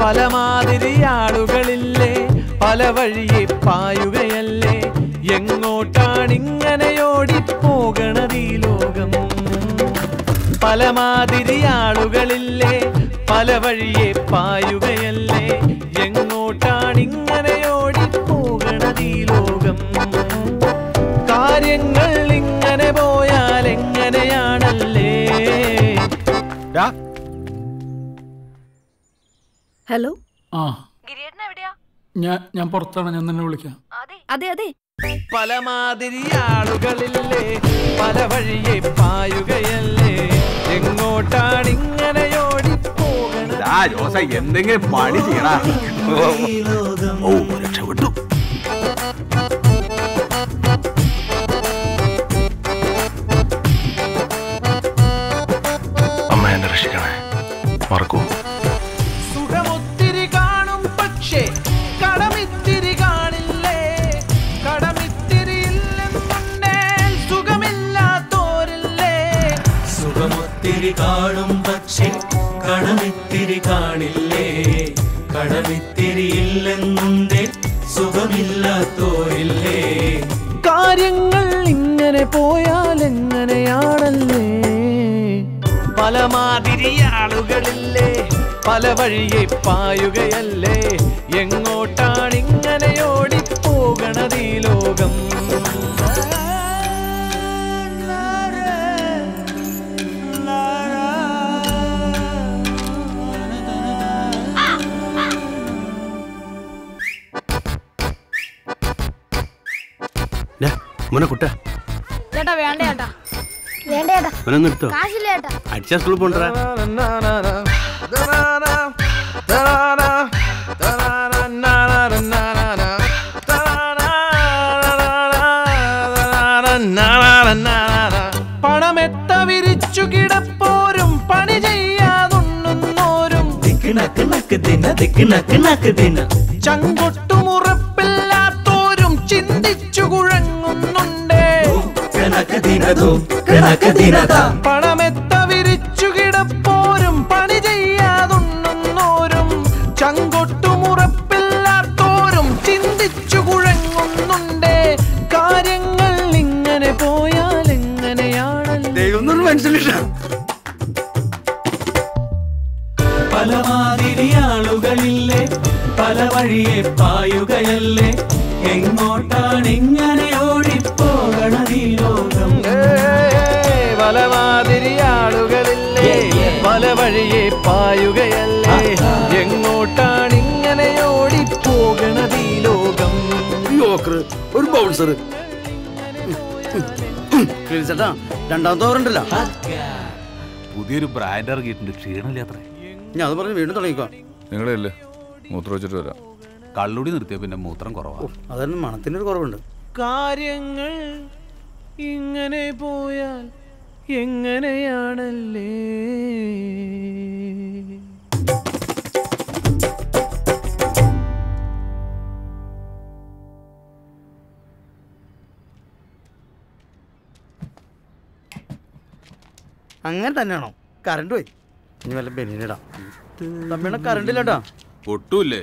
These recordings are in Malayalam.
പല മാതിരി ആളുകളില്ലേ പല വഴിയെ പായുകയല്ലേ. എങ്ങോട്ടാണിങ്ങനെ ഓടിപ്പോകണത് ഈ ലോകം? പല മാതിരി ആളുകളില്ലേ പല വഴിയെ പായുകയല്ലേ. എങ്ങോട്ടാണിങ്ങനെ ഹലോ? ആ. ഗിരിയേട്ടൻ എവിടെയാ? ഞാൻ ഞാൻ പുറത്താണ് ഞാൻ നിന്നെ വിളിക്കാം. അതെ. അതെ പല മാതിരി ആളുകളില്ലേ പല വഴിയെ പായുകയല്ലേ എങ്ങോട്ടാണ് ഇങ്ങനെ ഓടിപ്പോകണത്? ആ ജോസ എന്തെങ്കിലും പണി ചെയ്യണ ഓ രക്ഷപ്പെട്ടു. അമ്മ എന്നെ രക്ഷിക്കണേ. മറക്കൂ. സുഖമൊത്തിരി കാണും പക്ഷെ കടമിത്തിരി കാണില്ലേ? കടമിത്തിരി ഇല്ലെന്നുണ്ടേ സുഖമില്ലാത്തോരില്ലേ? കാര്യങ്ങൾ ഇങ്ങനെ പോയാൽ എങ്ങനെയാണല്ലേ? പല മാതിരി ആളുകളില്ലേ പല വഴിയെ പായുകയല്ലേ? എങ്ങോട്ടാണ് മോനെ കുട്ട. ചേട്ടാ വേണ്ട ചേട്ടാ. വേണ്ട ചേട്ടാ. നിർത്തോ കാശില്ല ചേട്ടാ. അടിച്ചാ സ്കൂളിൽ പോണ്ടാ പണമെത്ത വിരിച്ചു കിടപ്പോരും പണി ചെയ്യാതുണ്ണുന്നോരും. ദിക്ക് നക്ക് നക്ക് ദിന ദിക്ക് നക്ക് നക്ക് ദിന. ചങ്കൊട്ടുമുറപ്പില്ലാത്തോരും ദിനതോ കനക്ക് ദിനതാ പണമെത്ത വിരിച്ചു കിടപ്പോരും പണി ചെയ്യാതുണ്ണുന്നോരും ചങ്കൊട്ടുമുറപ്പില്ലാത്തോരും ചിന്തിച്ചു കുഴങ്ങുന്നുണ്ടേ. കാര്യങ്ങൾ ഇങ്ങനെ പോയാൽ എങ്ങനെയാണ് മനസ്സിലില്ല. പല മാതിരി ആളുകളില്ലേ പല വഴിയെ പായുകയല്ലേ. എങ്ങോട്ടാണ് ഇങ്ങനെ ഓടിപ്പോകണത് ഈ ലോകം? പല മാതിരി ആളുകളില്ലേ പല വഴിയെ പായുകയല്ലേ? എങ്ങോട്ടാണ് ഇങ്ങനെ ഓടിപ്പോകണത് ഈ ലോകം ഒരു ബൗൺസർ ചേട്ടാ രണ്ടാമത്തെ ഓവറുണ്ടല്ലോ പുതിയൊരു ബ്രാൻഡ് ഇറങ്ങിയിട്ടുണ്ട് ക്ഷീണമില്ല അത്ര? ഞാൻ അത് പറഞ്ഞ് വീണ്ടും തുടങ്ങിക്കോ. നിങ്ങളല്ലേ മൂത്രം വെച്ചിട്ട് വരാം. കള്ളുടി നിർത്തിയ പിന്നെ മൂത്രം കുറവാണ് അതായത് ഒരു കുറവുണ്ട്. കാര്യങ്ങൾ ഇങ്ങനെ പോയാൽ എങ്ങനെയാണല്ലേ? അങ്ങനെ തന്നെയാണോ? കറണ്ട് പോയി. ഇനി വല്ല ബെനിനിടാം തമ്മിയുടെ കറണ്ട് ഇല്ലട്ടാ. ഒട്ടുമില്ലേ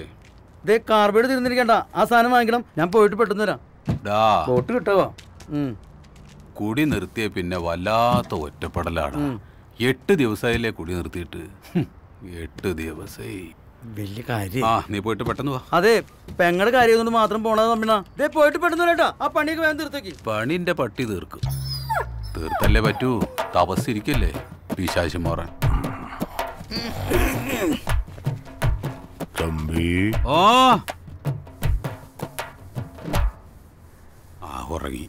ഇതേ കാർബേഡ് തിരുന്നിരിക്കണ്ട. ആ സാധനം വാങ്ങിക്കണം. ഞാൻ പോയിട്ട് പെട്ടെന്ന് വരാം. ബോട്ട് കിട്ടാവോ? കുടി നിർത്തിയ പിന്നെ വല്ലാത്ത ഒറ്റപ്പെടലാണ്. എട്ട് ദിവസമായില്ലേ കുടി നിർത്തിയിട്ട്? എട്ട് ദിവസമായി വലിയ കാര്യം. ആ നീ പോയിട്ട് പെട്ടെന്ന് വാ. അതെ പെങ്ങളുടെ കാര്യം കൊണ്ട് മാത്രം പോണത് തമ്മിണ ദേ പോയിട്ട് പെട്ടെന്ന് വരാട്ടാ. ആ പണിയൊക്കെ വേഗം തീർത്തേക്ക്. പണിന്റെ പട്ടി തീർക്കും. തീർത്തല്ലേ പറ്റൂ? തപസ്സിരിക്കല്ലേ? പിശാശി മോറൻ. തമ്പി. ഓ. ആ ഉറങ്ങി.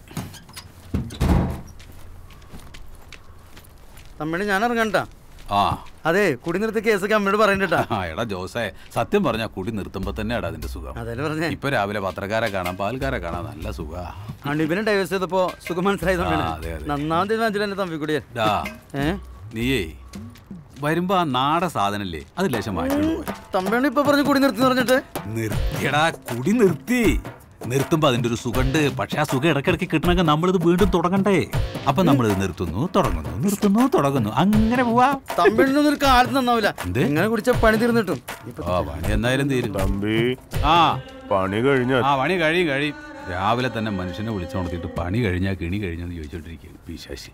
തമ്മിണ ഞാൻ ഇറങ്ങണ്ട ആ. അതെ കുടി നിർത്തിയ കേസൊക്കെ അമ്മയോട് പറയണ്ടട്ടാ. എടാ ജോസേ സത്യം പറഞ്ഞാ കുടി നിർത്തുമ്പോ തന്നെ എടാ അതിന്റെ സുഖം. അതല്ലേ പറഞ്ഞേ. ഇപ്പൊ രാവിലെ പത്രക്കാരെ കാണാം പാൽക്കാരെ കാണാം നല്ല സുഖാ. അണുബിനെ ഡൈവേഴ്സ് ചെയ്തപ്പോ സുഖം മനസ്സിലായി. നന്നാമത് തീരുമാനിച്ചില്ല എന്റെ തമ്പി കൂടിയ? ഡാ ഏ? നീയേ വരുമ്പോ ആ നാടൻ സാധനല്ലേ അത് ലേശം മാറ്റി തമ്പിയാണ് ഇപ്പൊ പറഞ്ഞു കുടി നിർത്തി പറഞ്ഞിട്ട്? നിർത്തിയടാ കുടി നിർത്തി. നിർത്തുമ്പോ അതിന്റെ ഒരു സുഖമുണ്ട് പക്ഷെ ആ സുഖം ഇടയ്ക്കിടയ്ക്ക് കിട്ടണമെങ്കിൽ നമ്മളിത് വീണ്ടും തുടങ്ങണ്ടേ. അപ്പൊ നമ്മളിത് നിർത്തുന്നു തുടങ്ങുന്നു നിർത്തുന്നു തുടങ്ങുന്നു. അങ്ങനെ പോവാ. തമ്പിളിനൊന്നും ഒരു കാലത്ത് നന്നാവില്ല? ഇങ്ങനെ കുടിച്ച പണി തീർന്നിട്ടും. ആ പണി എന്തായാലും തീരും. തമ്പി ആ. പണി കഴിഞ്ഞ? ആ പണി കഴിയും കഴിയും രാവിലെ തന്നെ മനുഷ്യനെ വിളിച്ചുണർത്തിയിട്ട് പണി കഴിഞ്ഞാൽ കിണി കഴിഞ്ഞെന്ന് ചോദിച്ചോണ്ടിരിക്കുകയാണ് പിശാശി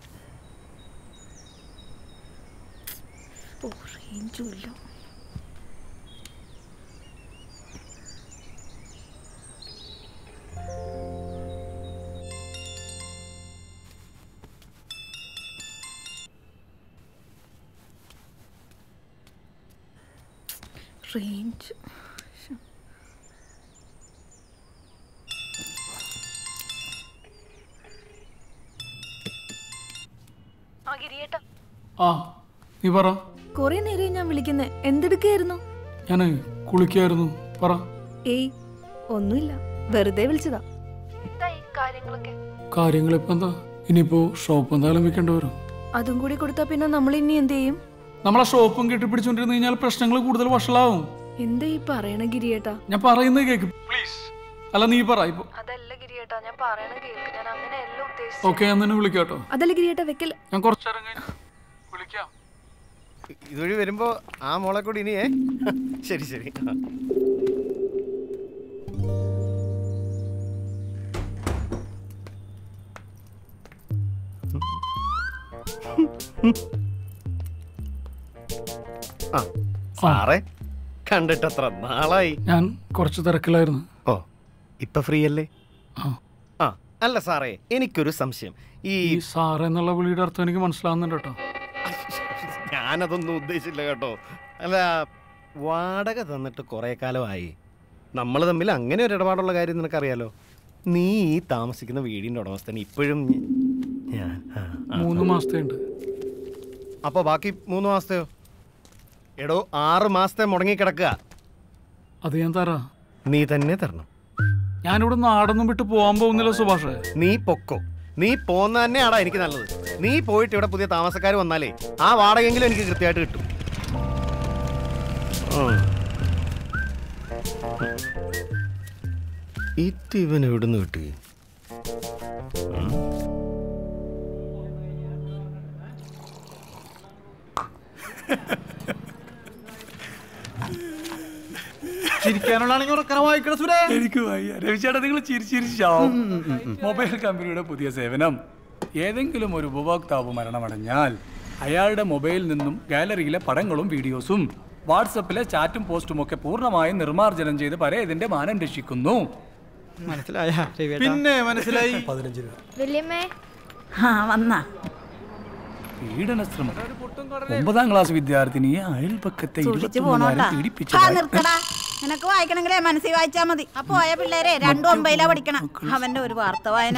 റേഞ്ചുമില്ല റേഞ്ച് ആ നീ പറ. കൊറേ നേരം ഞാൻ വിളിക്കുന്നേ. എന്തെടുക്കായിരുന്നു? ഞാൻ കുളിക്കായിരുന്നു. പറ. ഏയ് ഒന്നുമില്ല. വെറുതെ വിളിച്ചതാ. കാര്യങ്ങളിപ്പോ എന്താ? ഇനിയിപ്പോ ഷോപ്പ് എന്തായാലും വെക്കേണ്ടി വരും. അതും കൂടി കൊടുത്താ പിന്നെ നമ്മൾ ഇനി എന്ത് ചെയ്യും? നമ്മളെ ഷോപ്പും കെട്ടിപ്പിടിച്ചോണ്ടിരുന്നു കഴിഞ്ഞാൽ പ്രശ്നങ്ങൾ കൂടുതൽ വഷളാവും. എന്താ ഈ പറയണ ഗിരിയേട്ടാ? ഞാൻ പറയുന്നത് കേക്ക്. പ്ലീസ് അല്ല നീ പറ ഇപ്പൊ. അതല്ല ഗിരിയേട്ടാ ഞാൻ പറയണ കേക്ക്. ഞാൻ അങ്ങനെയല്ല ഉദ്ദേശിച്ചത്. ഓക്കെ ഞാൻ നിന്നെ വിളിക്കാട്ടോ അതല്ല ഗിരിയേട്ടാ വെക്കൽ ഞാൻ കുറച്ചേരം കഴിഞ്ഞ് വിളിക്കാം. ഇതുവഴി വരുമ്പോ ആ മോളെ കൂടി ഇനിയേ ശരി ശരി. ആ. സാറേ കണ്ടിട്ടത്ര നാളായി. ഞാൻ കുറച്ച് തിരക്കിലായിരുന്നു. ഓ ഇപ്പൊ ഫ്രീ അല്ലേ ആ അല്ല സാറേ എനിക്കൊരു സംശയം. ഈ സാറേ എന്നുള്ള വിളിയുടെ അർത്ഥം എനിക്ക് മനസ്സിലാവുന്നുണ്ട് കേട്ടോ. ഞാനതൊന്നും ഉദ്ദേശിച്ചില്ല കേട്ടോ. അല്ല വാടക തന്നിട്ട് കുറേ കാലമായി. നമ്മൾ തമ്മിൽ അങ്ങനെ ഒരു ഇടപാടുള്ള കാര്യം നിനക്കറിയാലോ? നീ ഈ താമസിക്കുന്ന വീടിന്റെ ഉടമസ്ഥൻ ഇപ്പോഴും ഞാൻ. മൂന്ന് മാസത്തെ ഉണ്ട് അപ്പോൾ ബാക്കി മൂന്ന് മാസത്തെയോ? എടോ ആറ് മാസത്തെ മുടങ്ങി കിടക്കുക. അത് ഞാൻ തരാ. നീ തന്നെ തരണം. ഞാനിവിടെ നാടൊന്നും വിട്ട് പോകാൻ പോകുന്നില്ല സുഭാഷ്. നീ പൊക്കോ. നീ പോന്ന തന്നെയാടാ എനിക്ക് നല്ലത്. നീ പോയിട്ട് ഇവിടെ പുതിയ താമസക്കാർ വന്നാലേ ആ വാടകയെങ്കിലും എനിക്ക് കൃത്യമായിട്ട് കിട്ടും. ഉം. കിട്ടി Ha ha കിട്ടി? ചിരിക്കാനുള്ളതാണെങ്കിൽ ഉറക്കനെ വായിക്കണം സുരേ. എനിക്ക് വയ്യ. രവിചേട്ടാ നിങ്ങൾ ചിരിച്ചിരിച്ചാവും മൊബൈൽ കമ്പനിയുടെ പുതിയ സേവനം. ഏതെങ്കിലും ഒരു ഉപഭോക്താവ് മരണമടഞ്ഞാൽ അയാളുടെ മൊബൈലിൽ നിന്നും ഗാലറിയിലെ പടങ്ങളും വീഡിയോസും വാട്സപ്പിലെ ചാറ്റും പോസ്റ്റും ഒക്കെ പൂർണമായും നിർമ്മാർജനം ചെയ്ത് പരേതിന്റെ മാനം രക്ഷിക്കുന്നു. മനസ്സിലായ പിന്നെ മനസ്സിലായി. പതിനഞ്ച് രൂപ. വന്നാ. പീഡന ശ്രമം ഒമ്പതാം ക്ലാസ് വിദ്യാർത്ഥിനിയെ അയൽപക്കത്തെ നിനക്ക് വായിക്കണെങ്കിലേ മനസ്സിൽ വായിച്ചാ മതി. അപ്പൊ പോയ പിള്ളേരെ രണ്ടും ഒമ്പതിലാ പഠിക്കണം. അവന്റെ ഒരു വാർത്ത വായന.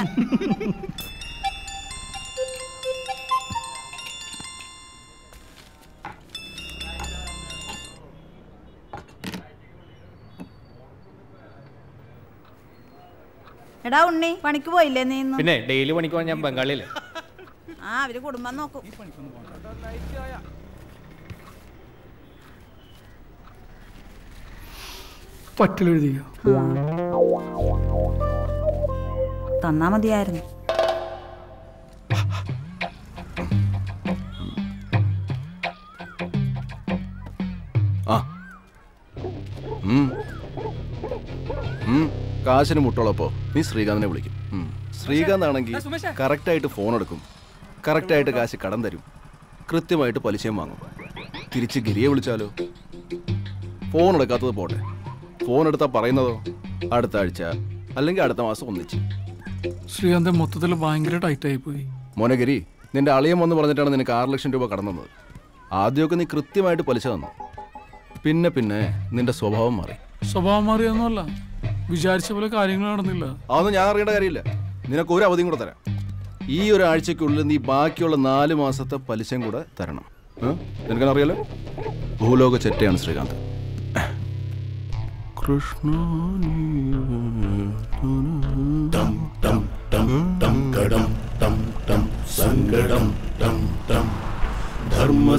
എടാ ഉണ്ണി പണിക്ക് പോയില്ലേ നീ പിന്നെ ഡെയിലി പണിക്ക് പോകാൻ ഞാൻ ബംഗാളിയല്ലേ? ആ അവർ കുടുംബം നോക്കും. പറ്റിലെഴുതിയോ തന്നാ മതിയായിരുന്നു. കാശിന് മുട്ടോളപ്പോ. നീ ശ്രീകാന്തിനെ വിളിക്കും. ശ്രീകാന്ത് ആണെങ്കിൽ കറക്റ്റായിട്ട് ഫോൺ എടുക്കും. കറക്റ്റായിട്ട് കാശ് കടം തരും. കൃത്യമായിട്ട് പലിശയും വാങ്ങും. തിരിച്ച് ഗിരിയെ വിളിച്ചാലോ? ഫോൺ എടുക്കാത്തത് പോട്ടെ. ഫോൺ എടുത്താൽ പറയുന്നതോ? അടുത്ത ആഴ്ച അല്ലെങ്കിൽ അടുത്ത മാസം ഒന്നിച്ച്. ശ്രീകാന്ത് മൊത്തത്തിൽ ഭയങ്കര ടൈറ്റായി പോയി. മോനഗിരി നിന്റെ അളിയം വന്ന് പറഞ്ഞിട്ടാണ് നിനക്ക് ആറ് ലക്ഷം രൂപ കടന്നു തന്നത്. ആദ്യമൊക്കെ നീ കൃത്യമായിട്ട് പലിശ തന്നു. പിന്നെ പിന്നെ നിന്റെ സ്വഭാവം മാറി. സ്വഭാവം മാറിയൊന്നുമല്ല. വിചാരിച്ച പോലെ കാര്യങ്ങൾ നടന്നില്ല. അതൊന്നും ഞാൻ അറിയേണ്ട കാര്യമില്ല. നിനക്ക് ഒരു അവധിയും കൂടെ തരാം. ഈ ഒരു ഒരാഴ്ചക്കുള്ളിൽ നീ ബാക്കിയുള്ള നാല് മാസത്തെ പലിശയും കൂടെ തരണം? നിനക്കറിയാലോ ഭൂലോക ചെറ്റയാണ് ശ്രീകാന്ത്. കൃഷ്ണ സങ്കടം ധർമ്മ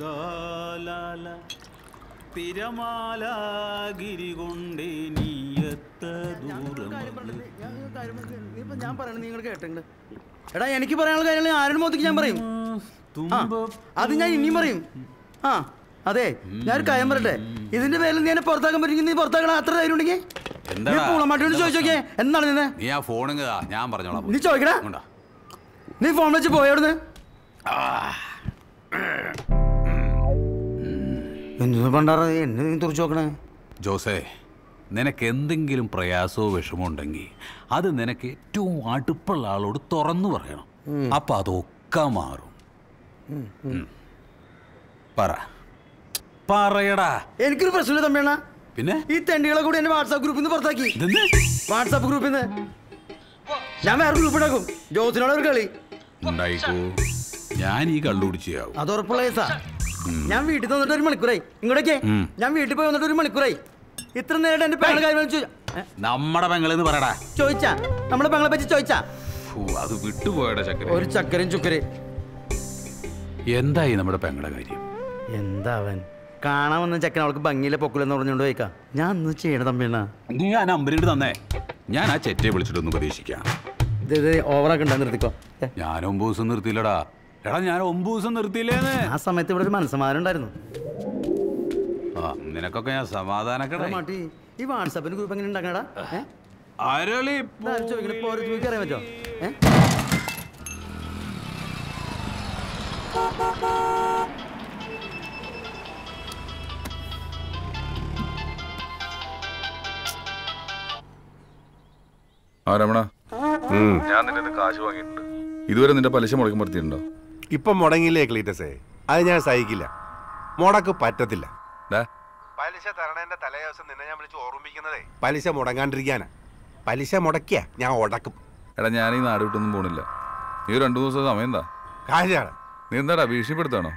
ദാലാല തിരമാലാഗിരി കൊണ്ടേ നീയത്ത ദൂരം ഞാൻ പറയണത് നിങ്ങൾ കേട്ടിട്ടുണ്ട്. എടാ എനിക്ക് പറയാനുള്ള കാര്യങ്ങൾ ആരുടെ മുഖത്തേക്ക് ഞാൻ പറയും? അത് ഞാൻ ഇനിയും പറയും. ആ അതെ ഞാൻ ഒരു കാര്യം പറയട്ടെ. ഇതിന്റെ പേരിൽ നീ എന്നെ പുറത്താക്കാൻ പറ്റുമെങ്കിൽ നീ പുറത്താക്കണം അത്ര ധൈര്യം ഉണ്ടെങ്കിൽ എന്താണ് നിന്നെ? നീ ആ ഞാൻ പറഞ്ഞോളാം. നീ ചോദിക്കടാ. നീ ഫോൺ വെച്ച് പോയോടുന്ന് എന്തിനാ പണ്ടാറ എന്നെ നീ തുറച്ചു നോക്കണേ? ജോസേ നിനക്ക് എന്തെങ്കിലും പ്രയാസമോ വിഷമോ ഉണ്ടെങ്കിൽ അത് നിനക്ക് ഏറ്റവും അടുപ്പുള്ള ആളോട് തുറന്നു പറയണം. അപ്പൊ അതൊക്കെ മാറും. പറ. പറയടാ. എനിക്കൊരു പ്രശ്നമില്ല തമ്മിയാണ് പിന്നെ? ഈ തെണ്ടികളെ കൂടി എന്നെ വാട്സാപ്പ് ഗ്രൂപ്പിൽ നിന്ന് പുറത്താക്കി? വാട്സാപ്പ് ഗ്രൂപ്പിൽ നിന്ന്. ഞാൻ വേറെ ഗ്രൂപ്പ് ഉണ്ടാക്കും. ജോസിനോട് ഒരു കളി. ഉണ്ടായിക്കോ. ഞാൻ ഈ കള്ളുപിടിച്ചാവും അത് ഉറപ്പുള്ള കേസാ. ഞാൻ വീട്ടിൽ വന്നിട്ട് ഒരു മണിക്കൂറായി. ഇങ്ങോട്ടേക്ക്. ഞാൻ വീട്ടിൽ പോയി വന്നിട്ട് ഒരു മണിക്കൂറായി. ഇത്ര നേരം എന്റെ പെങ്ങളെ കാര്യം? നമ്മുടെ പെങ്ങളെന്ന് പറയടാ. ചോദിച്ചാ? നമ്മുടെ പെങ്ങളെ പറ്റി ചോദിച്ചാ? അത് വിട്ടുപോയടാ ചക്കര. ഒരു ചക്കരയും ചുക്കര് എന്തായി നമ്മുടെ പെങ്ങളെ കാര്യം? എന്താവൻ കാണാൻ വന്ന ചക്കൻ അവൾക്ക് ഭംഗിയിലെ പൊക്കിലെന്ന് പറഞ്ഞുകൊണ്ട് പോയിക്കാ. ഞാൻ ഒന്ന് ചെയ്യണ തമ്പിണ നീ ആ നമ്പറിട്ട് തന്നേ? ഞാൻ ആ ചെറ്റയെ വിളിച്ചിട്ടൊന്ന് പ്രതീക്ഷിക്കാം ഓവറാക്കണ്ട നിർത്തിക്കോ. ഞാൻ ഒമ്പത് ദിവസം നിർത്തിയില്ലടാ. എടാ ഞാൻ ഒമ്പത് ദിവസം നിർത്തിയില്ലേന്ന്. ആ സമയത്ത് ഇവിടെ ഒരു മനസ്സമാരുണ്ടായിരുന്നു ആ നിനക്കൊക്കെ ഞാൻ സമാധാനക്കട. മാട്ടി ഈ വാട്സാപ്പിന് ഗ്രൂപ്പ് എങ്ങനെ ഉണ്ടാക്കണടാ? ഏ? അരളി അറിയാൻ പറ്റോ ഏ? ആ രമണ. ഞാൻ നിന്റെ കാശ് വാങ്ങിയിട്ടുണ്ട്. ഇതുവരെ നിന്റെ പലിശ മുടക്കം നിർത്തിയിട്ടുണ്ടോ ഇപ്പം മുടങ്ങിയില്ലേ ക്ലീറ്റസേ? അത് ഞാൻ സഹിക്കില്ല. മുടക്ക് പറ്റത്തില്ല. പലിശ തരണേന്റെ തലേ ദിവസം നിന്നെ ഞാൻ വിളിച്ച് ഓർമ്മിപ്പിക്കുന്നതേ. പലിശ മുടങ്ങാണ്ടിരിക്കാനാ. പലിശ മുടക്കിയ ഞാൻ ഉടക്കും. എടാ ഞാൻ ഈ നാട് വിട്ടൊന്നും പോണില്ല. നീ രണ്ടു ദിവസം സമയം എന്താ കാശാണ് നീ എന്താടാ ഭീഷണിപ്പെടുത്താണോ?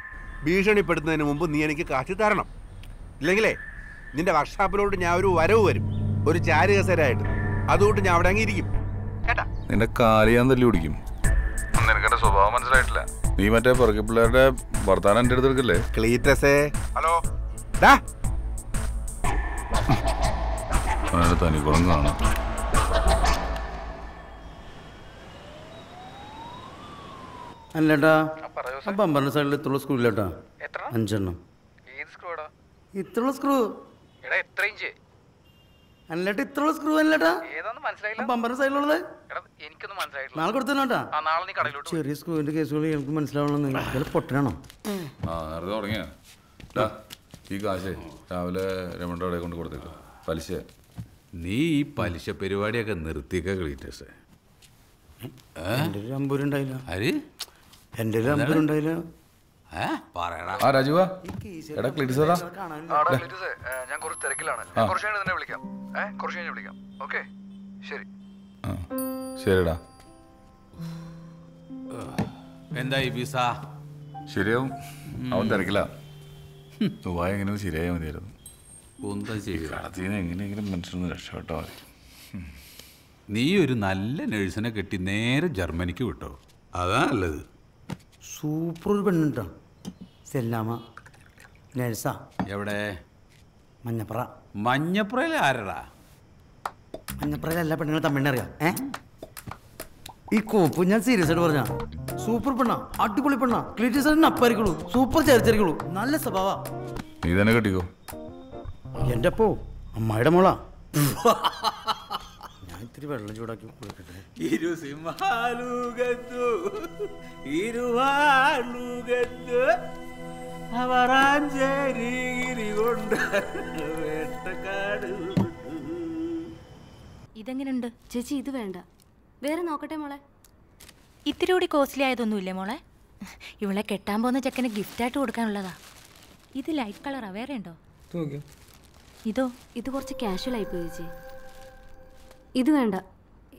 ഭീഷണിപ്പെടുത്തുന്നതിന് മുമ്പ് നീ എനിക്ക് കാശ് തരണം. ഇല്ലെങ്കിലേ നിന്റെ വർക്ക്ഷോപ്പിലോട്ട് ഞാൻ ഒരു വരവ് വരും. ഒരു ചാരുകസരായിട്ട് അതുകൊണ്ട് ഞാൻ അവിടെ അങ്ങിരിക്കും കേട്ടാ? നിന്റെ കാലിയാൻ തല്ലി പിടിക്കും നിനക്ക് എന്റെ സ്വഭാവം മനസ്സിലായിട്ടില്ല. നീ മറ്റേ പുറകെ പിള്ളേരുടെ വർത്താനം എന്റെ അടുത്ത് എടുക്കല്ലേ? ക്ലീറ്റസേ. ഹലോ. അവനെ തനിക്കുളം കാണാം. അല്ലേട്ടാ ആ ബമ്പറിന്റെ സൈഡിൽ ഇത്ര സ്ക്രൂ അഞ്ചെണ്ണം. ഇത്ര സ്ക്രൂ അല്ലട്ടാ ഇത്ര സ്ക്രൂ അല്ലട്ടാ മനസ്സിലായില്ല. ബമ്പറിന്റെ സൈഡിലുള്ളത് നാളെ കൊടുത്തോട്ടാ ചെറിയ സ്ക്രൂവിന്റെ കേസുകൾ എനിക്ക് മനസ്സിലാവുള്ള പൊട്ടനാണോ? ആ നേരത്തെ തുടങ്ങിയ. ഡാ ഈ കാശേ രാവിലെ രമണ്ട അവിടെ കൊണ്ട് കൊടുത്തേക്ക്. പലിശ. നീ ഈ പലിശ പരിപാടിയൊക്കെ നിർത്തിയൊക്കെ കളിയിട്ടേ എന്റെ ഒരു അമ്പൂരുണ്ടായില്ല. ആര്? എന്റെ ഒരു അമ്പൂരുണ്ടായില്ല. ഞാൻ കുറച്ച് തിരക്കിലാണ്. ആ. കുറച്ച് കഴിഞ്ഞ് തന്നെ വിളിക്കാം. ഏ കുറച്ച് കഴിഞ്ഞ് വിളിക്കാം. ഓക്കെ ശരി. ആ ശരിടാ. എന്തായി വിസ ശരിയാവും. അവൻ തിരക്കില്ല ദുബായ് എങ്ങനെ ശരിയായാൽ മതിയായിരുന്നു. എന്താ ചെയ്യുക കടത്തിന് എങ്ങനെയെങ്കിലും മനുഷ്യനൊന്ന് രക്ഷപ്പെട്ടോ മതി. നീ ഒരു നല്ല നഴ്സിനെ കെട്ടി നേരെ ജർമ്മനിക്ക് വിട്ടോ. അതാ നല്ലത്. സൂപ്പർ ഒരു പെണ്ണുട്ടോ സെല്ലാമ. നേഴ്സാ. എവിടെ? മഞ്ഞപ്പുറ മഞ്ഞപ്പുറയിലെ ആരടാ? മഞ്ഞപ്പുറയിലെ എല്ലാ പെണ്ണുങ്ങളും തമിഴിനറിയാം. ഏ? ഈ കോപ്പ് ഞാൻ സീരിയസ് ആയിട്ട് പറഞ്ഞ സൂപ്പർ പെണ്ണ അടിപൊളി പെണ്ണ. ക്ലീറ്റീസ് അപ്പായിരിക്കുള്ളൂ. സൂപ്പർ ചേർച്ചരിക്കുള്ളൂ നല്ല സ്വഭാവ. നീ തന്നെ കെട്ടിക്കോ. എന്റെ അപ്പോ അമ്മായിയുടെ മോളാ. ഞാൻ ഇത്തിരി വെള്ളം ചൂടാക്കി കൊടുക്കട്ടെ ഇരു സിംഹാലുകത്തു ഇരുവാളുകത്തു. അവറാഞ്ചേരി കൊണ്ട് വേട്ടക്കാട് ഇതെങ്ങനെയുണ്ട് ചേച്ചി ഇത് വേണ്ട. വേറെ നോക്കട്ടെ മോളെ? ഇത്തിരി കൂടി കോസ്റ്റ്ലി ആയതൊന്നുമില്ലേ മോളെ? ഇവളെ കെട്ടാൻ പോകുന്ന ചെക്കന് ഗിഫ്റ്റായിട്ട് കൊടുക്കാനുള്ളതാ. ഇത് ലൈറ്റ് കളറാ വേറെ ഉണ്ടോ? ഇതോ? ഇത് കുറച്ച് കാഷ്വൽ ആയി പോയി ചേച്ചി. ഇത് വേണ്ട.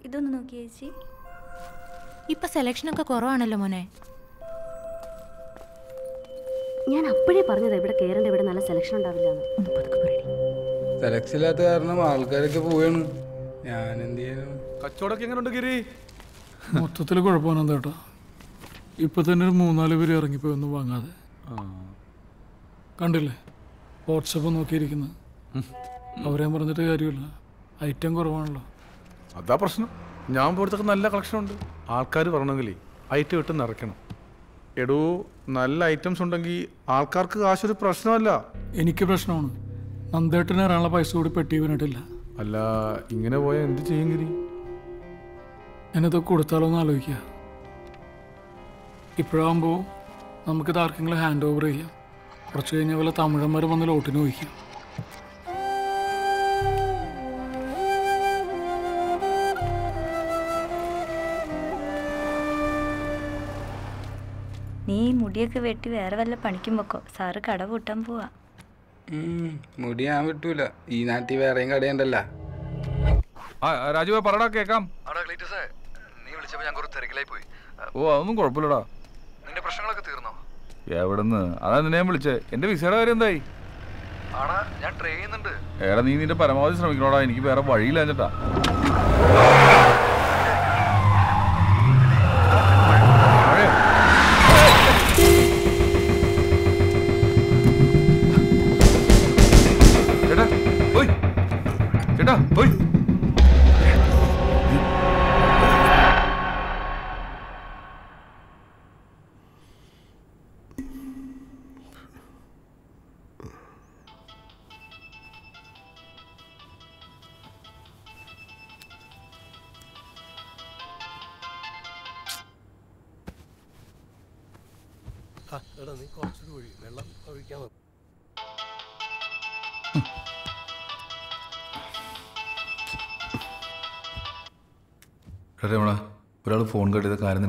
ഇതൊന്ന് നോക്കി ചേച്ചി. ഇപ്പൊ സെലക്ഷനൊക്കെ കുറവാണല്ലോ മോനെ. ഞാൻ അപ്പോഴേ പറഞ്ഞത് ഇവിടെ കേറണ്ട ഇവിടെ നല്ല സെലക്ഷൻ ഉണ്ടാവില്ല സെലക്ഷൻ ഇല്ലാത്ത കാരണം ആൾക്കാരൊക്കെ പോവാണ്. ഞാൻ എന്ത് ചെയ്യാനും? കച്ചവടമൊക്കെ എങ്ങനെയുണ്ട് ഗിരി? മൊത്തത്തിൽ കുഴപ്പമാണ് ചേട്ടാ ഇപ്പൊ തന്നെ ഒരു മൂന്നാൽ പേര് ഇറങ്ങിപ്പോയി ഒന്നും വാങ്ങാതെ. കണ്ടില്ലേ? വാട്സപ്പ് നോക്കിയിരിക്കുന്നു. അവരെ പറഞ്ഞിട്ട് കാര്യമില്ല. ഐറ്റം കുറവാണല്ലോ. അതാ പ്രശ്നം. ഞാൻ പോലത്തൊക്കെ നല്ല കളക്ഷൻ ഉണ്ട്. ആൾക്കാർ പറഞ്ഞെങ്കിൽ ഐറ്റം ഇട്ട് നിറയ്ക്കണം. എടോ നല്ല ഐറ്റംസ് ഉണ്ടെങ്കിൽ ആൾക്കാർക്ക് കാശൊരു പ്രശ്നമല്ല. എനിക്ക് പ്രശ്നമാണ്. നന്ദേട്ടന് ഇറാനുള്ള പൈസ കൂടി പെട്ടി വീണിട്ടില്ല. അല്ല ഇങ്ങനെ പോയാൽ എന്ത് ചെയ്യും ഗിരി? ഞാനിതൊക്കെ കൊടുത്താലോ എന്ന് ആലോചിക്കുക ഇപ്പോഴാകുമ്പോൾ നമുക്കിത് ആർക്കെങ്കിലും ഹാൻഡ് ഓവർ ചെയ്യാം. കുറച്ച് കഴിഞ്ഞാൽ പോലെ തമിഴന്മാർ വന്ന് ലോട്ടിന് ചോദിക്കാം നീ ഈ മുടിയൊക്കെ വെട്ടി വേറെ വല്ല പണിക്കും വെക്കോ. സാറ് കട പൂട്ടാൻ പോവാ. മുടി ഞാൻ വിട്ടൂല. ഈ നാട്ടിൽ വേറെയും കടയുണ്ടല്ലോ. ആ രാജുവ പറടാ കേക്കാം. നീ വിളിച്ചപ്പോൾ ഞാൻ കുറച്ച് തിരക്കിലായി പോയി ഓ അതൊന്നും കുഴപ്പമില്ലടാ. നിന്റെ പ്രശ്നങ്ങളൊക്കെ തീർന്നോ? എവിടെന്ന്? അതാ നിന്നെ ഞാൻ വിളിച്ചേ. എന്റെ വിസയുടെ കാര്യം എന്തായി? ആടാ ഞാൻ ട്രെയിൻ ചെയ്യുന്നുണ്ട്. എടാ നീ നിന്റെ പരമാവധി ശ്രമിക്കണോടാ. എനിക്ക് വേറെ വഴിയില്ല എന്നിട്ടാ. ചേട്ടാ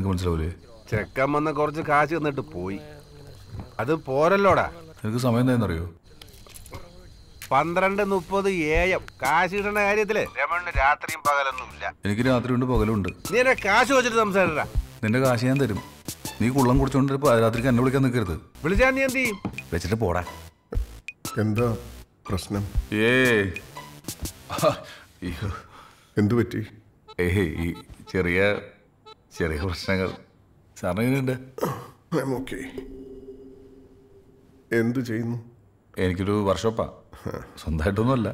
നിനക്ക് മനസ്സിലാവൂലേ? ചെക്കൻ വന്ന കുറച്ച് കാശ് തന്നിട്ട് പോയി. അത് പോരല്ലോടാ. നിനക്ക് സമയം എന്താണെന്നറിയോ പന്ത്രണ്ട് മുപ്പത് ഏഴം. കാശ് കിട്ടേണ്ട കാര്യത്തിൽ രമണ് രാത്രിയും പകലൊന്നും ഇല്ല. എനിക്ക് രാത്രിയുണ്ട് പകലുണ്ട് നീ എന്നെ കാശ് വെച്ചിട്ട് സംസാരിടാ. നിന്റെ കാശ് ഞാൻ തരും. നീ കുള്ളം കുടിച്ചോണ്ട് രാത്രിക്ക് എന്നെ വിളിക്കാൻ നിൽക്കരുത് വിളിച്ചാ നീ എന്ത് ചെയ്യും? വെച്ചിട്ട് പോടാ. എന്താ പ്രശ്നം? ഏ എന്തു പറ്റി? ഏയ് ഈ ചെറിയ ചെറിയ പ്രശ്നങ്ങൾ. സാറിന് എങ്ങനെയുണ്ട്? ഓക്കെ എന്തു ചെയ്യുന്നു? എനിക്കൊരു വർക്ക്ഷോപ്പാ. സ്വന്തമായിട്ടൊന്നുമല്ല.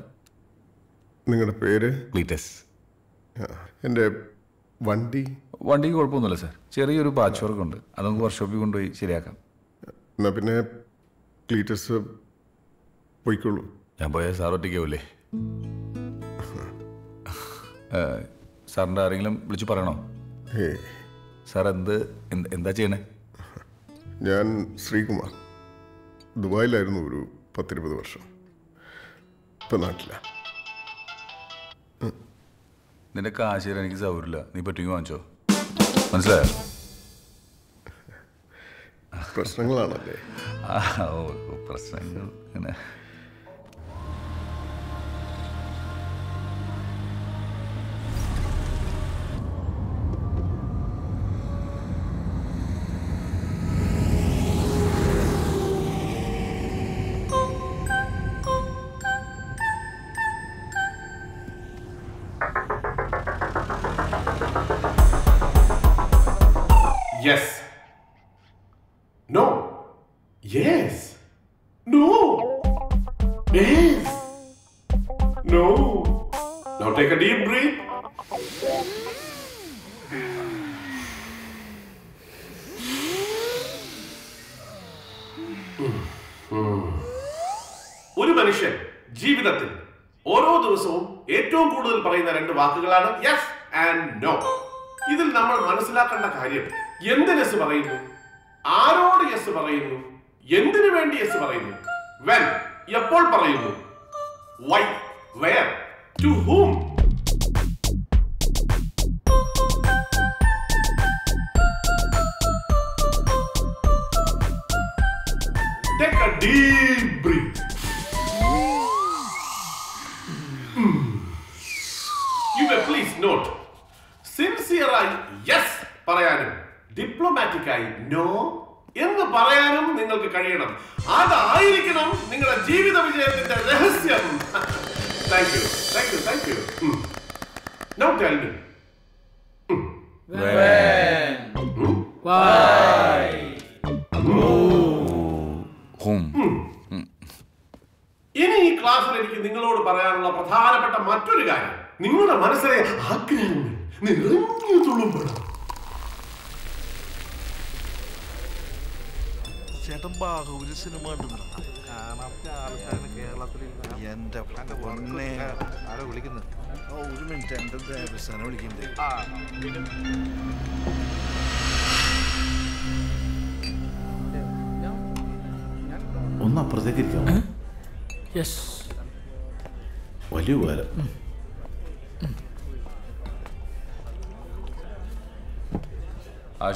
നിങ്ങളുടെ പേര്? ക്ലീറ്റസ് എന്റെ വണ്ടി? വണ്ടിക്ക് കുഴപ്പമൊന്നുമില്ല സാർ. ചെറിയൊരു പാച്ച് വർക്ക് ഉണ്ട് അത് നമുക്ക് വർക്ക്ഷോപ്പിൽ കൊണ്ടുപോയി ശരിയാക്കാം. എന്നാ പിന്നെ ക്ലീറ്റസ് പോയിക്കോളൂ. ഞാൻ പോയാൽ സാർ ഒറ്റയ്ക്കാവൂലേ? സാറിന്റെ ആരെങ്കിലും വിളിച്ച് പറയണോ? സാർ എന്ത് എന്ത്- ചെയ്യണേ? ഞാൻ ശ്രീകുമാർ. ദുബായിലായിരുന്നു ഒരു പത്തിരുപത് വർഷം. ഇപ്പം നാട്ടില. നിന്റെ കാശ് എനിക്ക് സൗകര്യമില്ല. നീ പറ്റുമെങ്കിൽ വാങ്ങിച്ചോ. മനസ്സിലായോ? പ്രശ്നങ്ങളാണല്ലേ? ആ, ഓ പ്രശ്നങ്ങൾ അങ്ങനെ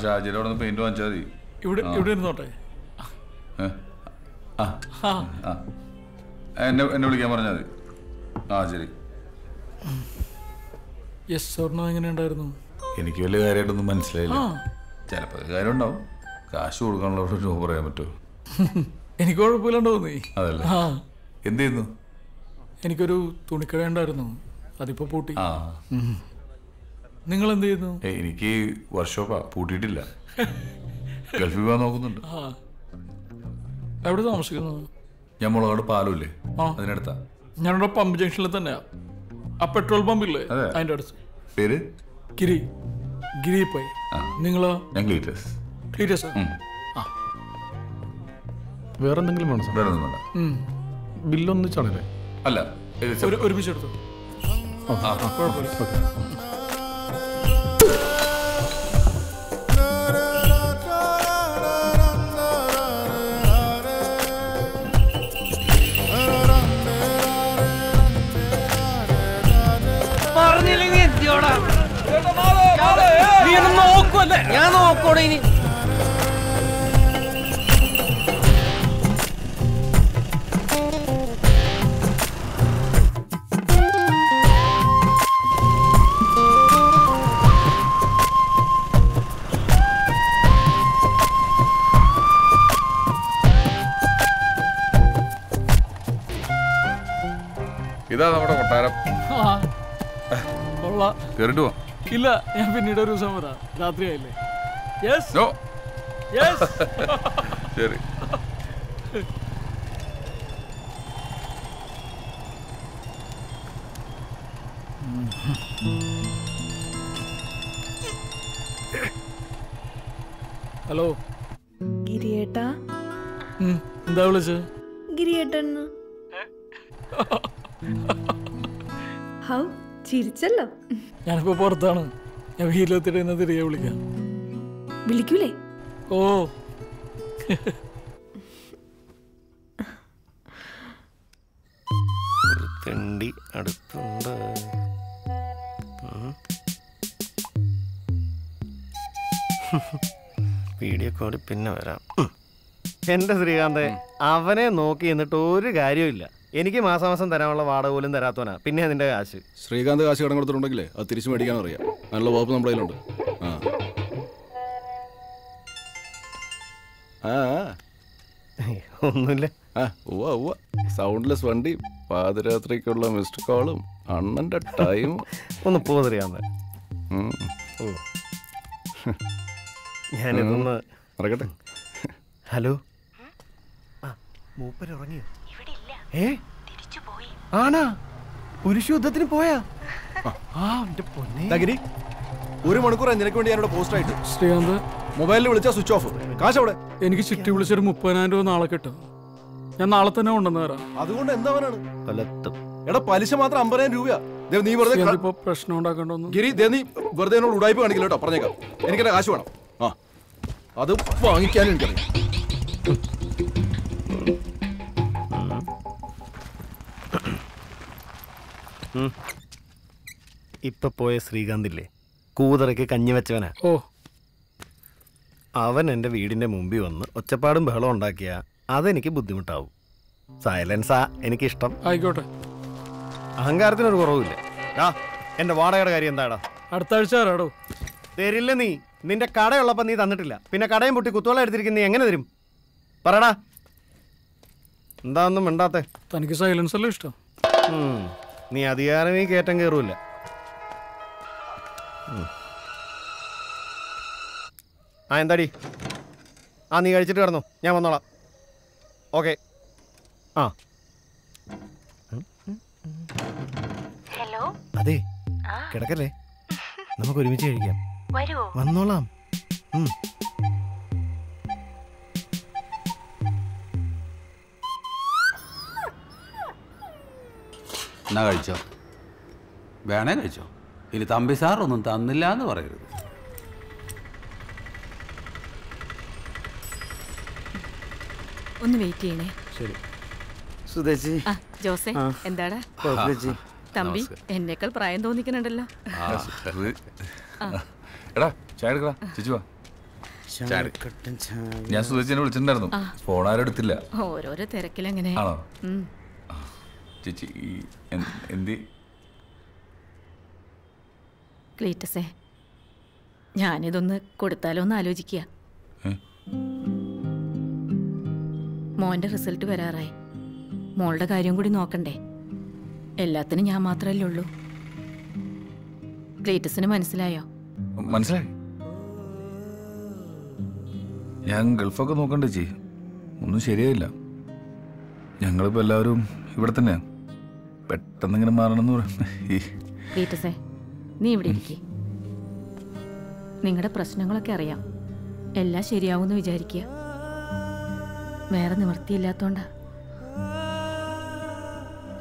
ഷാജിയുടെ അവിടെ പെയിന്റ് വാങ്ങിച്ചാൽ മതി. ഇവിടെ ഇവിടെ ഇരുന്നോട്ടെ. എന്നെ എന്നെ വിളിക്കാൻ പറഞ്ഞാൽ മതി. ആ ശരി. യെസ് സ്വർണം എങ്ങനെ ഉണ്ടായിരുന്നു എനിക്ക് വലിയ കാര്യമായിട്ടൊന്നും മനസ്സിലായില്ല. ചിലപ്പോൾ കാര്യം ഉണ്ടാവും കാശ് കൊടുക്കാനുള്ള രൂപ പറയാൻ പറ്റുമോ? എനിക്ക് കുഴപ്പമില്ലാണ്ട് തോന്നി. അതല്ലേ? എന്ത് ചെയ്യുന്നു? എനിക്കൊരു തുണിക്കട ഉണ്ടായിരുന്നു. അതിപ്പോ പൂട്ടി. ആ. നിങ്ങൾ എന്ത് ചെയ്യുന്നു എനിക്ക് വർക്ക്ഷോപ്പാ പൂട്ടിയിട്ടില്ല. ഗൾഫിൽ പോകാൻ നോക്കുന്നുണ്ട്. എവിടെ താമസിക്കുന്നു ഞാൻ മുളകാട് പാലുമില്ലേ. അതിനടുത്താ. ഞാനിവിടെ പമ്പ് ജംഗ്ഷനിൽ തന്നെയാ. ആ പെട്രോൾ പമ്പ് ഇല്ലേ? അതിന്റെ അടുത്ത്. പേര്? ഗിരി. ഗിരി പോയി നിങ്ങളോ? ഞാൻ ക്ലീറ്റസ് ക്ലീറ്റസ് വേറെ എന്തെങ്കിലും വേണം സാർ? വേറെ ഒന്നും വേണ്ട. ബില്ലൊന്നിച്ചാണല്ലേ അല്ല ഒരുമിച്ച് എടുത്തു ആ. കുഴപ്പമില്ല. ഞാൻ നോക്കോടെ ഇനി ഇതാ നമ്മുടെ കൊട്ടാരം. കേറിട്ട് കൊള്ളാം. പോവാം ഇല്ല ഞാൻ പിന്നീട് ഒരു ദിവസം വരാം. രാത്രിയായില്ലേ? യെസ് നോ യെസ് ശരി. ഹലോ ഗിരിയേട്ടാ? എന്താ വിളിച്ചത് ഗിരിയേട്ടൻ ഹൗ ചിരിച്ചല്ലോ. ഞാനിപ്പോ പുറത്താണ്. ഞാൻ വീട്ടിലെത്തിട്ട് ഇന്ന് തിരികെ വിളിക്കാം. വിളിക്കൂലേ? ഓ. തെണ്ടി അടുത്തുണ്ട്. വീഡിയോ കോളിൽ പിന്നെ വരാം. ഉം. എന്റെ ശ്രീകാന്തെ അവനെ നോക്കി എന്നിട്ട് ഒരു കാര്യമില്ല എനിക്ക് മാസം തരാനുള്ള വാടക പോലും തരാത്തവനാ. പിന്നെ അതിന്റെ കാശ്. ശ്രീകാന്ത് കാശ് കടം കൊടുത്തിട്ടുണ്ടെങ്കിലേ അത് തിരിച്ചു മേടിക്കാൻ അറിയാം. നല്ല വകുപ്പ് നമ്മുടെ കയ്യിലുണ്ട്. ആ. ആ ഒന്നുമില്ല. ആ ഉവ്വ ഉവ്വ. സൗണ്ട്ലെസ് വണ്ടി പാതിരാത്രിക്കുള്ള മിസ്ഡ് കോളും അണ്ണന്റെ ടൈം ഒന്ന് പോ ശ്രീകാന്ത്. ഓ ഞാനിതൊന്ന് നടക്കട്ടെ. ഹലോ? ആ മൂപ്പര് ഉറങ്ങിയോ? ഏ? ആണാ? പുരുഷ യുദ്ധത്തിന് പോയാ? ആ. എന്റെ പൊന്നെ. തകിരി ഒരു മണിക്കൂർ നിനക്ക് വേണ്ടി ഞാനിവിടെ പോസ്റ്റ് ആയിട്ട്. ശ്രീകാന്ത്. മൊബൈലിൽ വിളിച്ചാൽ സ്വിച്ച് ഓഫ് കാശ് അവിടെ എനിക്ക് ചിട്ടി വിളിച്ചൊരു മുപ്പതിനായിരം രൂപ നാളെ കിട്ടും. ഞാൻ നാളെ തന്നെ കൊണ്ടുവന്ന് തരാം. അതുകൊണ്ട് എന്താവാനാണ് കൊലത്തും എടാ പലിശ മാത്രം അമ്പതിനായിരം രൂപയാ. ദേ നീ വെറുതെ ഇപ്പൊ പ്രശ്നം ഉണ്ടാക്കണ്ടോന്ന് ഗിരി ദേ നീ വെറുതെ എന്നോട് ഉടായ്പ കാണിക്കില്ല കേട്ടോ പറഞ്ഞേക്കാം. എനിക്ക് എന്റെ കാശ് വേണം. ആ. അത് വാങ്ങിക്കാനും എനിക്കറിയാം. ഇപ്പൊ പോയ ശ്രീകാന്തില്ലേ? കൂതറയ്ക്ക് കഞ്ഞി വെച്ചവനാ. ഓ. അവൻ എന്റെ വീടിന്റെ മുമ്പിൽ വന്ന് ഒച്ചപ്പാടും ബഹളം ഉണ്ടാക്കിയ അതെനിക്ക് ബുദ്ധിമുട്ടാവും. സൈലൻസാ എനിക്ക് ഇഷ്ടം ആയിക്കോട്ടെ. അഹങ്കാരത്തിനൊരു കുറവില്ല ആ എന്റെ വാടകയുടെ കാര്യം എന്താടാ? അടുത്ത ആഴ്ച വരാടോ. തരില്ല നീ. നിന്റെ കടയുള്ളപ്പോൾ നീ തന്നിട്ടില്ല. പിന്നെ കടയും പൊട്ടി കുത്തോളം എടുത്തിരിക്കുന്ന നീ എങ്ങനെ തരും? പറടാ. എന്താ ഒന്നും മിണ്ടാത്തെ? തനിക്ക് സൈലൻസ് അല്ലേ ഇഷ്ടം. നീ അധികാരം ഈ കയറ്റം കയറൂല. ആ എന്താടി? ആ നീ കഴിച്ചിട്ട് കിടന്നു. ഞാൻ വന്നോളാം. ഓക്കെ. ആ. ഹലോ? അതെ. കിടക്കല്ലേ? നമുക്ക് ഒരുമിച്ച് കഴിക്കാം. വന്നോളാം. എന്നാ കഴിച്ചോ? വേണേ കഴിച്ചോ? ഇനി തമ്പി സാറൊന്നും ഒന്നും തന്നില്ല എന്ന് പറയരുത്. ഒന്ന് വെയിറ്റ് ചെയ്യണേ. ശരി. സുധേച്ചി. ആ ജോസെ എന്താടാ? തമ്പി. എന്നേക്കാൾ പ്രായം തോന്നിക്കണുണ്ടല്ലോ. എടാ ചായ എടുക്കടാ. ചേച്ചി വാ. ഞാൻ സുധേച്ചിനെ വിളിച്ചിട്ടുണ്ടായിരുന്നു. ഫോൺ ആരും എടുത്തില്ല. ഓരോരോ തിരക്കിലെങ്ങനെ. ആണോ? ചേച്ചി ഈ എന്ത്? ക്ലീറ്റസേ ഞാനിതൊന്ന് കൊടുത്താലോ ഒന്ന് ആലോചിക്കുക മോന്റെ റിസൾട്ട് വരാറായി. മോളുടെ കാര്യം കൂടി നോക്കണ്ടേ. എല്ലാത്തിനും ഞാൻ മാത്രമല്ലേ ഉള്ളൂ. ക്ലീറ്റസിന് മനസ്സിലായോ? മനസ്സിലായി. ഞാൻ ഗൾഫൊക്കെ നോക്കണ്ടേ ചേച്ചി. ഒന്നും ശരിയായില്ല. ഞങ്ങളിപ്പോൾ എല്ലാവരും ഇവിടെ തന്നെയാണ് പെട്ടെന്ന് ഇങ്ങനെ മാറണമെന്ന് ഈ നീ ഇവിടെ ഇരിക്കേ. നിങ്ങളുടെ പ്രശ്നങ്ങളൊക്കെ അറിയാം. എല്ലാം ശരിയാവുമെന്ന് വിചാരിക്കുക വേറെ നിവൃത്തിയില്ലാത്തോണ്ടാ.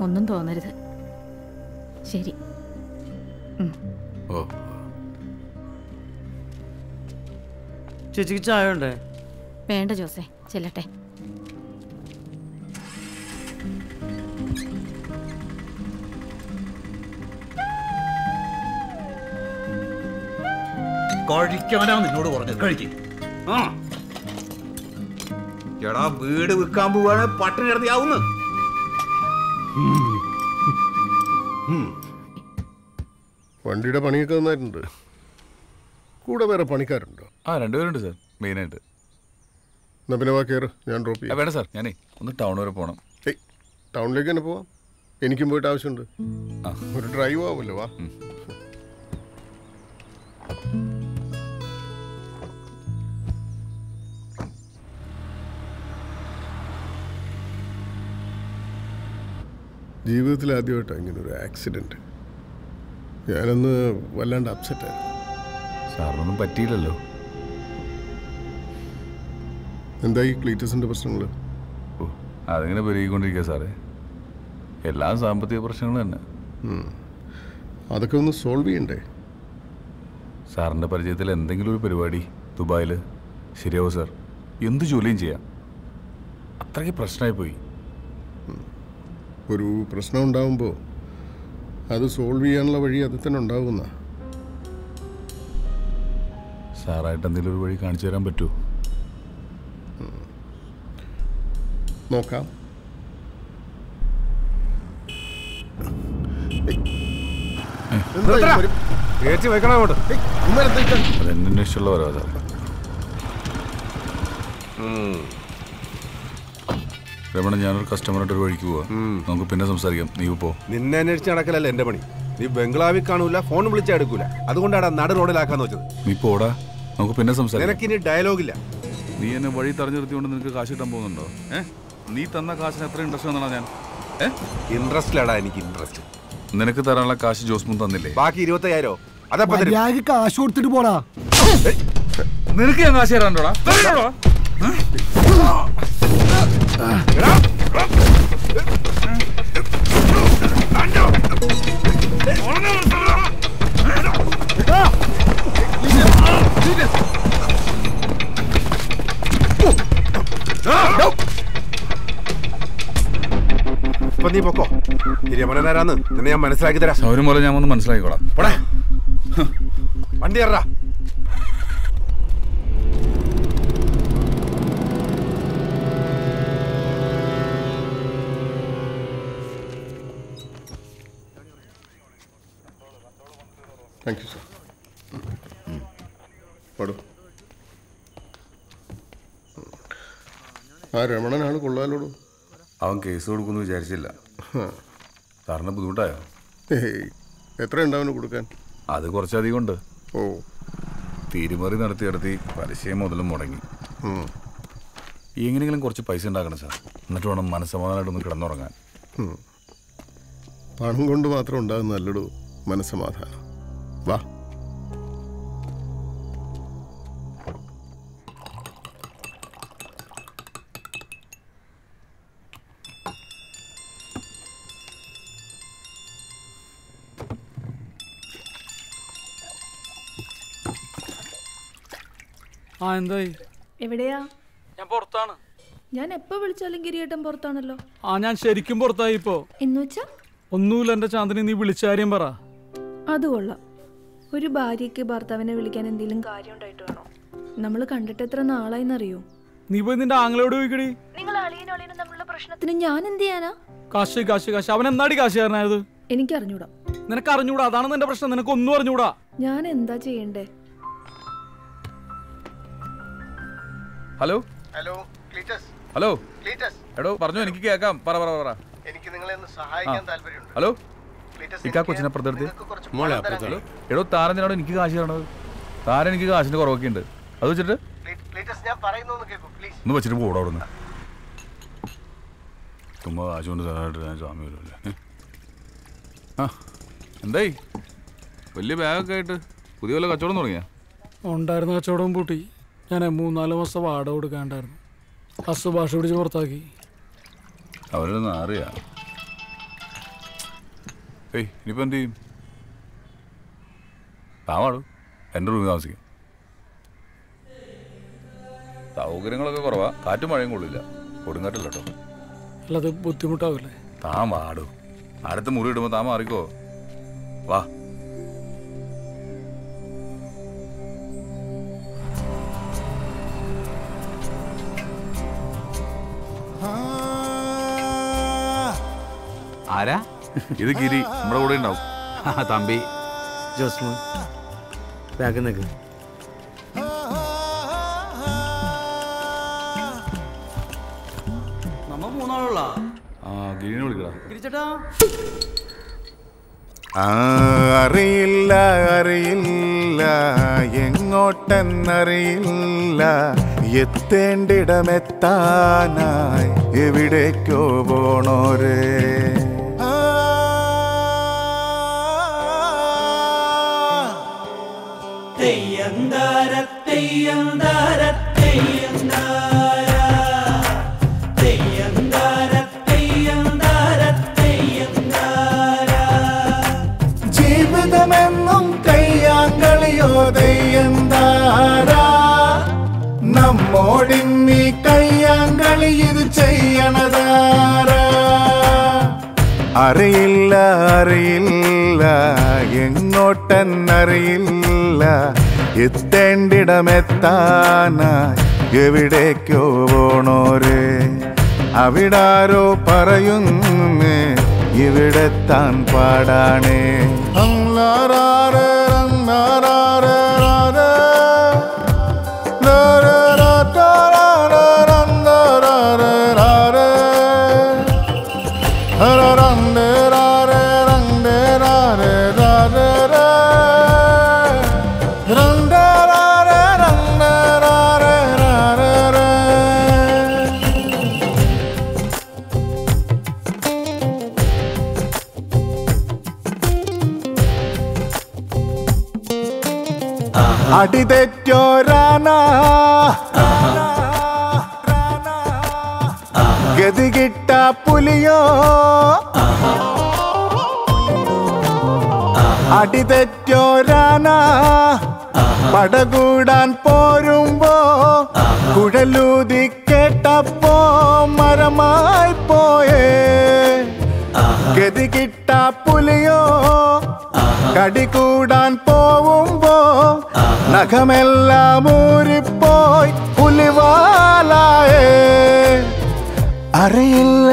ഒന്നും തോന്നരുത്. ശരി. ഓ. ചേച്ചിക്ക് ചായ ഉണ്ടേ വേണ്ട ജോസേ ചെല്ലട്ടെ. കഴിക്കാനാ നിന്നോട് പറഞ്ഞത്. കഴിക്ക്. ആ. എടാ വീട് വിൽക്കാൻ പോവാണ് പട്ടിണി കിടത്തിയാവുന്നു വണ്ടിയുടെ പണിയൊക്കെ നന്നായിട്ടുണ്ട്. കൂടെ വേറെ പണിക്കാരുണ്ടോ? ആ രണ്ടുപേരുണ്ട് സാർ. മെയിനായിട്ട്. എന്നാ പിന്നെ വാ കയറ് ഞാൻ ഡ്രോപ്പ് ചെയ്യാം. വേണ്ട സാർ. ഞാനേ ഒന്ന് ടൗൺ വരെ പോകണം ഏയ് ടൗണിലേക്ക് തന്നെ പോവാം. എനിക്കും പോയിട്ട് ആവശ്യമുണ്ട്. ആ. ഒരു ഡ്രൈവ് ആവുമല്ലോ വാ. ജീവിതത്തിൽ ആദ്യമായിട്ടാണ് ഇങ്ങനെ ഒരു ആക്സിഡന്റ് ഞാനൊന്ന് വല്ലാണ്ട് അപ്സെറ്റായിരുന്നു സാറിനൊന്നും പറ്റിയില്ലല്ലോ. എന്തായി ക്ലീറ്റസിന്റെ പ്രശ്നങ്ങൾ ഓ അതിങ്ങനെ പെരുകിക്കൊണ്ടിരിക്കുക സാറേ. എല്ലാ സാമ്പത്തിക പ്രശ്നങ്ങളും തന്നെ. അതൊക്കെ ഒന്ന് സോൾവ് ചെയ്യണ്ടേ? സാറിന്റെ പരിചയത്തിൽ എന്തെങ്കിലും ഒരു പരിപാടി ദുബായിൽ ശരിയാവും സാർ? എന്ത് ജോലിയും ചെയ്യാം. അത്രയ്ക്ക് പ്രശ്നമായി പോയി ഒരു പ്രശ്നം ഉണ്ടാകുമ്പോൾ അത് സോൾവ് ചെയ്യാനുള്ള വഴി അത് തന്നെ ഉണ്ടാകുന്ന സാറായിട്ട് എന്തെങ്കിലും ഒരു വഴി കാണിച്ചു തരാൻ പറ്റുമോ നോക്കാം. കയറ്റി വെക്കണം അങ്ങോട്ട്. അതെന്നെ അന്വേഷിച്ചുള്ളവരോ സാർ രമണ ഞാനൊരു കസ്റ്റമറായിട്ട് ഒരു വഴിക്ക് പോവാ. നമുക്ക് പിന്നെ സംസാരിക്കാം. നീ പോ. നിന്നെ അന്വേഷിച്ച് നടക്കലല്ല എന്റെ പണി. നീ ബംഗ്ലാവിൽ കാണൂല ഫോൺ വിളിച്ചാ എടുക്കൂല. അതുകൊണ്ടാണ് നട റോഡിലാക്കാന്ന് വെച്ചത്. നീ പോടാ. നമുക്ക് പിന്നെ സംസാരിക്കാം. നിനക്കിനി ഡയലോഗില്ല നീ എന്നെ വഴി തറഞ്ഞു നിർത്തിക്കൊണ്ട് നിനക്ക് കാശ് കിട്ടാൻ പോകുന്നുണ്ടോ? ഏ? നീ തന്ന കാശിന് എത്ര ഇൻട്രസ്റ്റ് വന്നാണ് ഞാൻ. ഇൻട്രസ്റ്റ് ലടാ എനിക്ക് ഇൻട്രസ്റ്റ് നിനക്ക് തരാനുള്ള കാശ് ജോസ്മു തന്നില്ലേ? ബാക്കി ഇരുപത്തയ്യായിരോ? അതപ്പോ തരും. മര്യാദയ്ക്ക് കാശ് കൊടുത്തിട്ട് പോടാ. നിനക്ക് ഞാൻ കാശ് തരാനുണ്ടോടാ? നീ പൊക്കോ. ഈ രമണനാരാന്ന് നിന്നെ ഞാൻ മനസ്സിലാക്കി തരാം. സൗരം പോലെ ഞാൻ ഒന്ന് മനസ്സിലാക്കിക്കോളാം. വണ്ടി കയറാ രമണനാണ് കൊള്ളാലോടു? അവൻ കേസ് കൊടുക്കുമെന്ന് വിചാരിച്ചില്ല. സാറിന് ബുദ്ധിമുട്ടായോ? എത്ര ഉണ്ടാവുന്നു കൊടുക്കാൻ? അത് കുറച്ചധികം ഉണ്ട് ഓ. തിരുമറി നടത്തി നടത്തി പലിശയും മുതലും മുടങ്ങി. എങ്ങനെയെങ്കിലും കുറച്ച് പൈസ ഉണ്ടാക്കണം സാർ. എന്നിട്ട് വേണം മനസ്സമാധാനമായിട്ടൊന്ന് കിടന്നുറങ്ങാൻ. പണം കൊണ്ട് മാത്രം ഉണ്ടാകുന്ന നല്ലൊരു മനസ്സമാധാനം. വാ. ആ എന്തായി? എവിടെയാ? ഞാൻ പുറത്താണ്. ഞാൻ എപ്പോ വിളിച്ചാലും പുറത്താണല്ലോ. ആ ഞാൻ ശരിക്കും പുറത്തായി ഇപ്പോ. എന്നുവെച്ചാ ഒന്നുമില്ല എന്റെ ചാന്ദിനി നീ വിളിച്ച കാര്യം പറ. അത് കൊള്ളാം. ഒരു ഭാര്യക്ക് ഭർത്താവിനെ വിളിക്കാൻ എന്തെങ്കിലും കാര്യം ഉണ്ടായിട്ട് വേണോ? നമ്മൾ കണ്ടിട്ട് എത്ര നാളായിന്നറിയോ? നീ പോയി നിന്റെ ആങ്ങളോട് പോയിക്കടി? നിങ്ങൾ അളിയനും അളിയനും തമ്മിലുള്ള പ്രശ്നത്തിന് ഞാൻ എന്ത് ചെയ്യാനാ? കാശ് കാശ് കാശ്. അവൻ എന്നാടി കാശുകാരനായത്? എനിക്ക് അറിഞ്ഞൂടാ നിനക്ക് അറിഞ്ഞൂടാ അതാണ് നിന്റെ പ്രശ്നം. നിനക്ക് ഒന്നും അറിഞ്ഞൂടാ? ഞാൻ എന്താ ചെയ്യണ്ടേ? Hello hello Cleetus hello Cleetus എടോ പറഞ്ഞു എനിക്ക് കേൾക്കാം. പറ പറ പറ. എനിക്ക് നിങ്ങളെ ഒന്ന് സഹായിക്കാൻ. താല്പര്യമുണ്ട്. ഹലോ ഇക്കാ കൊച്ചിനെ അപ്പുറത്തെടുത്ത് എടോ താരൻ മോളെ അപ്പുറത്ത്. എടോ താരനോട് എനിക്ക് കാശ് തരണത്? താരൻ എനിക്ക് കാശിന്റെ കുറവൊക്കെ ഉണ്ട്. അത് വെച്ചിട്ട്? ഒന്ന് വെച്ചിട്ട് പോടാ അവിടുന്ന്. ചുമ്മാ കാശ് കൊണ്ട് തരാനായിട്ട് ഞാൻ സ്വാമി വരുമല്ലേ ആ എന്തായി? വലിയ ബാഗൊക്കെ ആയിട്ട് പുതിയ വല്ല കച്ചവടം തുടങ്ങിയാ? ഉണ്ടായിരുന്ന കച്ചവടം പൂട്ടി. ഞാൻ മൂന്നാൽ മാസം വാട കൊടുക്കാണ്ടായിരുന്നു. അസ് ഭാഷ പിടിച്ച് പുറത്താക്കി. അവരൊന്നും അറിയാ. ഏയ് ഇനിയിപ്പോൾ എന്ത് ചെയ്യും? താവാടു എന്റെ റൂമിൽ താമസിക്കും. സൗകര്യങ്ങളൊക്കെ കുറവാ കാറ്റും മഴയും കൊള്ളില്ല കൊടുങ്കാറ്റില്ല കേട്ടോ. അല്ലാതെ ബുദ്ധിമുട്ടാവില്ലേ? താൻ വാടു. അടുത്ത മുറി ഇടുമ്പോൾ താൻ മാറിക്കോ. വാ. ആരാ? ഇത് ഗിരി നമ്മുടെ കൂടെ ഉണ്ടാവും. തമ്പി. ജോസ്മോൻ ബാഗ് നിൽക്ക് നമ്മ മൂന്നാളുള്ള ആ ഗിരിനെ വിളിക്കടാ. തിരിച്ചട്ടാ ആ, അറിയില്ല അറിയില്ല എങ്ങോട്ടെന്നറിയില്ല. എത്തേണ്ടിടമെത്താനായി എവിടേക്കോ പോണോരേ. തെയ്യന്താര. അറിയില്ല അറിയില്ല. എങ്ങോട്ടെന്നറിയില്ല. എത്തേണ്ടിടമെത്താനായി എവിടേക്കോ പോണോരേ. അവിടാരോ പറയുന്നേ ഇവിടെ താൻ പാടാണേ. അല്ലാറാറേ, അടിതെറ്റോരാനാ. ഗതികിട്ട പുലിയോ? അടിതെറ്റോരാനാ. പടകൂടാൻ പോരുമ്പോ കുഴലൂതി കേട്ടപ്പോ മരമായി പോയേ. ഗതികിട്ട പുലിയോ? കടികൂടാൻ പോവുമ്പോ നഖമെല്ലാം ഊരിപ്പോയി പുലിവാലായേ. അറിയില്ല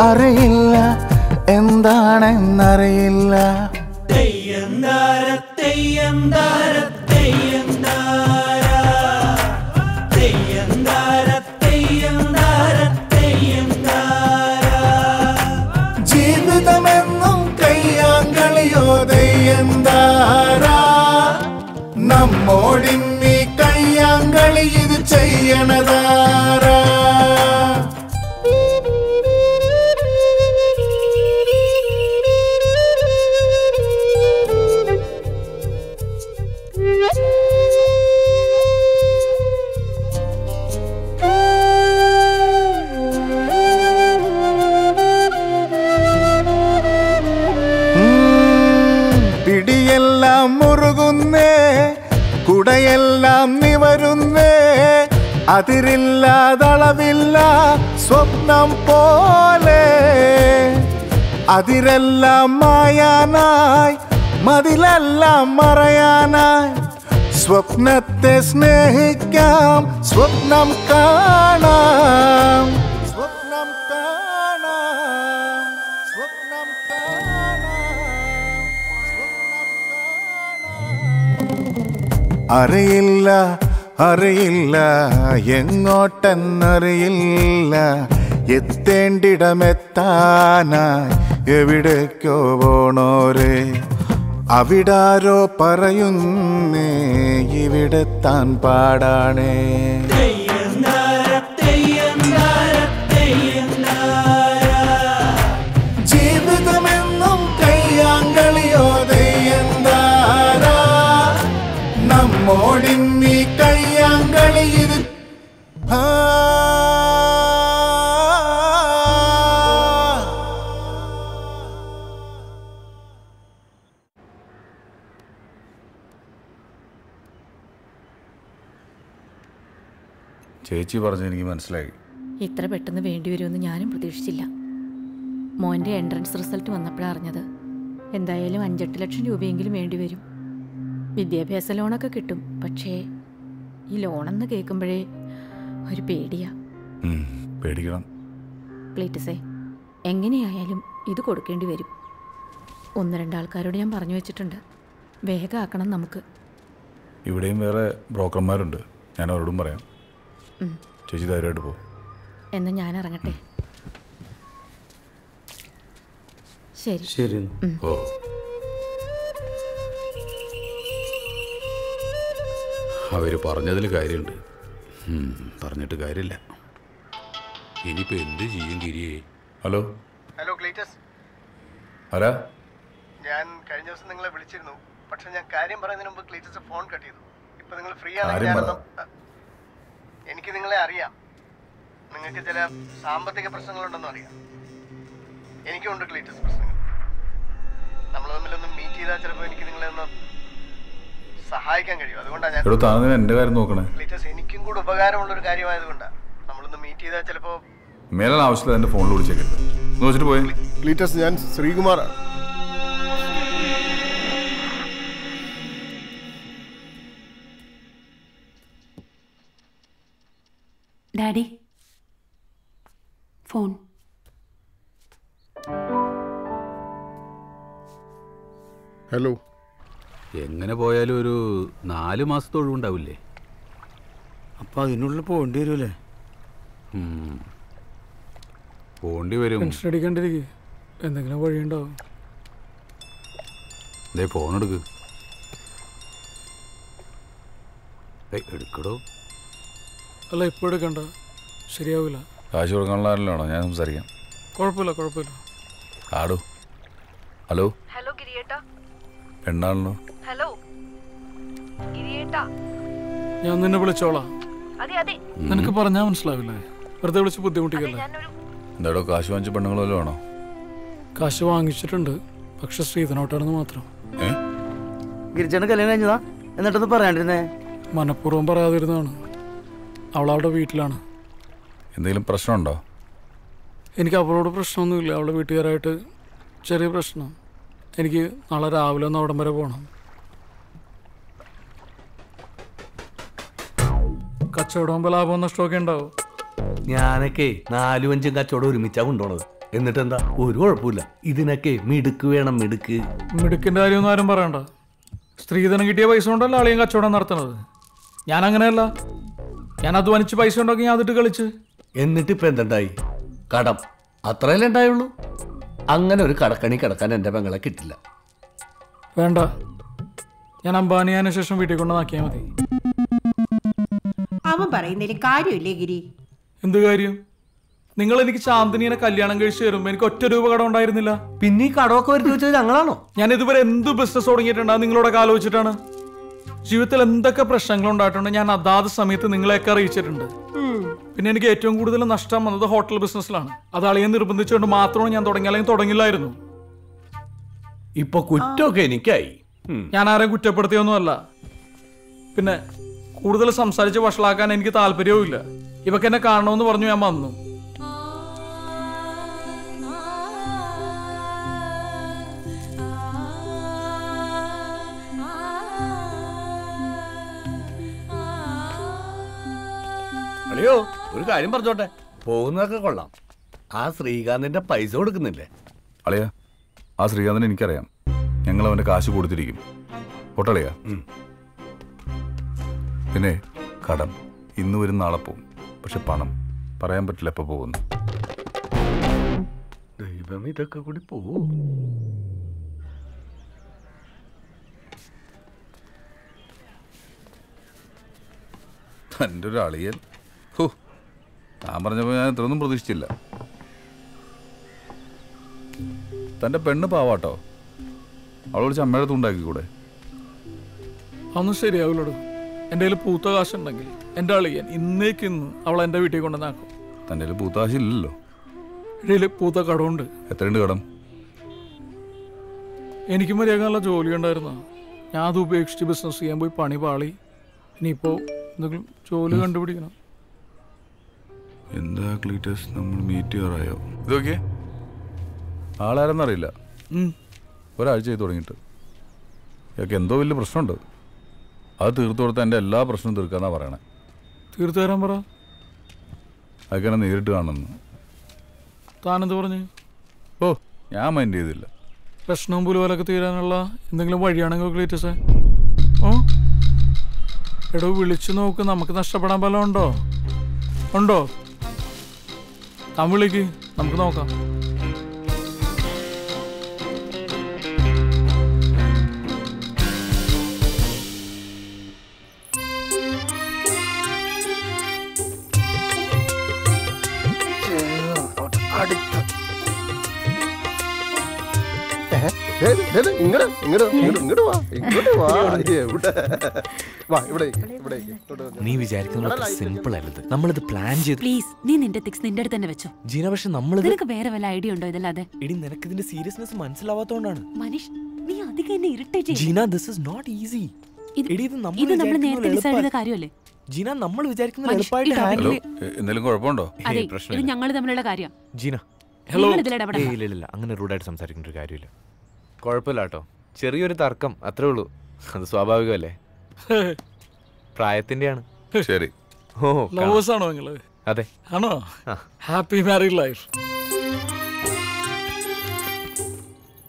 അറിയില്ല എന്താണെന്നറിയില്ല. തെയ്യന്താര തെയ്യന്താര നമ്മോടിന്നീ കയ്യാങ്കളി ഇത് ചെയ്യണതാരാ അതിരില്ലാതളവില്ല സ്വപ്നം പോലെ. അതിരെല്ലാം മായാനായി മതിലെല്ലാം മറയാനായി. സ്വപ്നത്തെ സ്നേഹിക്കാം സ്വപ്നം കാണാം. സ്വപ്നം കാണാം സ്വപ്നം അറിയില്ല അറിയില്ല എങ്ങോട്ടെന്നറിയില്ല. എത്തേണ്ടിടമെത്താനായി എവിടേക്കോ പോണോരെ. അവിടാരോ പറയുന്നേ ഇവിടെ താൻ പാടാണേ. ചേച്ചി പറഞ്ഞു എനിക്ക് മനസ്സിലായി. ഇത്ര പെട്ടെന്ന് വേണ്ടി വരുമെന്ന് ഞാനും പ്രതീക്ഷിച്ചില്ല. മോന്റെ എൻട്രൻസ് റിസൾട്ട് വന്നപ്പോഴാണ് അറിഞ്ഞത്. എന്തായാലും അഞ്ചെട്ട് ലക്ഷം രൂപയെങ്കിലും വേണ്ടി വരും. വിദ്യാഭ്യാസ ലോണൊക്കെ കിട്ടും. പക്ഷേ ഈ ലോണെന്ന് കേൾക്കുമ്പോഴേ ഒരു പേടിയാ. പേടിക്കണം. പ്ലീറ്റസേ എങ്ങനെയായാലും ഇത് കൊടുക്കേണ്ടി വരും. ഒന്ന് രണ്ടാൾക്കാരോട് ഞാൻ പറഞ്ഞു വെച്ചിട്ടുണ്ട്. വേഗമാക്കണം നമുക്ക്. ഇവിടെയും വേറെ ബ്രോക്കർമാരുണ്ട്. ഞാൻ അവരോടും പറയാം. ചേച്ചി ധൈര്യമായിട്ട് പോ. എന്നാ ഞാൻ ഇറങ്ങട്ടെ. ശരി. ശരി ഓ അവർ പറഞ്ഞതിൽ കാര്യമുണ്ട് പറഞ്ഞിട്ട് കാര്യമില്ല. ഇനിയിപ്പോ എന്ത് ചെയ്യും ഗിരിയെ? ഹലോ? ഹലോ ക്ലീറ്റസ് ആരാ? ഞാൻ കഴിഞ്ഞ ദിവസം നിങ്ങളെ വിളിച്ചിരുന്നു. പക്ഷെ ഞാൻ കാര്യം പറയുന്നതിന് മുമ്പ് ക്ലീറ്റസ് ഫോൺ കട്ട് ചെയ്തു. ഇപ്പൊ നിങ്ങൾ ഫ്രീ കാര്യം ആണെങ്കിൽ പറ. ഞാനൊന്ന് അ, എനിക്ക് നിങ്ങളെ അറിയാം. നിങ്ങൾക്ക് ചില സാമ്പത്തിക പ്രശ്നങ്ങളുണ്ടെന്നും അറിയാം. എനിക്കുണ്ട് ക്ലീറ്റസ് പ്രശ്നങ്ങൾ. നമ്മൾ തമ്മിലൊന്നും മീറ്റ് ചെയ്താൽ ചിലപ്പോൾ എനിക്ക് നിങ്ങളെ ഒന്ന് സഹായിക്കാൻ കഴിയും. അതുകൊണ്ടാണ് ഞാൻ എന്റെ കാര്യം നോക്കണേ. ക്ലീറ്റസ് എനിക്കും കൂടെ ഉപകാരമുള്ള ഒരു കാര്യമായതുകൊണ്ടാണ് നമ്മളൊന്ന് മീറ്റ് ചെയ്താൽ ചിലപ്പോൾ ആവശ്യമില്ല എന്റെ ഫോണിൽ വിളിച്ചേക്കരുത്. എന്ന് വെച്ചിട്ട് പോയി. ക്ലീറ്റസ് ഞാൻ ശ്രീകുമാറാണ്. ഡാഡി. ഫോൺ. ഹലോ. എങ്ങനെ പോയാലും ഒരു നാല് മാസത്തെ ഉണ്ടാവില്ലേ അപ്പൊ അതിനുള്ളിൽ പോകേണ്ടി വരുമല്ലേ. പോണ്ടി വരും. ടെൻഷൻ അടിക്കാണ്ടിരിക്കുക എന്തെങ്കിലും വഴിയുണ്ടാവും. ദേ ഫോൺ എടുക്ക്. എടുക്കടോ. അല്ല ഇപ്പോ എടുക്കണ്ട. ശരിയാവില്ല കാശ് കൊടുക്കാനുള്ള ഞാൻ സംസാരിക്കാം. കുഴപ്പമില്ല കുഴപ്പമില്ല. ആടോ. ഹലോ? ഹലോ ഗിരിയേട്ടാ. പെണ്ണാണല്ലോ. ഹലോ. ഗിരിയേട്ടാ. ഞാൻ നിന്നെ വിളിച്ചോളാം. അതെ അതെ. നിനക്ക് പറഞ്ഞാ മനസ്സിലാവില്ലേ? വെറുതെ വിളിച്ച് ബുദ്ധിമുട്ടിക്കല്ലേ? എന്താടോ കാശ് വാങ്ങിച്ച പെണ്ണുങ്ങൾ വല്ലതും ആണോ കാശ് വാങ്ങിച്ചിട്ടുണ്ട്. പക്ഷെ ശ്രീധനോട്ടാണെന്ന് മാത്രം. ഗിരിജന കല്യാണം കഴിഞ്ഞതാ? എന്നിട്ടൊന്ന് പറയാണ്ടിരുന്നേ? മനഃപൂർവം പറയാതിരുന്നതാണ്. അവൾ അവളുടെ വീട്ടിലാണ്. എന്തെങ്കിലും പ്രശ്നമുണ്ടോ? എനിക്ക് അവളോട് പ്രശ്നമൊന്നുമില്ല. അവളുടെ വീട്ടുകാരായിട്ട് ചെറിയ പ്രശ്നം. എനിക്ക് നാളെ രാവിലെ ഒന്ന് അവിടം വരെ പോകണം കച്ചവടം ലാഭം നഷ്ടമൊക്കെ ഉണ്ടാവും. ഞാനൊക്കെ നാലും അഞ്ചും കച്ചവടം ഒരുമിച്ചാ കൊണ്ടുപോണത്. എന്നിട്ട് എന്താ ഒരു കുഴപ്പമില്ല. ഇതിനൊക്കെ മിടുക്ക് വേണം മിടുക്ക്. മിടുക്കിന്റെ കാര്യമൊന്നും ആരും പറയണ്ട. സ്ത്രീധനം കിട്ടിയ പൈസ കൊണ്ടല്ല ആളെയും കച്ചവടം നടത്തണത് ഞാൻ അങ്ങനെയല്ല ഞാൻ അധ്വാനിച്ച് പൈസ ഉണ്ടാക്കി ഞാൻ അതിട്ട് കളിച്ച്. എന്നിട്ട് ഇപ്പൊ എന്തുണ്ടായി? കടം. അത്രയല്ലേ ഉണ്ടായുള്ളൂ? അങ്ങനെ ഒരു കടക്കണി കിടക്കാൻ എന്റെ പെങ്ങളെ കിട്ടില്ല. വേണ്ട. ഞാൻ അംബാനിയാന് ശേഷം വീട്ടിൽ കൊണ്ടുവന്നാക്കിയാൽ മതി. അവൻ പറയുന്നതിൽ കാര്യമില്ലേ ഗിരി? എന്ത് കാര്യം? നിങ്ങൾ എനിക്ക് ചാന്ദിനിയെ കല്യാണം കഴിച്ച് തരുമ്പോ എനിക്ക് ഒറ്റ രൂപ കടം ഉണ്ടായിരുന്നില്ല. പിന്നെ ഈ കടമൊക്കെ വരുത്തി വെച്ചത് ഞങ്ങളാണോ? ഞാൻ ഇതുവരെ എന്ത് ബിസിനസ് തുടങ്ങിയിട്ടുണ്ടാകും നിങ്ങളോടൊക്കെ ആലോചിച്ചിട്ടാണ്. ജീവിതത്തിൽ എന്തൊക്കെ പ്രശ്നങ്ങൾ ഉണ്ടായിട്ടുണ്ട് ഞാൻ അതാത് സമയത്ത് നിങ്ങളെയൊക്കെ അറിയിച്ചിട്ടുണ്ട്. പിന്നെ എനിക്ക് ഏറ്റവും കൂടുതൽ നഷ്ടം വന്നത് ഹോട്ടൽ ബിസിനസ്സിലാണ്. അത് അളിയെ നിർബന്ധിച്ചുകൊണ്ട് മാത്രമാണ് ഞാൻ തുടങ്ങി അല്ലെങ്കിൽ തുടങ്ങില്ലായിരുന്നു. ഇപ്പൊ കുറ്റമൊക്കെ എനിക്കായി. ഞാൻ ആരെയും കുറ്റപ്പെടുത്തിയൊന്നുമല്ല. പിന്നെ കൂടുതൽ സംസാരിച്ച് വഷളാക്കാൻ എനിക്ക് താല്പര്യവും ഇല്ല ഇവക്കെന്നെ കാണണമെന്ന് പറഞ്ഞു ഞാൻ വന്നു. അളിയോ ഒരു കാര്യം പറഞ്ഞോട്ടെ. പോകുന്നതൊക്കെ കൊള്ളാം. ആ ശ്രീകാന്തിന്റെ പൈസ കൊടുക്കുന്നില്ലേ? അളിയ ആ ശ്രീകാന്തിനെ എനിക്കറിയാം. ഞങ്ങൾ അവന്റെ കാശ് കൊടുത്തിരിക്കും. പൊട്ടളിയ പിന്നെ കടം. ഇന്ന് വരും നാളെ പോവും. പക്ഷെ പണം പറയാൻ പറ്റില്ല എപ്പോ പോകുന്നു. ദൈവം ഇതൊക്കെ കൂടി പോവും. തന്റെ ഒരു അളിയൻ. ഞാൻ പറഞ്ഞപ്പോൾ ഞാൻ ഇത്രയൊന്നും പ്രതീക്ഷിച്ചില്ല. തന്റെ പെണ്ണ് പാവാട്ടോ. അവളോട് ചമ്മയുടെ ഉണ്ടാക്കിക്കൂടെ? കൂടെ ശരിയാവില്ലടോ. എന്റെ കയ്യിൽ പൂത്ത ഉണ്ടെങ്കിൽ എന്റെ അളിയൻ ഇന്നേക്ക് ഇന്ന് അവൾ എന്റെ വീട്ടിൽ കൊണ്ടുവന്നാക്കും. തന്റെ കയ്യിൽ പൂത്താശില്ലല്ലോ ഇടയിൽ പൂത്ത കടമുണ്ട്. എത്രയുണ്ട് കടം? എനിക്ക് മര്യാദ ജോലി ഉണ്ടായിരുന്നു? ഞാൻ അത് ഉപേക്ഷിച്ച് ബിസിനസ് ചെയ്യാൻ പോയി പണി പാളി. ഇനിയിപ്പോൾ എന്തെങ്കിലും ജോലി കണ്ടുപിടിക്കണം. എന്താ ക്ലീറ്റസ് നമ്മൾ മീറ്റ് ചെയ്യാറായോ? ഇതൊക്കെ ആളാരെന്നറിയില്ല. ഉം. ഒരാഴ്ച ചെയ്ത് തുടങ്ങിയിട്ട്. ഇതൊക്കെ എന്തോ വലിയ പ്രശ്നമുണ്ട്. അത് തീർത്തു കൊടുത്താൽ എന്റെ എല്ലാ പ്രശ്നവും തീർക്കാന്നാ പറയണേ. തീർത്തു തരാൻ പറ. അതൊക്കെ നേരിട്ട് കാണുന്നു താനെന്ത് പറഞ്ഞു? ഓ ഞാൻ മൈൻഡ് ചെയ്തില്ല. പ്രശ്നവും പുലുപോലൊക്കെ തീരാനുള്ള എന്തെങ്കിലും വഴിയാണെങ്കിൽ ക്ലീറ്റസേ ഓ? എടോ വിളിച്ചു നോക്ക്. നമുക്ക് നഷ്ടപ്പെടാൻ ഫലമുണ്ടോ ഉണ്ടോ? ഉണ്ടോ? താൻ വിളിക്ക് നമുക്ക് നോക്കാം. നീ വിചാരിക്കുന്ന സിമ്പിൾ അല്ലത്. നമ്മളിത് പ്ലാൻ ചെയ്ത് പ്ലീസ് നീ നിന്റെ ടിക്സ് നിന്റെ അടുത്ത് തന്നെ വെച്ചോ. ജീന പക്ഷെ നമ്മൾ നിനക്ക് വേറെ വല്ല ഐഡിയ ഉണ്ടോ ഇതല്ലാതെ എടി നിനക്ക് ഇതിന്റെ സീരിയസ്നെസ് മനസ്സിലാവാത്തോണ്ടാണ്. മനീഷ് നീ അധികം എന്നെ irritate Jeena this is not easy ഇത് ഇത് നമ്മൾ നേരത്തെ പോലെ ഡിസൈഡ് ചെയ്ത കാര്യമല്ലേ? ജീന നമ്മൾ വിചാരിക്കുന്ന മനീഷ്, എളുപ്പമായിട്ട് ഹാൻഡിൽ topic എന്തെങ്കിലും കുഴപ്പമുണ്ടോ? അതെ ഇത് ഞങ്ങൾ തമ്മിലുള്ള കാര്യം. ജീന ഇല്ല ഇല്ല ഇല്ല. അങ്ങനെ റൂഡായിട്ട് സംസാരിക്കേണ്ട ഒരു കാര്യമില്ല. കുഴപ്പമില്ല കേട്ടോ ചെറിയൊരു തർക്കം അത്രേ ഉള്ളൂ. അത് സ്വാഭാവികമല്ലേ? പ്രായത്തിന്റെയാണ്. ശരി. ഓ ലവേഴ്സ് ആണോ നിങ്ങൾ? അതെ. ആണോ? ഹാപ്പി മാരീഡ് ലൈഫ്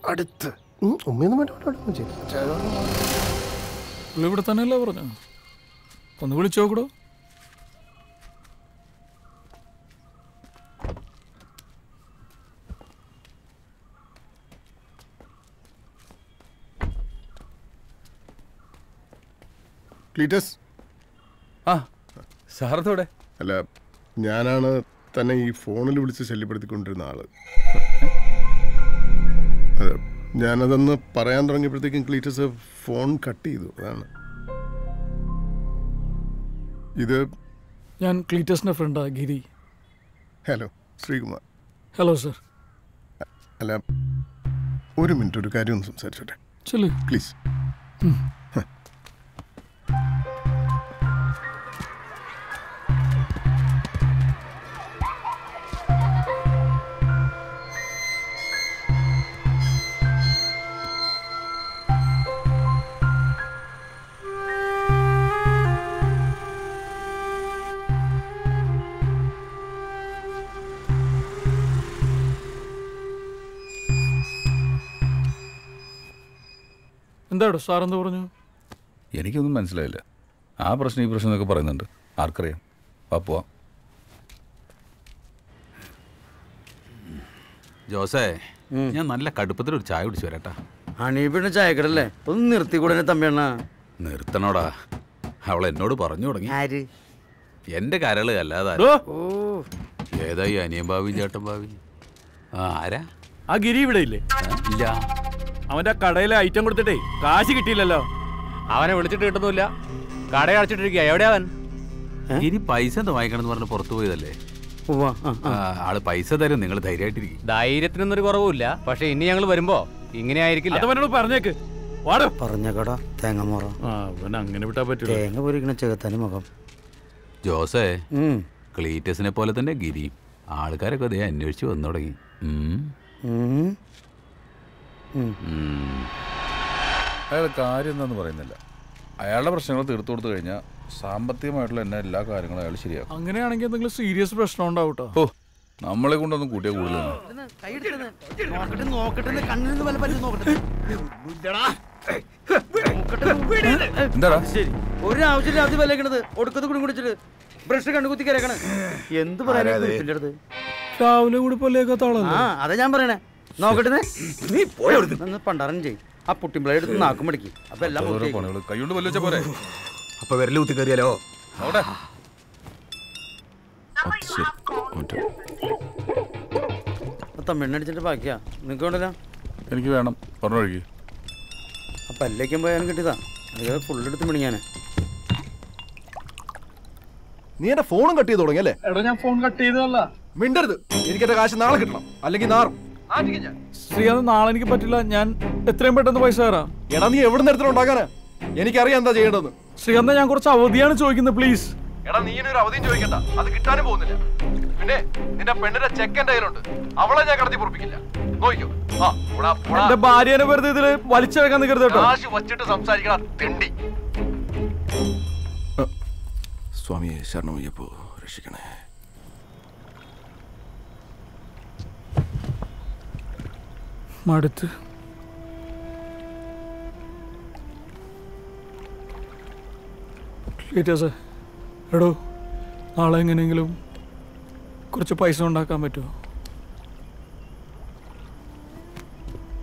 അടുത്ത്. ഇവിടെ തന്നെയല്ലേ പറഞ്ഞു ഒന്ന് വിളിച്ചു ക്ലീറ്റസ് ആ സാറത്തോടെ അല്ല ഞാനാണ് തന്നെ ഈ ഫോണിൽ വിളിച്ച് ശല്യപ്പെടുത്തിക്കൊണ്ടിരുന്ന ആൾ. അതെ ഞാനതൊന്ന് പറയാൻ തുടങ്ങിയപ്പോഴത്തേക്കും ക്ലീറ്റസ് ഫോൺ കട്ട് ചെയ്തു അതാണ്. ഇത് ഞാൻ ക്ലീറ്റസിന്റെ ഫ്രണ്ടാ Giri. Hello Sreekumar. Hello sir. അല്ല ഒരു മിനിറ്റ് ഒരു കാര്യം ഒന്ന് സംസാരിച്ചോട്ടെ. ചെല്ലു. പ്ലീസ്. എന്താടോ സാർ എന്ത് പറഞ്ഞു? എനിക്കൊന്നും മനസ്സിലായില്ല. ആ പ്രശ്നം ഈ പ്രശ്നം എന്നൊക്കെ പറയുന്നുണ്ട്. ആർക്കറിയാം. വാ പോവാം. ജോസേ ഞാൻ നല്ല കടുപ്പത്തിൽ ഒരു ചായ കുടിച്ചു വരാട്ടാ. ചായ ചായക്കടല്ലേ ഒന്ന് നിർത്തിക്കൂടെ തമ്മിയണ്ണ. നിർത്തണോടാ. അവൾ എന്നോട് പറഞ്ഞു തുടങ്ങി. ആര്? എന്റെ കരൾ അല്ലാതെ. ഏതായി അനിയൻ ഭാവി ചേട്ടൻ ഭാവി ആ ആരാ? ആ ഗിരി ഇവിടെ ഇല്ലേ? ഇല്ല. അവന്റെ കടയിലെ ഐറ്റം കൊടുത്തിട്ടേ കാശ് കിട്ടിയില്ലല്ലോ. അവനെ വിളിച്ചിട്ട് കിട്ടുന്നില്ല കട അടച്ചിട്ടിരിക്കുക എവിടെയാ അവൻ? ഇനി പൈസ എന്താ വാങ്ങിക്കണമെന്ന് പറഞ്ഞ് പുറത്തു പോയതല്ലേ? ആൾ പൈസ തരും നിങ്ങൾ ധൈര്യമായിട്ടിരിക്കും. ധൈര്യത്തിനൊന്നും ഒരു കുറവുമില്ല. പക്ഷെ ഇനി ഞങ്ങൾ വരുമ്പോ ഇങ്ങനെ ആയിരിക്കില്ല അവനോട് പറഞ്ഞേക്ക്. പറഞ്ഞേക്കടാ തേങ്ങ മോറ. ആ അവൻ അങ്ങനെ വിട്ടാ പറ്റില്ല തേങ്ങ പൊരിക്കണ മുഖം. ജോസേ. ക്ലീറ്റസിനെ പോലെ തന്നെ ഗിരി ആൾക്കാരൊക്കെ അതേ അന്വേഷിച്ച് വന്നു തുടങ്ങി. അയാൾ കാര്യം എന്താന്ന് പറയുന്നില്ല. അയാളുടെ പ്രശ്നങ്ങൾ തീർത്തു കൊടുത്തു കഴിഞ്ഞാൽ സാമ്പത്തികമായിട്ടുള്ള എന്നെ എല്ലാ കാര്യങ്ങളും അയാൾ ശരിയാക്കും. അങ്ങനെയാണെങ്കിൽ എന്തെങ്കിലും സീരിയസ് പ്രശ്നം ഉണ്ടാവും കേട്ടോ ഓ നമ്മളെ കൊണ്ടൊന്നും കൂട്ടിയ കൂടുതൽ നോക്കട്ടെ നോക്കട്ടെ കണ്ണിൽ നിന്ന് വല്ല പറ്റും നോക്കട്ടെ. എന്താടാ? ശരി. ഒരു ആവശ്യമില്ല അത് വിലക്കണത് ഒടുക്കത്ത് കുടി കുടിച്ചിട്ട് ബ്രഷ് കണ്ണു കുത്തി കരക്കണ എന്ത് പറയാനാ രാവിലെ കൂടി പല്ലേക്കാത്ത ആ ആളല്ലേ അതാ ഞാൻ പറയണേ. നോക്കട്ടെ. നീ പോയി പണ്ടാറൻ ചെയ്യും. ആ പുട്ടിമ്പിള എടുത്ത് നാക്കും മടിക്കും അപ്പൊ എല്ലാം കൈകൊണ്ട് വെച്ചാ പോരെ. അപ്പൊ വിരൽ കുത്തി കയറിയാലോ തമ്മിണ്ണടിച്ചിട്ട് ബാക്കിയാ. നിനക്ക് വേണ്ടല്ലോ എനിക്ക് വേണം. പറഞ്ഞു ഒഴുകി. അപ്പൊ അല്ലേക്കും പോയാലും കിട്ടിയതാ. അത് ഫുള്ളെടുത്ത് മിണിങ്ങാനെ. നീ എന്റെ ഫോണും കട്ട് ചെയ്ത് തുടങ്ങി അല്ലേ? എടാ ഞാൻ ഫോൺ കട്ട് ചെയ്തതല്ല. മിണ്ടരുത്. എനിക്ക് എന്റെ കാശ് നാളെ കിട്ടണം. അല്ലെങ്കിൽ നാറും. ശ്രീകാന്ത് നാളെ എനിക്ക് പറ്റില്ല. ഞാൻ എത്രയും പെട്ടെന്ന് പൈസ തരാം എടാ നീ എവിടെ നിന്ന് ഉണ്ടാക്കാനാ? എനിക്കറിയാം എന്താ ചെയ്യേണ്ടതെന്ന് ശ്രീകാന്ത് ഞാൻ കുറച്ച് അവധിയാണ് ചോദിക്കുന്നത് പ്ലീസ് എടാ നീ ഒരു അവധിയും ചോദിക്കണ്ട. അത് കിട്ടാനും പോകുന്നില്ല. പിന്നെ നിന്റെ പെണ്ണിന്റെ ചെക്ക് എന്റെ കയ്യിലുണ്ട്. അവളെ ഞാൻ കടത്തി പൊറപ്പിക്കില്ല. നോക്കിയോ ആ. എന്റെ ഭാര്യനെ വെറുതെ ഇതിൽ വലിച്ചെടുക്കാൻ നിൽക്കരുത് കേട്ടോ. കാശ് വച്ചിട്ട് സംസാരിക്കണ തെണ്ടി. സ്വാമിയെ ശരണമയ്യപ്പോ രക്ഷിക്കണേ. മടുത്ത്. ക്ലീറ്റേഴ്സ് എടോ നാളെ എങ്ങനെയെങ്കിലും കുറച്ച് പൈസ ഉണ്ടാക്കാൻ പറ്റുമോ?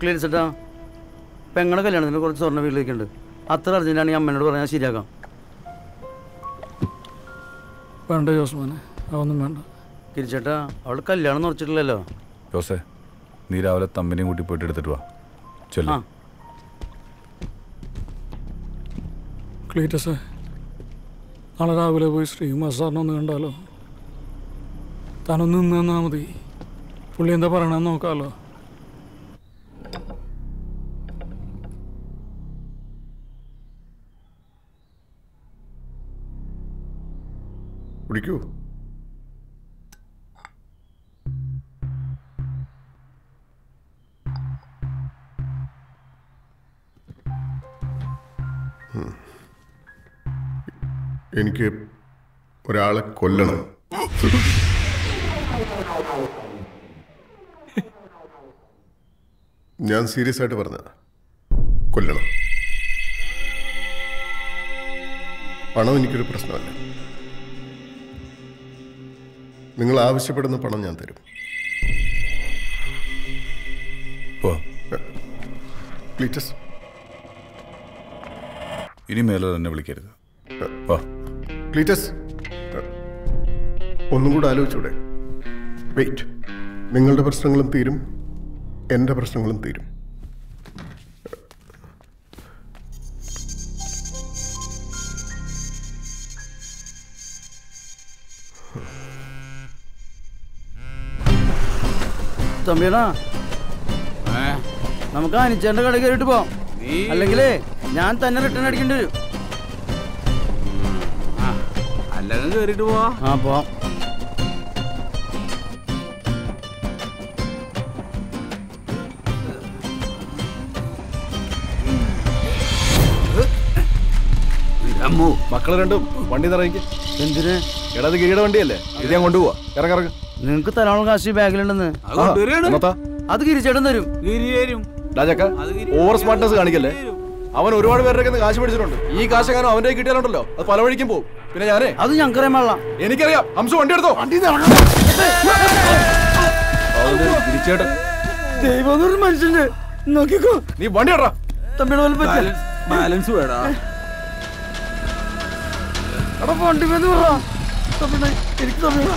ക്ലീൻ ചേട്ടാ പെങ്ങളുടെ കല്യാണത്തിന് കുറച്ച് സ്വർണ വീട്ടിലേക്കുണ്ട് അത്ര അർജന്റാണ് ഈ അമ്മേനോട് പറഞ്ഞാൽ ശരിയാക്കാം. വേണ്ട ജോസ്മാനെ അതൊന്നും വേണ്ട. തിരിച്ചേട്ടാ അവൾ കല്യാണം എന്ന് ഉറച്ചിട്ടില്ലല്ലോ ജോസേ നീ രാവിലെ തമ്മിനെയും കൂട്ടി പോയിട്ട് എടുത്തിട്ട് വാ. ചെല്ലു. ക്ലീറ്റസ് നാളെ രാവിലെ പോയി ശ്രീകുമാർ സാറിനെ ഒന്ന് കണ്ടാലോ? താനൊന്ന് നിന്ന് മതി. പുള്ളി എന്താ പറയണമെന്ന് നോക്കാമല്ലോ കുടിക്കൂ. എനിക്ക് ഒരാളെ കൊല്ലണം. ഞാൻ സീരിയസ് ആയിട്ട് പറഞ്ഞ കൊല്ലണം. പണം എനിക്കൊരു പ്രശ്നമല്ല. നിങ്ങൾ ആവശ്യപ്പെടുന്ന പണം ഞാൻ തരും. ഇനി മേലെ തന്നെ വിളിക്കരുത്. വാ ക്ലീറ്റസ് ഒന്നും കൂടെ ആലോചിച്ചൂടെ? വെയിറ്റ് നിങ്ങളുടെ പ്രശ്നങ്ങളും തീരും. എന്റെ പ്രശ്നങ്ങളും തീരും. തമ്പിയണാ നമുക്ക് അനിച്ചേന്റെ കട കയറിയിട്ട് പോവാം. അല്ലെങ്കിലേ ഞാൻ തന്നെ റിട്ടേൺ അടിക്കേണ്ടി വരും. കയറിയിട്ട് പോവാ. ആ പോവാം. അമ്മു. മക്കൾ രണ്ടും വണ്ടി നിറയ്ക്ക്. എന്തിന്? എടാത് ഗിരിയുടെ വണ്ടിയല്ലേ? ഇത് ഞാൻ കൊണ്ടുപോവാ ഇറങ്ങിറങ്ങ നിങ്ങക്ക് തരാനുള്ള കാശ് ബാഗിലുണ്ടെന്ന്. അത് ഗിരിച്ചേട്ടൻ തരും. രാജക്ക ഓവർ സ്മാർട്ട്നെസ് കാണിക്കല്ലേ? അവൻ ഒരുപാട് പേരുടെ കാശ് മേടിച്ചിട്ടുണ്ട്. ഈ കാശെങ്ങാനും അവന്റെ കിട്ടിയാലുണ്ടല്ലോ? അത് പല വഴിക്കും പോകും. പിന്നെ ഞാനേ അത് ഞങ്ങൾക്കറിയാൻ പാടില്ല. എനിക്കറിയാം. ഹംസ വണ്ടി എടുത്തോ? വണ്ടി തിരിച്ചേട്ടൻ ദൈവം മനുഷ്യന്റെ നോക്കിക്കോ. നീ വണ്ടി ഇടറാ തമ്മിയുടെ ബാലൻസ് വേടാ. എടാ വണ്ടി തമ്മിടെ എനിക്ക് തമ്മിടാ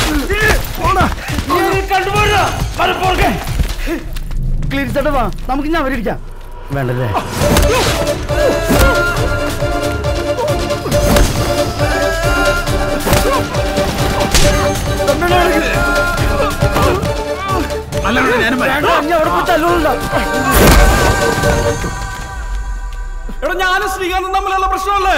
ഈ കാണിച്ചത് എന്ത് കണ്ടില്ലേ രാത്രി ഈ പന്നിയെ ചവിട്ടി ക്ലീസടാ നീ എന്തിനാ അവനെ തല്ലേ തല്ലാ നീ എന്തുവാ അടിച്ച് പൊളിച്ച് ക്ലീസടാ ആ ഇടിച്ചവനെ കണ്ണുപൊട്ടിക്കടാ ക്ലീൻ ചേട്ടാ വാ നമുക്ക് ഞാൻ അവരിക്കാം വേണ്ടല്ലേ എടാ ഞാനും ശ്രീകാന്തും തമ്മിലുള്ള പ്രശ്നമല്ലേ?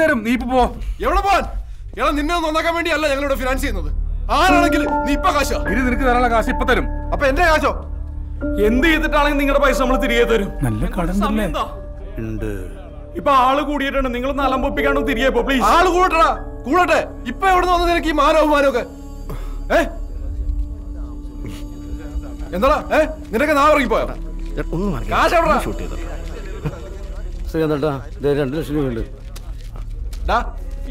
തരും. നീ ഇപ്പൊ പോ. എവിടെ പോവാൻ? എടാ നിന്നെ നന്നാക്കാൻ വേണ്ടിയല്ല ഞങ്ങളിവിടെ ഫിനാൻസ് ചെയ്യുന്നത്. ആരാണെങ്കിൽ നീ ഇപ്പൊ കാശോ ഇത് നിനക്ക് തരാനുള്ള കാശ് ഇപ്പൊ തരും. അപ്പൊ എന്റെ കാശോ? എന്ത് ചെയ്തിട്ടാണെങ്കിൽ നിങ്ങളുടെ പൈസ നമ്മൾ തിരികെ തരും. നല്ല കടം ഉണ്ട്. ഇപ്പൊ ആൾ കൂടിയിട്ടുണ്ട്. നിങ്ങൾ നലം പൊപ്പിക്കാണോ തിരികെ പോ പ്ലീസ് ആൾ കൂടട്ടാ കൂടട്ടെ. ഇപ്പൊ എവിടെ നിന്ന് വന്നത് നിനക്ക് ഈ മാനവും ഏ? എന്താടാ? ഏ? നിനക്ക് നാ ഒന്നും കാണിക്കണ്ട. കാശ് എവിടെ ഷൂട്ട് ചെയ്തോ. ശ്രീകാന്തേട്ടാ ഇതേ രണ്ട് ലക്ഷം രൂപയുണ്ട്.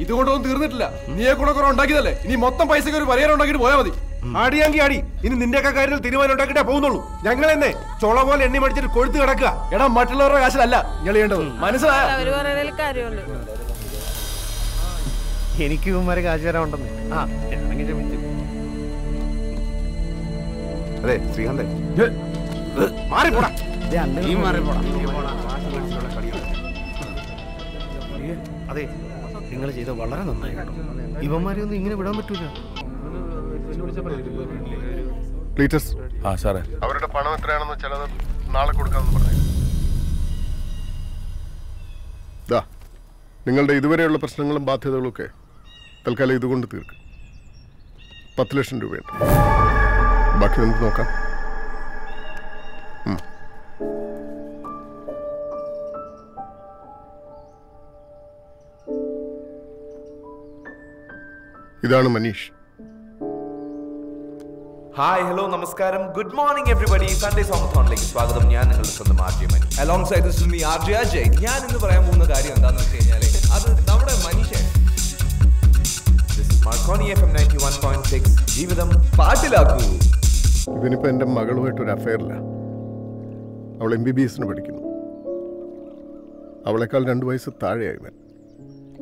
ഇതുകൊണ്ടൊന്നും തീർന്നിട്ടില്ല. നീയെ കൂടെ കുറെ ഉണ്ടാക്കിയതല്ലേ? ഇനി മൊത്തം പൈസക്ക് ഒരു പരിഹാരം ഉണ്ടാക്കിട്ട് പോയാൽ മതി. ആടിയാങ്കി ആടി ഇനി നിന്റെയൊക്കെ കാര്യത്തിൽ തീരുമാനം ഉണ്ടാക്കിട്ടേ പോകുന്നുള്ളൂ. ഞങ്ങൾ എന്നെ ചുള പോലെ എണ്ണി മടിച്ചിട്ട് കൊഴുത്ത് കിടക്കുക. എടാ മറ്റുള്ളവരുടെ കാശിലല്ല നിങ്ങൾ ചെയ്യേണ്ടത്. മനസ്സിലായ? എനിക്ക് ഇവന്മാരെ കാശ് തരാനുണ്ടെന്ന് ആ ഞാനെങ്കിൽ ക്ഷമിച്ചു അതെ ശ്രീകാന്തേ. മാറിപ്പോടാ അതെ. നിങ്ങൾ ചെയ്ത വളരെ നന്നായി കേട്ടോ ഇവന്മാരെ ഒന്നും ഇങ്ങനെ വിടാൻ പറ്റൂല. ആ സാറേ. അവരുടെ പണം എത്രയാണെന്ന് ചിലത് നാളെ കൊടുക്കാമെന്ന് പറഞ്ഞു. ദാ നിങ്ങളുടെ ഇതുവരെയുള്ള പ്രശ്നങ്ങളും ബാധ്യതകളും ഒക്കെ തൽക്കാലം ഇതുകൊണ്ട് തീർക്കും. പത്ത് ലക്ഷം രൂപയുണ്ട്. ബാക്കി നമുക്ക് നോക്കാം. ഇതാണ് മനീഷ്. ഹായ് ഹലോ നമസ്കാരം. ഗുഡ് മോർണിംഗ് എവറിബഡി സൺഡേ സോമത്തോണിലേക്ക് സ്വാഗതം. ഞാൻ നിങ്ങളുടെ സ്വന്തം R J alongside this me R J Ajay. ഞാൻ ഇന്ന് പറയാൻ പോകുന്ന കാര്യം എന്താണെന്ന് വെച്ച് കഴിഞ്ഞാൽ അത് നമ്മുടെ മനുഷ്യൻ Marconi F M ninety one point six ജീവിതം പാട്ടിലാക്കൂ. ഇവനിപ്പോൾ എന്റെ മകളുമായിട്ടൊരു അഫയറില്ല അവൾ എം ബി ബി എസിന് പഠിക്കുന്നു. അവളെക്കാൾ രണ്ട് വയസ്സ് താഴെയായി ഇവൻ.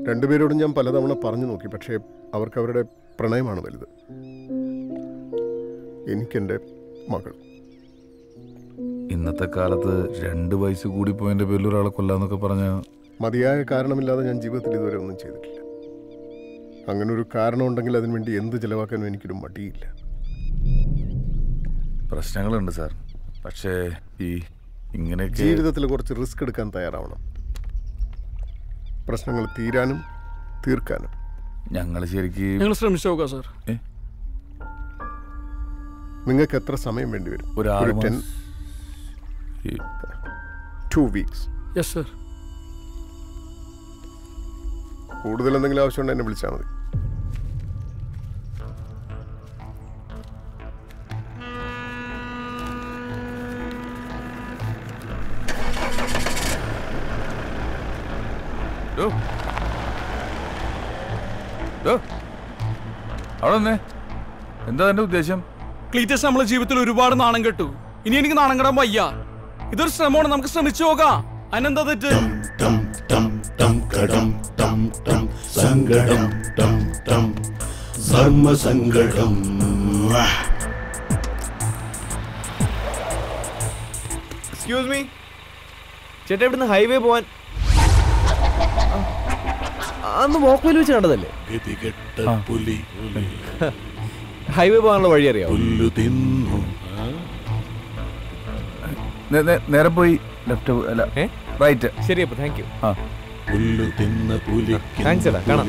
രണ്ടുപേരോടും ഞാൻ പലതവണ പറഞ്ഞു നോക്കി പക്ഷേ അവർക്ക് അവരുടെ പ്രണയമാണ് വലുത്. എനിക്കെന്റെ മകൾ. ഇന്നത്തെ കാലത്ത് രണ്ട് വയസ്സ് കൂടി പോയതിന്റെ പേരിൽ ഒരാളെ കൊല്ലാന്നൊക്കെ പറഞ്ഞ മതിയായ കാരണമില്ലാതെ ഞാൻ ജീവിതത്തിൽ ഇതുവരെ ഒന്നും ചെയ്തിട്ടില്ല. അങ്ങനെ ഒരു കാരണമുണ്ടെങ്കിൽ അതിനുവേണ്ടി എന്ത് ചിലവാക്കാനും എനിക്കൊരു മടിയില്ല. പ്രശ്നങ്ങളുണ്ട് സാർ. പക്ഷേ ഈ ഇങ്ങനെ ജീവിതത്തിൽ കുറച്ച് റിസ്ക് എടുക്കാൻ തയ്യാറാവണം. പ്രശ്നങ്ങൾ തീരാനും തീർക്കാനും. ഞങ്ങൾ ശരിക്കും ഞങ്ങൾ ശ്രമിച്ചു നോക്കാം സാർ. നിങ്ങൾക്ക് എത്ര സമയം വേണ്ടി വരും? ഒരു ആറ് ten two weeks. Yes sir കൂടുതൽ എന്തെങ്കിലും ആവശ്യമുണ്ടെങ്കിൽ എന്നെ വിളിച്ചാൽ മതി. അവിടെ നിന്നേ എന്താ എന്റെ ഉദ്ദേശം? ക്ലീറ്റസ് നമ്മളെ ജീവിതത്തിൽ ഒരുപാട് നാണം കെട്ടു. ഇനി എനിക്ക് നാണം കെടാൻ വയ്യ. ഇതൊരു ശ്രമമാണ്. നമുക്ക് ശ്രമിച്ചു നോക്കാം അതിനെന്താ തെറ്റ്? സങ്കടം എക്സ്ക്യൂസ് മീ ചേട്ടാ ഇവിടുന്ന് ഹൈവേ പോവാൻ അന്ന് വോക്ക്വേൽ വെച്ച് കണ്ടതല്ലേ ഹൈവേ പോകാനുള്ള വഴി അറിയാം നേരെ പോയി ലെഫ്റ്റ് അല്ല റൈറ്റ് ശരി അപ്പൊ താങ്ക് യു തിന്ന പുലി താങ്ക്സ് എടാ കാണാം.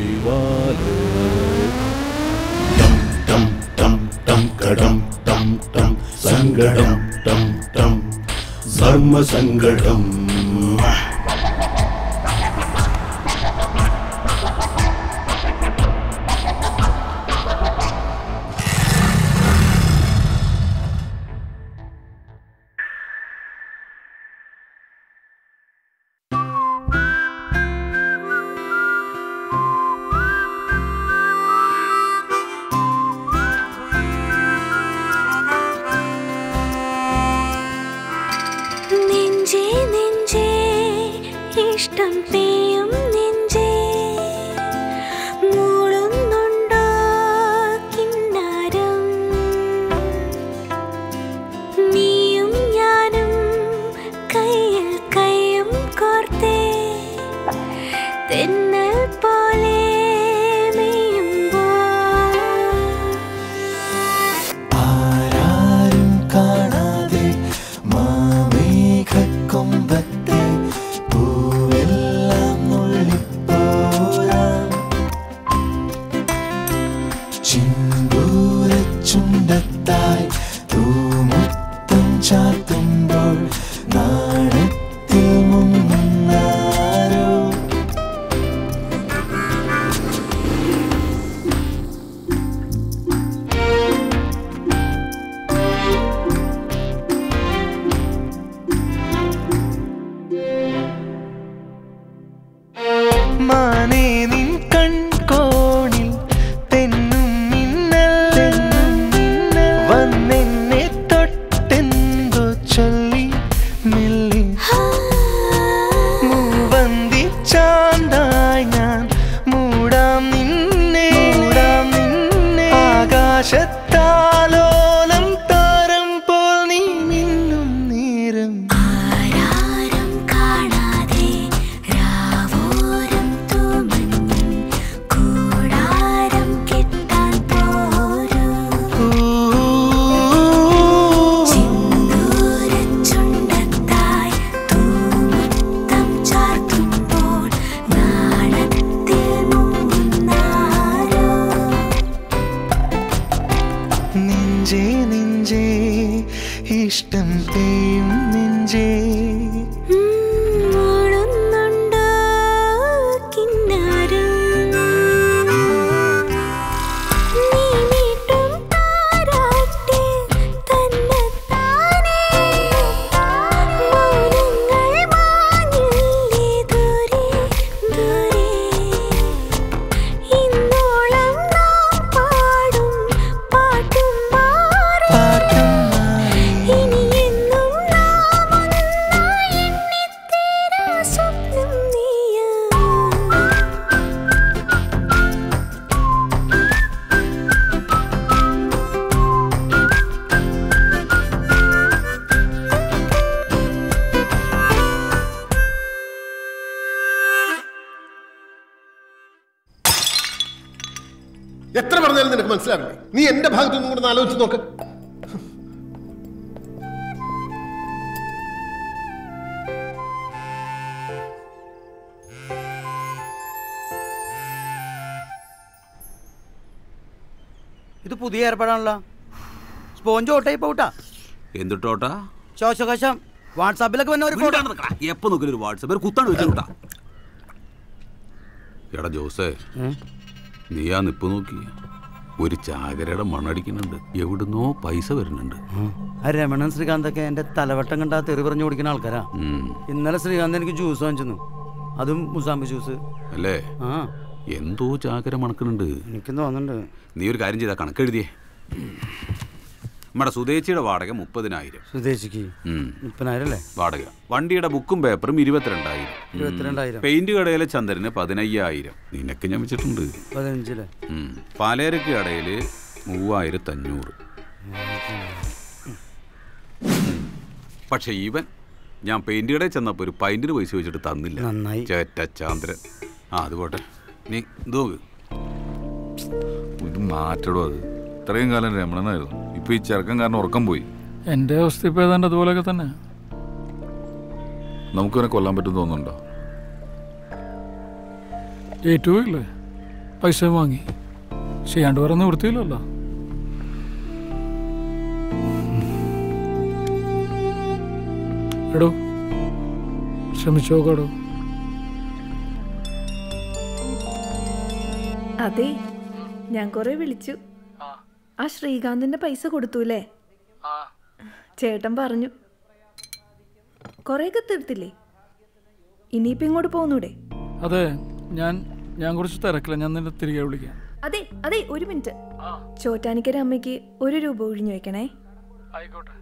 ടം ടം ടം കടം ടം ടം സങ്കടം ടം ടം. ധർമ്മസങ്കടം നെഞ്ചേ പുതിയ ഏർപ്പാടാണല്ലോ. സ്പോഞ്ച് ഓട്ടായി പോട്ടാ എന്തിട്ടോട്ടാ ശോശകശം. വാട്സാപ്പിലൊക്കെ വന്ന ഒരു ഫോട്ടോ എപ്പോ നോക്കില്ല ഒരു വാട്സപ്പ് ഒരു കുത്താണ് വെച്ചോട്ടാ എടാ ജോസേ നീ ആ നിപ്പ് നോക്കി. ഒരു ചാകരയുടെ മണടിക്കുന്നുണ്ട്. എവിടുന്നോ പൈസ വരുന്നുണ്ട്. ആ രമണൻ ശ്രീകാന്തൊക്കെ എന്റെ തലവട്ടം കണ്ടാ തെറി പറഞ്ഞു കൊടുക്കുന്ന ആൾക്കാരാ. ഇന്നലെ ശ്രീകാന്ത് എനിക്ക് ജ്യൂസ് വാങ്ങിച്ചു അതും മുസാമ്പി ജ്യൂസ്. അല്ലേ? ആ. എന്തോ ചാകര മണക്കുന്നുണ്ട്. എനിക്കും തോന്നുന്നുണ്ട്. നീ ഒരു കാര്യം ചെയ്താ കണക്കെഴുതിയേ നമ്മുടെ സുതേച്ചിയുടെ വാടക മുപ്പതിനായിരം. സുദേശിക്ക്. മുപ്പതിനായിരം അല്ലേ? വാടക. വണ്ടിയുടെ ബുക്കും പേപ്പറും ഇരുപത്തിരണ്ടായിരം. ഇരുപത്തിരണ്ടായിരം. പെയിന്റ് കടയിലെ ചന്ദ്രന് പതിനയ്യായിരം. നിനക്ക് ഞാൻ വെച്ചിട്ടുണ്ട്. പതിനഞ്ചിൽ. പാലേരക്ക് കടയിൽ മൂവായിരത്തി അഞ്ഞൂറ്. പക്ഷെ ഈവൻ ഞാൻ പെയിന്റ് കടയിൽ ചെന്നപ്പോ ഒരു പൈന്റിന് പൈസ വെച്ചിട്ട് തന്നില്ല. നന്നായി. ചേറ്റ ചാന്ദ്രൻ. ആ അത് പോട്ടെ. നീ നോക്ക്. മാറ്റടോ അത്. ഇത്രയും കാലം രമണനായിരുന്നു. ഇപ്പൊ ഈ ചെറുക്കം കാരണം ഉറക്കം പോയി. എന്റെ അവസ്ഥ ഇപ്പൊ ഏതാണ്ട് അതുപോലെയൊക്കെ തന്നെ നമുക്കിവനെ കൊല്ലാൻ പറ്റും തോന്നുന്നുണ്ടോ? ഏറ്റവും ഇല്ലേ പൈസ വാങ്ങി. ചെയ്യാണ്ട് വേറെ നിവൃത്തിയില്ലല്ലോ എടോ ശ്രമിച്ചോക്കടോ അതെ ഞാൻ കുറെ വിളിച്ചു. ആ. ശ്രീകാന്തിന്റെ പൈസ കൊടുത്തൂലേ? ചേട്ടൻ പറഞ്ഞു. കൊറേയൊക്കെ തീർത്തില്ലേ? ഇനിയിപ്പോ ഇങ്ങോട്ട് പോന്നൂടെ? അതെ ഞാൻ ഞാൻ കുറച്ച് തിരക്കില്ല ഞാൻ നിന്നെ തിരികെ വിളിക്കാം. അതെ അതെ ഒരു മിനിറ്റ്. ചോറ്റാനിക്കര അമ്മയ്ക്ക് ഒരു രൂപ ഒഴിഞ്ഞു വെക്കണേ ആയിക്കോട്ടെ.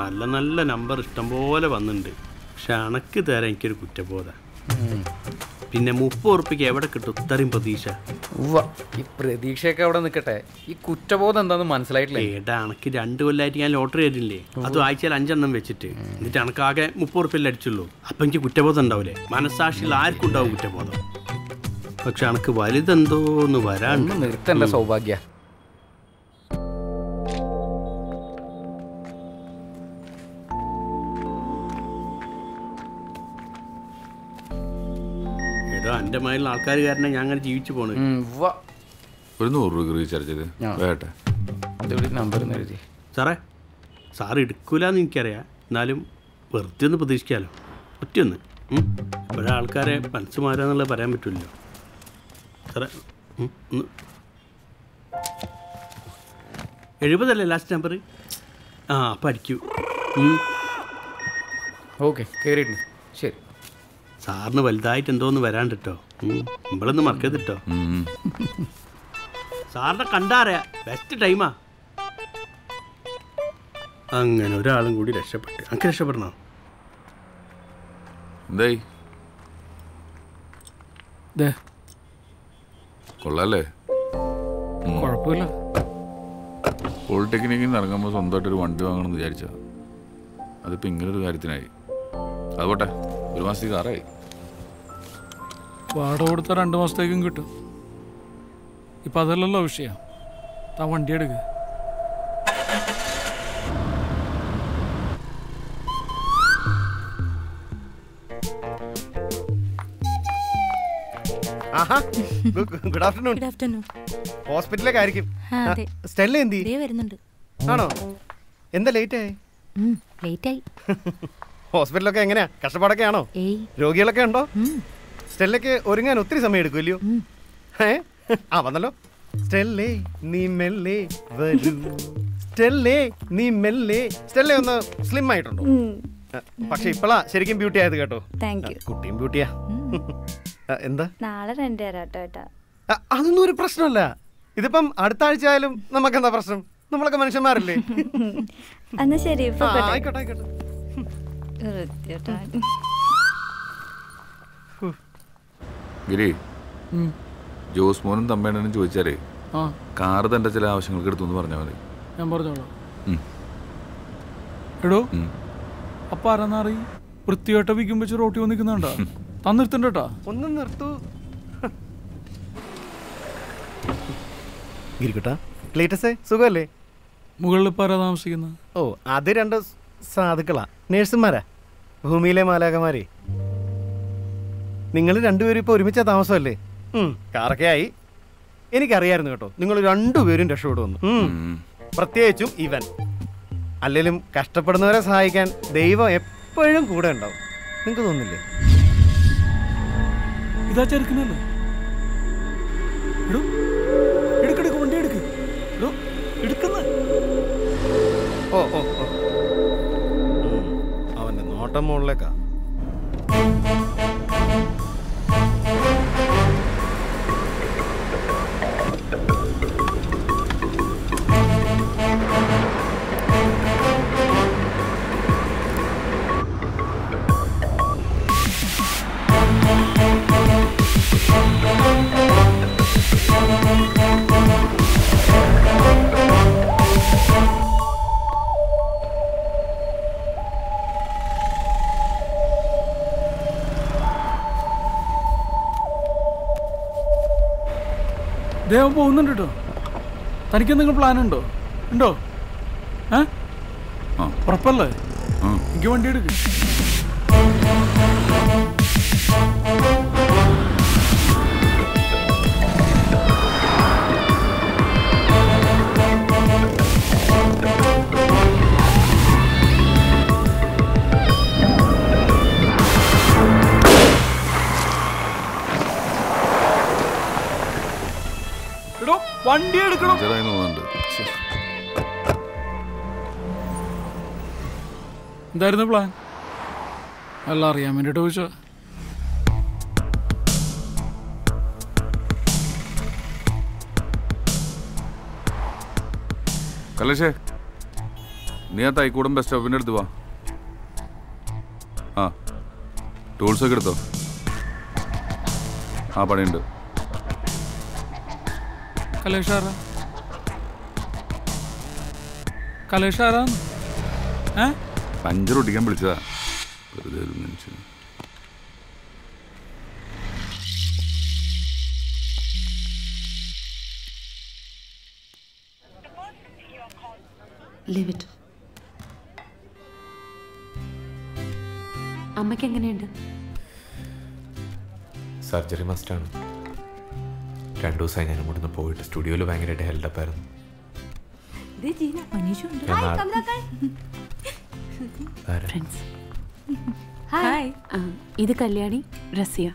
നല്ല നല്ല നമ്പർ ഇഷ്ടംപോലെ വന്നിട്ടുണ്ട് പക്ഷെ അണക്ക് തരാൻ എനിക്കൊരു കുറ്റബോധ. പിന്നെ മുപ്പത് ഉറുപ്പിക്ക് എവിടെ കിട്ടും? ഇത്രയും പ്രതീക്ഷ. ഈ പ്രതീക്ഷയൊക്കെ അവിടെ നിൽക്കട്ടെ ഈ കുറ്റബോധം എന്താന്ന് മനസ്സിലായിട്ടില്ല? ഏടാ അണക്ക് രണ്ട് കൊല്ലായിട്ട് ഞാൻ ലോട്ടറി ആയിട്ടില്ലേ? അത് ആഴ്ചയിൽ അഞ്ചെണ്ണം വെച്ചിട്ട്. എന്നിട്ട് അണക്കാകെ മുപ്പത് ഉറുപ്പില്ല അടിച്ചുള്ളൂ. അപ്പൊ എനിക്ക് കുറ്റബോധം ഉണ്ടാവില്ലേ മനസ്സാക്ഷിയിൽ ആർക്കും ഉണ്ടാവും കുറ്റബോധം? പക്ഷെ അണക്ക് വലുതെന്തോന്ന് വരാണ്ട്. നിർത്തണ്ട സൗഭാഗ്യ. എന്റെ മയിലുള്ള ആൾക്കാർ കാരണം ഞാൻ അങ്ങനെ ജീവിച്ചു പോണ്. ഒരു നൂറ് രൂപ റീചാർജ് ചെയ്ത്. വേട്ടെ. നമ്പർ എഴുതി. സാറേ സാറ് എടുക്കൂലെന്ന് എനിക്കറിയാം. എന്നാലും വെറുതെ ഒന്ന് പ്രതീക്ഷിക്കാമല്ലോ ഒറ്റയൊന്ന്. ആൾക്കാരെ മനസ്സ് മാറാന്നുള്ളത് പറയാൻ പറ്റില്ലല്ലോ സാറേ എഴുപതല്ലേ ലാസ്റ്റ് നമ്പർ ആ അപ്പം അടിക്കൂ ഓക്കെ കയറിയിട്ടുണ്ട് ശരി. സാറിന് വലുതായിട്ട് എന്തോന്ന് വരാണ്ട് കേട്ടോ നമ്മളൊന്ന് മറക്കരുത് കേട്ടോ സാറിനെ കണ്ടാറിയാ ബെസ്റ്റ് ടൈമാ അങ്ങനെ ഒരാളും കൂടി രക്ഷപ്പെട്ടു. അങ്ങ് രക്ഷപ്പെടണോ? കൊള്ളാല്ലേ? കുഴപ്പമില്ല. പോളിടെക്നിക്കിൽ നിന്ന് ഇറങ്ങുമ്പോൾ സ്വന്തമായിട്ട് ഒരു വണ്ടി വാങ്ങണം എന്ന് വിചാരിച്ചാ അതിപ്പോൾ ഇങ്ങനൊരു കാര്യത്തിനായി. അതുപോട്ടെ ഒരു മാസത്തേക്ക് ആറായി. വാടക കൊടുത്ത രണ്ട് മാസത്തേക്കും കിട്ടും. ഇപ്പം അതല്ലല്ലോ വിഷയം. താ വണ്ടി എടുക്ക. Good afternoon. Good afternoon. Stella എന്തി ദേ വരുന്നുണ്ട്. ആണോ? എന്താ ലേറ്റ് ആയി ലേറ്റ് ആയി ഹോസ്പിറ്റലൊക്കെ എങ്ങനെയാ? കഷ്ടപ്പാടൊക്കെ ആണോ ഏയ്. രോഗികളൊക്കെ ഉണ്ടോ? സ്റ്റെല്ലയ്ക്ക് ഒരുങ്ങാൻ ഒത്തിരി സമയം എടുക്കുമല്ലോ ഏ? ആ വന്നല്ലോ. സ്റ്റെല്ലേ നീ മെല്ലേ വരൂ. സ്റ്റെല്ലേ നീ മെല്ലേ. സ്റ്റെല്ലേ ഒന്ന് സ്ലിം ആയിട്ടുണ്ടോ പക്ഷെ ഇപ്പളാ ശരിക്കും ബ്യൂട്ടി ആയത് കേട്ടോ. കുട്ടിയും ബ്യൂട്ടിയാ. എന്താ? നാളെ റെന്റ് തരാട്ടോ ഏട്ടാ. അതൊന്നും ഒരു പ്രശ്നമല്ല. ഇതിപ്പം അടുത്ത ആഴ്ച ആയാലും നമുക്ക് എന്താ പ്രശ്നം? നമ്മളൊക്കെ മനുഷ്യന്മാരല്ലേ? എന്നാ ശരി. ആയിക്കോട്ടെ ആയിക്കോട്ടെ. ഗിരി ഉം. ജോസ് മോനും തമ്മേണ്ണനും ചോദിച്ചാലേ ആ. കാറ് തന്റെ ചില ആവശ്യങ്ങൾക്ക് എടുത്തു പറഞ്ഞാൽ മതി. ഞാൻ പറഞ്ഞോളാം. എടോ. അപ്പൊ ആരെന്നറി വൃത്തിയായിട്ട് വിൽക്കും വെച്ച് റോട്ടി വന്നിക്കുന്നുണ്ടാ തന്നിരുത്തണ്ടട്ടാ. ഒന്ന് നിർത്തു. ഗിരിക്കുട്ട ക്ലീറ്റസേ സുഖമല്ലേ മുകളിൽ പാരാ ആരാ താമസിക്കുന്നത് ഓ അത് രണ്ട് സാധുക്കളാ നേഴ്സുമാരാ ഭൂമിയിലെ മാലാകമാരെ നിങ്ങൾ രണ്ടുപേരും ഇപ്പോൾ ഒരുമിച്ച താമസമല്ലേ? കാറൊക്കെ ആയി. എനിക്കറിയായിരുന്നു കേട്ടോ നിങ്ങൾ രണ്ടുപേരും രക്ഷപ്പെടുമെന്ന് വന്നു. പ്രത്യേകിച്ചും ഇവൻ. അല്ലെങ്കിലും കഷ്ടപ്പെടുന്നവരെ സഹായിക്കാൻ ദൈവം എപ്പോഴും കൂടെ ഉണ്ടാവും. നിങ്ങൾക്ക് തോന്നില്ലേ ഇതാ ചെറുക്കനല്ലേ എടോ എടുക്കെടുക്ക് വണ്ടി എടുക്ക്. എടുക്കുന്ന. ഓ ഓ ഓ. അവന്റെ നോട്ടം മുകളിലേക്കാ. ദേവൻ പോകുന്നുണ്ട് കേട്ടോ തനിക്ക് എന്തെങ്കിലും പ്ലാൻ ഉണ്ടോ? ഉണ്ടോ? ഏ? ഉറപ്പല്ലേ? എനിക്ക് വണ്ടി എടുക്കും. പഞ്ചറായി തോന്നുന്നുണ്ട്. എന്തായിരുന്നു പ്ലാൻ? അല്ല അറിയാൻ വേണ്ടിട്ട് ചോദിച്ചോ കലശേ നീ ആ തൈക്കൂടം ബസ് സ്റ്റോപ്പിന്റെ അടുത്ത് വാ. ആ ടൂൾസ് ഒക്കെ എടുത്തോ. ആ പണിയുണ്ട്. കലേഷാരാ കലേഷാരാന്ന് ഏ? പഞ്ചർ ഒട്ടിക്കാൻ വിളിച്ചതാ. വെറുതെ ഒരു മനുഷ്യൻ. ലിവ് ഇറ്റ് അമ്മയ്ക്ക് എങ്ങനെയുണ്ട്? സർജറി മസ്റ്റാണ്. രണ്ടു ദിവസമായി ഞാൻ ഇവിടുന്ന് പോയിട്ട് സ്റ്റുഡിയോയിൽ ഭയങ്കരമായിട്ട് ഹെൽഡപ്പ് ഹായ് ഇത് കല്യാണി റസിയ.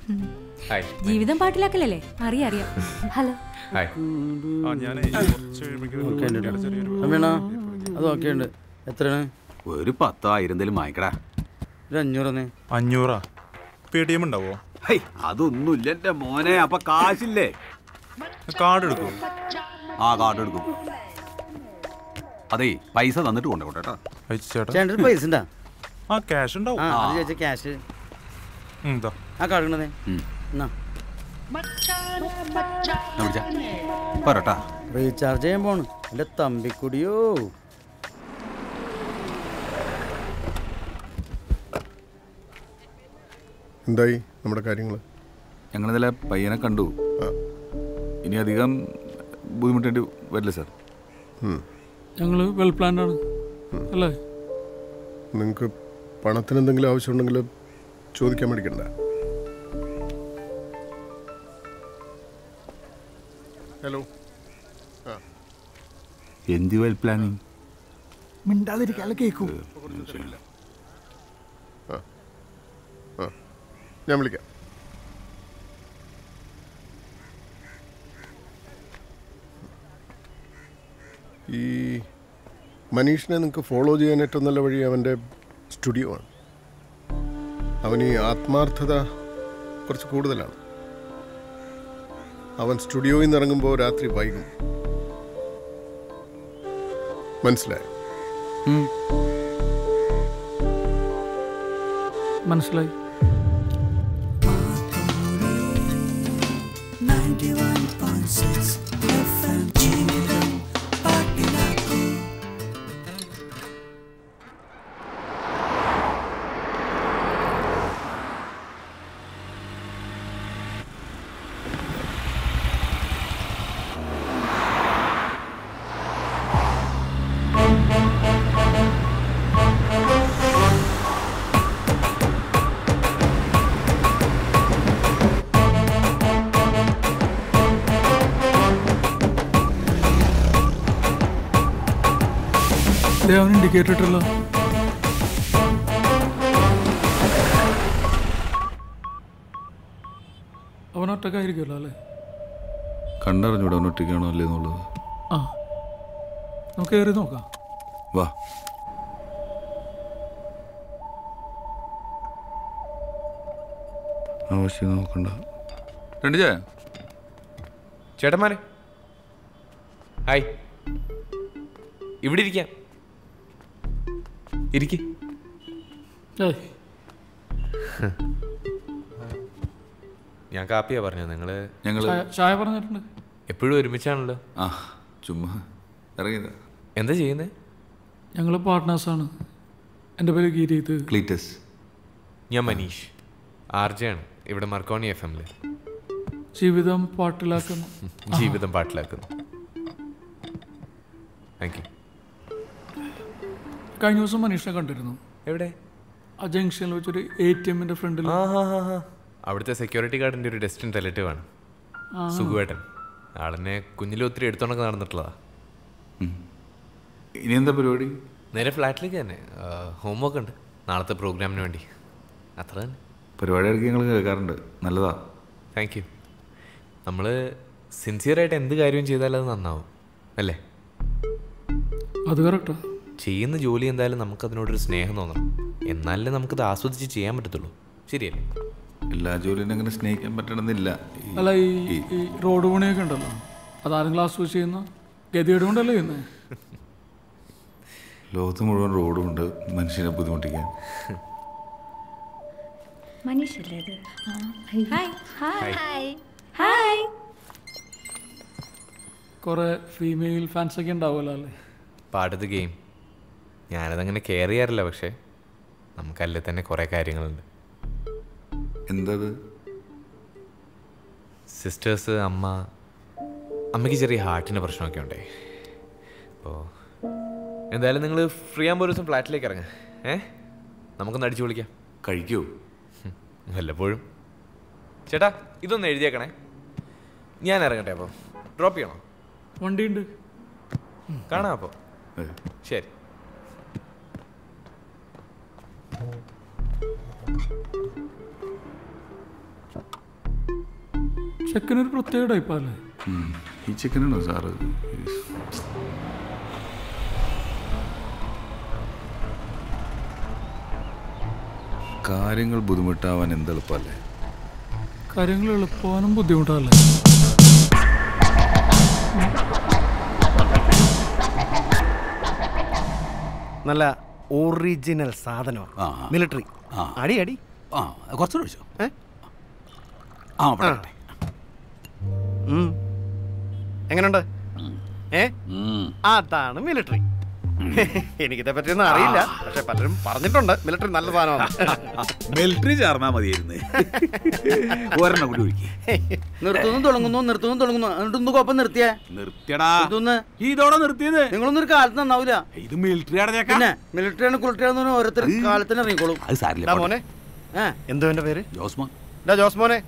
ഹായ് ജീവിതം പാട്ടിലാക്കലല്ലേ? അറിയാം അറിയാം. ഹലോ അത് ഓക്കെ ഉണ്ട്. എത്രയാണ്? ഒരു പത്തായിരം എന്തെങ്കിലും വാങ്ങിക്കടാ. ഒരു അഞ്ഞൂറന്നേ അഞ്ഞൂറാ? പേ ടി എം ഉണ്ടാവോ അതൊന്നുമില്ല എന്റെ മോനെ അപ്പൊ കാശില്ലേ? കാർഡ് എടുക്കും. ആ കാർഡ് എടുക്കും. അതെ പൈസ തന്നിട്ട് കൊണ്ടോട്ടെ ചേട്ടൻ പൈസ ഉണ്ടാ ആ ക്യാഷ് ഉണ്ടാവും ആ അത് ക്യാഷ്. ആ എന്നാ. റീചാർജ് ചെയ്യാൻ പോണ്. എന്റെ തമ്പിക്കുടിയോ. എന്തായി നമ്മുടെ കാര്യങ്ങൾ ഞങ്ങളിന്നലെ പയ്യനെ കണ്ടു. ഇനി അധികം ബുദ്ധിമുട്ടേണ്ടി വരില്ല സാർ. ഞങ്ങൾ വെൽ പ്ലാൻഡ് ആണ്. അല്ലേ? നിങ്ങൾക്ക് പണത്തിന് എന്തെങ്കിലും ആവശ്യമുണ്ടെങ്കിൽ ചോദിക്കാൻ മേടിക്കണ്ട. ഹലോ. ആ. എന്ത് വെൽ പ്ലാനിങ്? മിണ്ടാതിരിക്കാൻ കേൾക്കൂ ആ. ആ. ഞാൻ വിളിക്കാം. ഈ മനീഷിനെ നിങ്ങൾക്ക് ഫോളോ ചെയ്യാൻ ഏറ്റവും നല്ല വഴി അവന്റെ സ്റ്റുഡിയോ ആണ്. അവന് ഈ ആത്മാർത്ഥത കുറച്ച് കൂടുതലാണ്. അവൻ സ്റ്റുഡിയോയിൽ നിന്ന് ഇറങ്ങുമ്പോൾ രാത്രി വൈകും. മനസ്സിലായി? മനസ്സിലായി. അവൻ ഇൻഡിക്കേറ്റർ ഇട്ടല്ലോ അവൻ ഒറ്റക്കായിരിക്കുമല്ലോ അല്ലേ? കണ്ടറിഞ്ഞൂടെ അവൻ ഒറ്റയ്ക്കാണോ അല്ലേ എന്നുള്ളത്? ആ. നമുക്ക് കയറി നോക്കാം. വാ. ആവശ്യം നോക്കണ്ട. രണ്ട് ചേട്ടന്മാരെ. ഹായ്. ഇവിടെ ഇരിക്കാം. ഇരിക്ക്. ഞാൻ കാപ്പിയാ പറഞ്ഞു നിങ്ങൾ ഞങ്ങൾ ചായ- ചായ പറഞ്ഞിട്ടുണ്ട്. എപ്പോഴും ഒരുമിച്ചാണല്ലോ. ആ ചുമ്മാ ഇറങ്ങിയത്. എന്താ ചെയ്യുന്നത് ഞങ്ങൾ പാർട്ട്നേഴ്സാണ്. എന്റെ പേര് ഗീരീത്. ക്ലീറ്റസ്. ഞാൻ മനീഷ്. ആർ ജെ ആണ് ഇവിടെ മർക്കോണി എഫ് എമ്മിൽ ജീവിതം പാട്ടിലാക്കുന്നു. ജീവിതം പാട്ടിലാക്കുന്നു. താങ്ക് യു കഴിഞ്ഞ ദിവസം മനീഷിനെ കണ്ടിരുന്നു. എവിടെ? ആ ജംഗ്ഷനിൽ വെച്ചൊരു എ ടി എമ്മിന്റെ ഫ്രണ്ടിൽ അവിടുത്തെ സെക്യൂരിറ്റി ഗാർഡിന്റെ ഒരു ഡെസ്റ്റിൻ റിലേറ്റീവ് ആണ്. സുഖുവേട്ടൻ. ആളിനെ കുഞ്ഞിലെ ഒത്തിരി എടുത്തോണ്ടൊക്കെ നടന്നിട്ടുള്ളതാ. ഇനി എന്താ പരിപാടി? നേരെ ഫ്ലാറ്റിലേക്ക് തന്നെ. ഹോംവർക്ക് ഉണ്ട്. നാളത്തെ പ്രോഗ്രാമിന് വേണ്ടി. അത്ര തന്നെ. പരിപാടി ഇടയ്ക്ക് ഞങ്ങൾ കേൾക്കാറുണ്ട്. നല്ലതാ. താങ്ക് യു നമ്മൾ സിൻസിയറായിട്ട് എന്ത് കാര്യവും ചെയ്താലത് അത് നന്നാവും. അല്ലേ? അത് കറക്റ്റാ ചെയ്യുന്ന ജോലി എന്തായാലും നമുക്കതിനോടൊരു സ്നേഹം തോന്നണം. എന്നാലേ നമുക്കത് ആസ്വദിച്ച് ചെയ്യാൻ പറ്റത്തുള്ളൂ. ശരിയല്ലേ? എല്ലാ ജോലിയും അങ്ങനെ സ്നേഹിക്കാൻ പറ്റണമെന്നില്ല. ഈ- അല്ല ഈ ഈ റോഡ് പണിയൊക്കെ ഉണ്ടല്ലോ. അതാരെങ്കിലും ആസ്വദിച്ച് ചെയ്യുന്ന? ഗതികേട് കൊണ്ടല്ലേ ചെയ്യുന്നത് ലോകത്ത് മുഴുവൻ റോഡുമുണ്ട് മനുഷ്യനെ ബുദ്ധിമുട്ടിക്കാൻ. മനീഷല്ലേ ഇത്? ഹായ്. ഹായ്. ഹായ്. കുറെ ഫീമെയിൽ ഫാൻസ് ഒക്കെ ഉണ്ടാവുമല്ലോ അല്ലേ? പാടത്ത് ഗെയിം. ഞാനതങ്ങനെ കെയർ ചെയ്യാറില്ല പക്ഷേ നമുക്കല്ലേ തന്നെ കുറേ കാര്യങ്ങളുണ്ട്. എന്തത്? സിസ്റ്റേഴ്സ് അമ്മ അമ്മയ്ക്ക് ചെറിയ ഹാർട്ടിന്റെ പ്രശ്നമൊക്കെ ഉണ്ടേ. അപ്പോൾ എന്തായാലും നിങ്ങൾ ഫ്രീ ആകുമ്പോൾ ഒരു ദിവസം ഫ്ലാറ്റിലേക്ക് ഇറങ്ങുക ഏ? നമുക്കൊന്ന് അടിച്ചു വിളിക്കാം കഴിക്കൂ. വല്ലപ്പോഴും. ചേട്ടാ ഇതൊന്ന് എഴുതിയേക്കണേ. ഞാൻ ഇറങ്ങട്ടെ അപ്പോൾ ഡ്രോപ്പ് ചെയ്യണോ? വണ്ടിയുണ്ട്. കാണാം അപ്പോൾ ശരി. ചെക്കനൊരു പ്രത്യേക ടൈപ്പല്ലേ ഈ ചെക്കനാണോ സാറ്? കാര്യങ്ങൾ ബുദ്ധിമുട്ടാവാൻ എന്തെളുപ്പല്ലേ? കാര്യങ്ങൾ എളുപ്പവാനും ബുദ്ധിമുട്ടല്ലേ നല്ല ഒറിജിനൽ സാധനമാണ്. മിലിറ്ററി. അടി അടി. ആ കുറച്ചുകൂടെ? ആ ആ. ഏ? അതാണ് മിലിറ്ററി. എനിക്കിതെ പറ്റിയൊന്നും അറിയില്ല. പക്ഷെ പലരും പറഞ്ഞിട്ടുണ്ട്. മിലിറ്ററി നല്ല സാധനമാണ്. മിലിറ്ററി ചേർന്നാ മതിയായിരുന്നു. ഒരെണ്ണം കൂടി ഒഴിക്കും. നിർത്തുന്നു തുടങ്ങുന്നു നിർത്തുന്നു തുടങ്ങുന്നു. എന്നിട്ടൊന്ന് കോപ്പം നിർത്തിയേ. നിർത്തിയടാ. ഇതൊന്ന്. ഇതോടെ നിർത്തിയത്. നിങ്ങളൊന്നും ഒരു കാലത്ത് നന്നാവില്ല ഇത് മിലിറ്ററി പിന്നെ മിലിറ്ററിയാണ് പറഞ്ഞാൽ ഓരോരുത്തർ കാലത്തിന് ഇറങ്ങിക്കോളും. അത് സാരില്ല മോനെ. എന്തോ എന്റെ പേര്? ജോസ്മോൻ. ജോസ്മോനെ. ജോസ് മോനെ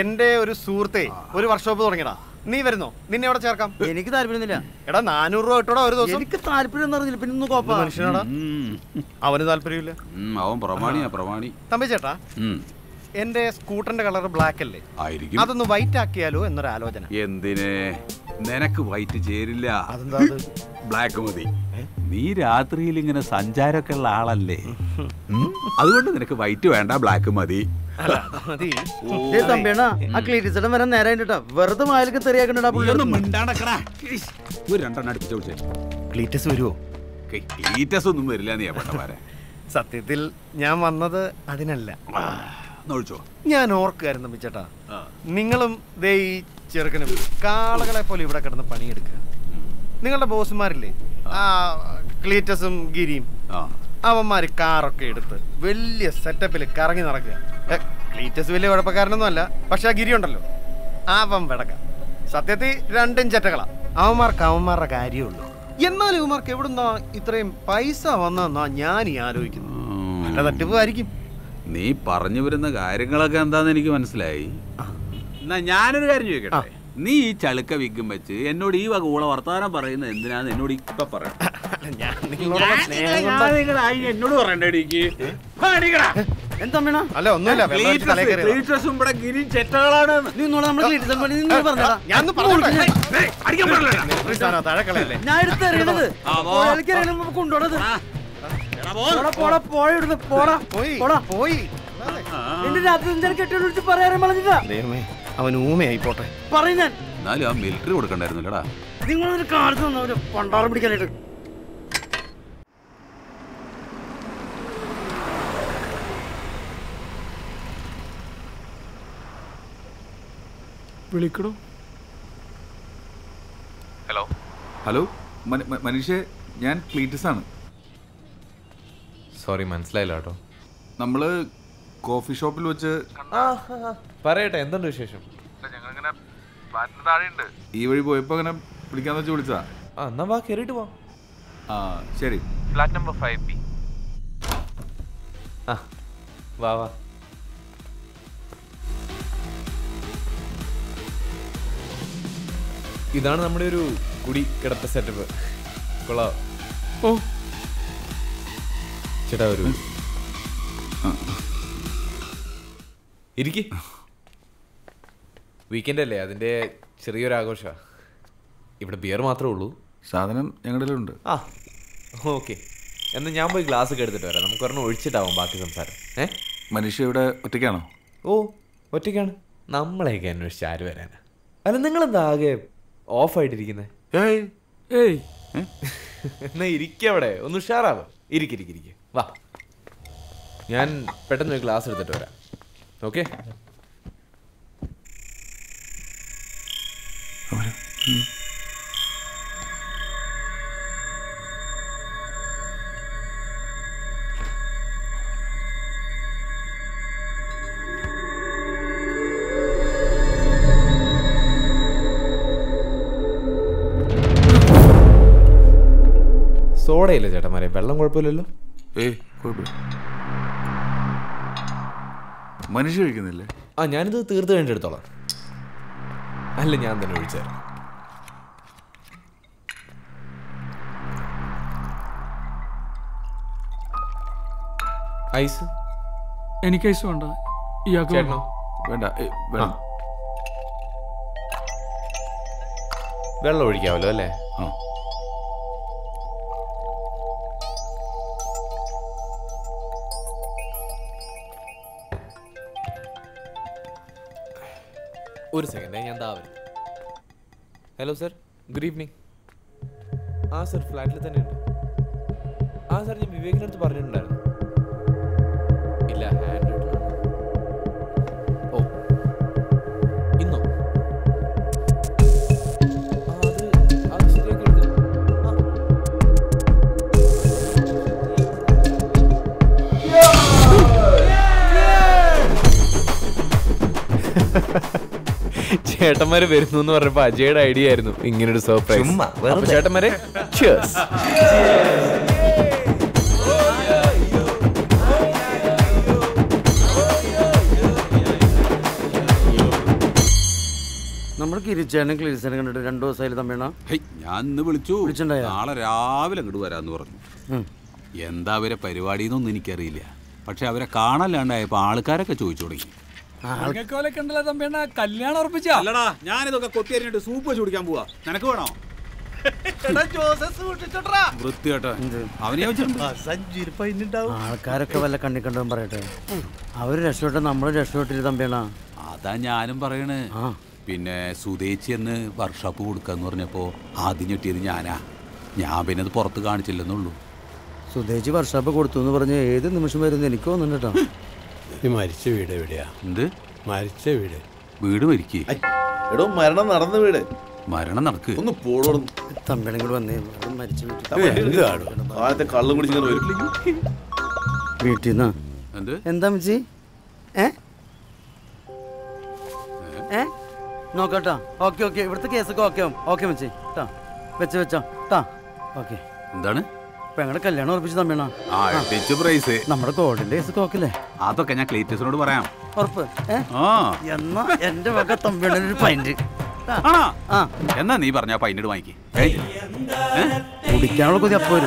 എന്റെ ഒരു സുഹൃത്തെ ഒരു വർക്ക്ഷോപ്പ് തുടങ്ങിയടാ നീ വരുന്നോ? നിന്നെ അവിടെ ചേർക്കാം? എനിക്ക് താല്പര്യമൊന്നുമില്ല. എടാ നാനൂറ് രൂപ ഇട്ടോടാ ഒരു ദിവസം. എനിക്ക് താല്പര്യം എന്ന് പറഞ്ഞില്ല പിന്നെ കോപ്പ. മനുഷ്യനാടാ. അവന് താല്പര്യമില്ല. അവൻ പ്രമാണിയാ പ്രമാണി. തമ്പി ചേട്ടാ. എന്റെ സ്കൂട്ടറിന്റെ കളർ ബ്ലാക്ക് അല്ലേ? ആയിരിക്കും. അതൊന്ന് വൈറ്റ് ആക്കിയാലോ എന്നൊരു ആലോചന എന്തിനെ? നിനക്ക് വൈറ്റ് ചേരില്ല. അതെന്താ ബ്ലാക്ക് മതി. നീ രാത്രിയിൽ ഇങ്ങനെ സഞ്ചാരമൊക്കെ ഉള്ള ആളല്ലേ അതുകൊണ്ട് നിനക്ക് വൈറ്റ് വേണ്ട ബ്ലാക്ക് മതി. വരാൻ നേരം വെറുതെ മായലൊക്കെ തെറിയാക്കണ്ടാ ഒരു രണ്ടെണ്ണം അടുപ്പിച്ച് വിളിച്ചേ ക്ലീറ്റസ് വരുമോ ക്ലീറ്റസ് ഒന്നും വരില്ല നീ പട്ടമാരെ സത്യത്തിൽ ഞാൻ വന്നത് അതിനല്ല. ഞാൻ ഓർക്കായിരുന്നു ചേട്ടാ. നിങ്ങളും ദേ ഈ ചെറുക്കനും കാളകളെ പോലെ ഇവിടെ കിടന്ന് പണിയെടുക്കുക. നിങ്ങളുടെ ബോസ്മാരില്ലേ? ആ. ക്ലീറ്റസും ഗിരിയും. അവന്മാര് കാറൊക്കെ എടുത്ത് വലിയ സെറ്റപ്പിൽ കറങ്ങി നടക്കുക. ക്ലീറ്റസ് വലിയ കുഴപ്പക്കാരനൊന്നും അല്ല പക്ഷെ ആ ഗിരി ഉണ്ടല്ലോ. അവൻ വിടക്ക സത്യത്തിൽ രണ്ടും ചെറ്റകളാ അവന്മാർക്ക് അവന്മാരുടെ കാര്യമുള്ളൂ എന്നാലും ഇവന്മാർക്ക് എവിടുന്നാ ഇത്രയും പൈസ വന്നെന്നാ ഞാൻ ഈ ആലോചിക്കുന്നു നല്ല തട്ടിപ്പായിരിക്കും നീ പറഞ്ഞു വരുന്ന കാര്യങ്ങളൊക്കെ എന്താന്ന് എനിക്ക് മനസ്സിലായി. എന്നാ ഞാനൊരു കാര്യം ചോദിക്കട്ടെ? നീ ഈ ചളുക്ക വിഗ്ഗും വെച്ച് എന്നോട് ഈ വക ഊള വർത്താനം പറയുന്നത് എന്തിനാന്ന് എന്നോട് ഇപ്പൊ പറയാം എന്നോട് പറയണ്ടേ പോയി പോടാ പോയി എന്റെ രാത്രി കെട്ടിട്ട് കെട്ടി വിളിച്ച് ദൈവമേ. അവൻ ഊമയായി പോട്ടെ. പറയുന്ന എന്നാലും ആ മിലിറ്ററി കൊടുക്കണ്ടായിരുന്നല്ലടാ. നിങ്ങളൊരു കാലത്ത് വന്നവര് പണ്ടാറം പിടിക്കാനായിട്ട്. ഹലോ. ഹലോ മനുഷ്യ ഞാൻ ക്ലീറ്റസ് ആണ് സോറി മനസ്സിലായില്ല കേട്ടോ. നമ്മൾ കോഫി ഷോപ്പിൽ വെച്ച് പറയട്ടെ എന്തുണ്ട് വിശേഷം? ഈ വഴി പോയപ്പോ അങ്ങനെ വിളിക്കാന്ന് വെച്ച് വിളിച്ചാ ആ എന്നാ വാ കേറിട്ട് പോ ആ ശരി. ഫ്ലാറ്റ് നമ്പർ ഫൈവ് ബി ആ വാ വാ. ഇതാണ് നമ്മുടെ ഒരു കുടി കിടത്ത സെറ്റപ്പ് കൊള്ളാം. ഓ. ചേട്ടാ ഒരു ഇരിക്ക്. വീക്കെൻഡ് അല്ലേ? അതിന്റെ ചെറിയൊരു ആഘോഷമാണ് ഇവിടെ ബിയർ മാത്രമേ ഉള്ളൂ. സാധനം ഞങ്ങളുടെ ഉണ്ട് ആ ഓക്കെ. എന്നാൽ ഞാൻ പോയി ഗ്ലാസ് ഒക്കെ എടുത്തിട്ട് വരാം. നമുക്ക് ഒരെണ്ണം ഒഴിച്ചിട്ടാവും ബാക്കി സംസാരം. ഏ? മനുഷ്യ ഇവിടെ ഒറ്റയ്ക്കാണോ? ഓ ഒറ്റയ്ക്കാണ്. നമ്മളെയൊക്കെ അന്വേഷിച്ച് ആര് വരാനാ? അല്ല നിങ്ങൾ നിങ്ങളെന്താ ആകെ ഓഫായിട്ടിരിക്കുന്നേ ഏയ് ഏയ്. എന്നാ ഇരിക്കവിടെ ഒന്ന് ഉഷാറാവ്. ഇരിക്കിരിക്കിരിക്ക വാ. ഞാൻ പെട്ടെന്ന് ഒരു ഗ്ലാസ് എടുത്തിട്ട് വരാം. ഓക്കെ സോഡയില്ല ചേട്ടന്മാരെ? വെള്ളം കുഴപ്പമില്ലല്ലോ? ഏയ് കുഴപ്പമില്ല. മനുഷ്യ കഴിക്കുന്നില്ലേ ആ ഞാനിത് തീർത്ത് കഴിഞ്ഞിട്ട് എടുത്തോളാം അല്ല ഞാൻ തന്നെ ഒഴിച്ചു തരാം. ഐസ്? എനിക്ക് ഐസ് വേണ്ട. ഇയാൾക്ക് വേണ്ട. ഏയ്, വേണം വെള്ളം ഒഴിക്കാമല്ലോ അല്ലേ? ആ. ഒരു സെക്കൻഡ് ഞാൻ ദാ വരും. ഹലോ സർ ഗുഡ് ഈവനിങ് ആ സർ ഫ്ലാറ്റിൽ തന്നെയുണ്ട് ആ സർ ഞാൻ വിവേകിനടുത്ത് പറഞ്ഞിട്ടുണ്ടായിരുന്നു. ചേട്ടന്മാര് വരുന്നു എന്ന് പറഞ്ഞപ്പോ അജയുടെ ഐഡിയ ആയിരുന്നു. ഇങ്ങനൊരു സർപ്രൈസ് ചുമ്മാ, വെറുതെ. ചേട്ടന്മാരെ കണ്ടിട്ട് രണ്ടു ദിവസമായാലും തമ്മിണ ഹേയ്, ഞാൻ ഇന്ന് വിളിച്ചു. നാളെ രാവിലെ അങ്ങോട്ട് വരാന്ന് പറഞ്ഞു. എന്താ അവരെ പരിപാടി എന്നൊന്നും എനിക്കറിയില്ല. പക്ഷെ അവരെ കാണാല്ലാണ്ടായപ്പോ ആൾക്കാരൊക്കെ ചോദിച്ചു തുടങ്ങി. കല്യാണം ഉറപ്പിച്ചാ. അല്ലടാ ഞാനിതൊക്കെ കൊത്തിയരിഞ്ഞിട്ട് സൂപ്പ് വെച്ച് കുടിക്കാൻ പോവാ. നിനക്ക് വേണോ? വൃത്തിയാട്ടോ അവനെ വെച്ചിട്ടുണ്ട്. ആൾക്കാരൊക്കെ വല്ല കണ്ണി കണ്ടും പറയട്ടെ. അവർ രക്ഷപ്പെട്ട നമ്മൾ രക്ഷപ്പെട്ടില്ല തമ്പിയാണ അതാ ഞാനും പറയണ്. പിന്നെ സുതേച്ചി എന്ന് വർക്ക്ഷോപ്പ് കൊടുക്കാന്ന് പറഞ്ഞപ്പോ ആദ്യം ഞെട്ടിയത് ഞാനാ. ഞാൻ പിന്നെ അത് പുറത്ത് കാണിച്ചില്ലെന്നുള്ളൂ സുതേച്ചി വർക്ക്ഷോപ്പ് കൊടുത്തു എന്ന് പറഞ്ഞ് ഏത് നിമിഷം വരുന്നു എനിക്ക് തോന്നുന്നുണ്ട് കേട്ടോ. ഈ മരിച്ച വീട് എവിടെയാ? എന്ത്? മരിച്ച വീട്. വീട് മരിക്കേ. എടോ മരണം നടന്ന വീട്. മരണം നടക്ക്. ഒന്ന് പോടോടും തമ്മിലും കൂടെ വന്നേ. മരിച്ച വീട്ടിൽ. കള്ളും കുടിച്ചിങ്ങനെ വീട്ടിൽ നിന്നാ? എന്ത്? എന്താ മിച്ചി ഏ? ഏ? നോക്കട്ടാ ഓക്കെ ഓക്കെ. ഇവിടുത്തെ കേസൊക്കെ ഓക്കെ ആവും. ഓക്കെ മിച്ചി ട്ടാ. വെച്ചോ വെച്ചോ. ട്ടാ. ഓക്കെ. എന്താണ്? ഞങ്ങളുടെ കല്യാണം ഉറപ്പിച്ച് തമ്മിണ പ്രൈസ് നമ്മുടെ കോടിന്റെ കേസൊക്കെ ഓക്കെ അല്ലേ അതൊക്കെ ഞാൻ ക്ലീറ്റസിനോട് പറയാം. ഉറപ്പ് ആ. എന്നാ എന്റെ വക ഒരു പൈന്റ് ആ എന്നാ നീ പറഞ്ഞ പൈനട് വാങ്ങിക്ക്. കുടിക്കാനുള്ള കൊതി അപ്പൊ.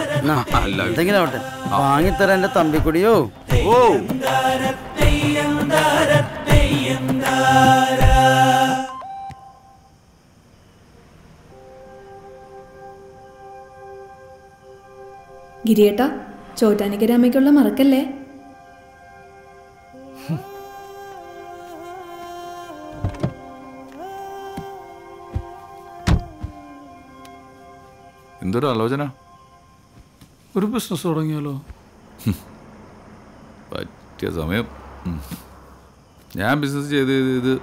എന്തെങ്കിലും ആവട്ടെ. വാങ്ങിത്തരാൻ എന്റെ തമ്പിക്കുടിയോ. ഓ. ഗിരിയേട്ടാ ചോറ്റാനിക്കരാമയ്ക്കുള്ള മറക്കല്ലേ? എന്തൊരു ആലോചന? ഒരു ബിസിനസ് തുടങ്ങിയാലോ? പറ്റിയ സമയം. ഞാൻ ബിസിനസ് ചെയ്ത് ചെയ്ത് ഇത്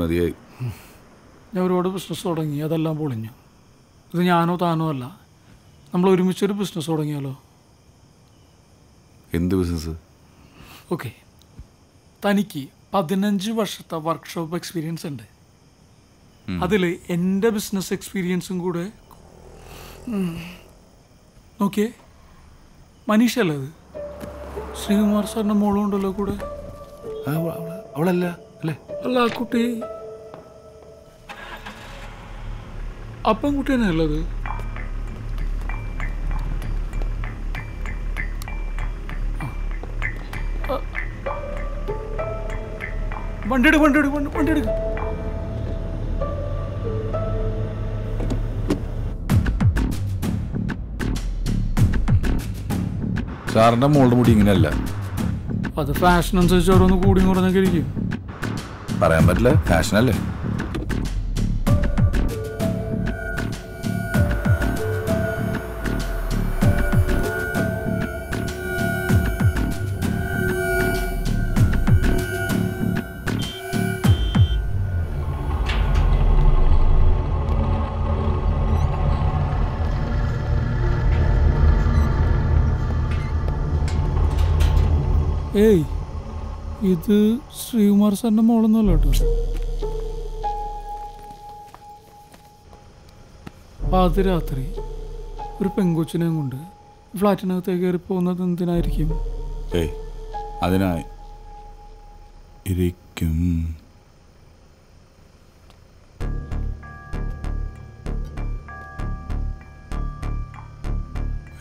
മതിയായി. ഞാൻ ഒരുപാട് ബിസിനസ് തുടങ്ങി അതെല്ലാം പൊളിഞ്ഞു. ഇത് ഞാനോ താനോ അല്ല. നമ്മൾ ഒരുമിച്ച് ഒരു ബിസിനസ് തുടങ്ങിയാലോ? എന്ത് ബിസിനസ് ഓക്കെ തനിക്ക് പതിനഞ്ച് വർഷത്തെ വർക്ക്ഷോപ്പ് എക്സ്പീരിയൻസ് ഉണ്ട്. അതിൽ എന്റെ ബിസിനസ് എക്സ്പീരിയൻസും കൂടെ. നോക്കിയേ. മനീഷ അല്ലേ അത്? ശ്രീകുമാർ സാറിന്റെ മോളും ഉണ്ടല്ലോ കൂടെ? അവളല്ല അല്ലേ? അല്ല ആ കുട്ടി അപ്പം കുട്ടി തന്നെയല്ലേ അത് വണ്ടി എടുക്ക് വണ്ടി എടുക്ക് വണ്ടി- സാറിന്റെ മോളുടെ മുടി ഇങ്ങനെയല്ല. അത് ഫാഷൻ അനുസരിച്ച് ഓരോന്ന് കൂടി കുറഞ്ഞൊക്കെ ഇരിക്കും പറയാൻ പറ്റില്ല ഫാഷനല്ലേ ഇത് ശ്രീകുമാർ സാറിന്റെ മോളൊന്നുമല്ല കേട്ടോ. പാതിരാത്രി ഒരു പെങ്കൊച്ചിനെയും കൊണ്ട് ഫ്ലാറ്റിനകത്തേക്ക് കയറി പോകുന്നത് എന്തിനായിരിക്കും? ഏയ് അതിനായി ഇരിക്കും.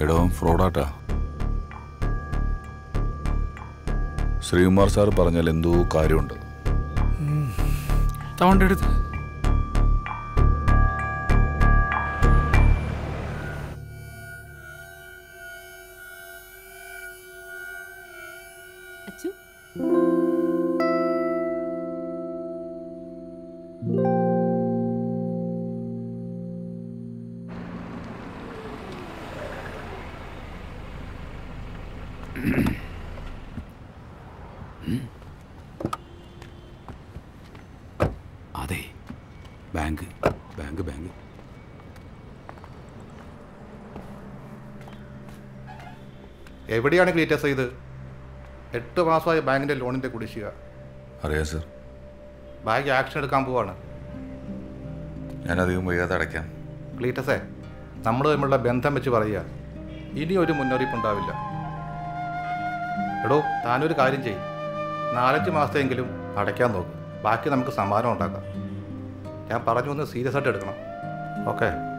എടോ ഫ്രോഡാട്ടാ. ശ്രീകുമാർ സാർ പറഞ്ഞാൽ എന്തോ കാര്യമുണ്ട്. തവണ്ട എടുത്ത് എവിടെയാണ് ക്ലീറ്റസ് ഇത് എട്ട് മാസമായ ബാങ്കിന്റെ ലോണിന്റെ കുടിശ്ശിക. അറിയാം സർ. ബാങ്ക് ആക്ഷൻ എടുക്കാൻ പോവാണ്. ഞാനധികം വൈകാതെ അടയ്ക്കാം. ക്ലീറ്റസേ നമ്മൾ തമ്മിലുള്ള ബന്ധം വെച്ച് പറയുക. ഇനി ഒരു മുന്നറിയിപ്പ് ഉണ്ടാവില്ല. എടോ താനൊരു കാര്യം ചെയ്യും. നാലഞ്ച് മാസത്തെങ്കിലും അടയ്ക്കാൻ നോക്കും. ബാക്കി നമുക്ക് സമ്മാനം ഉണ്ടാക്കാം. ഞാൻ പറഞ്ഞു ഒന്ന് സീരിയസ് ആയിട്ട് എടുക്കണം. ഓക്കെ.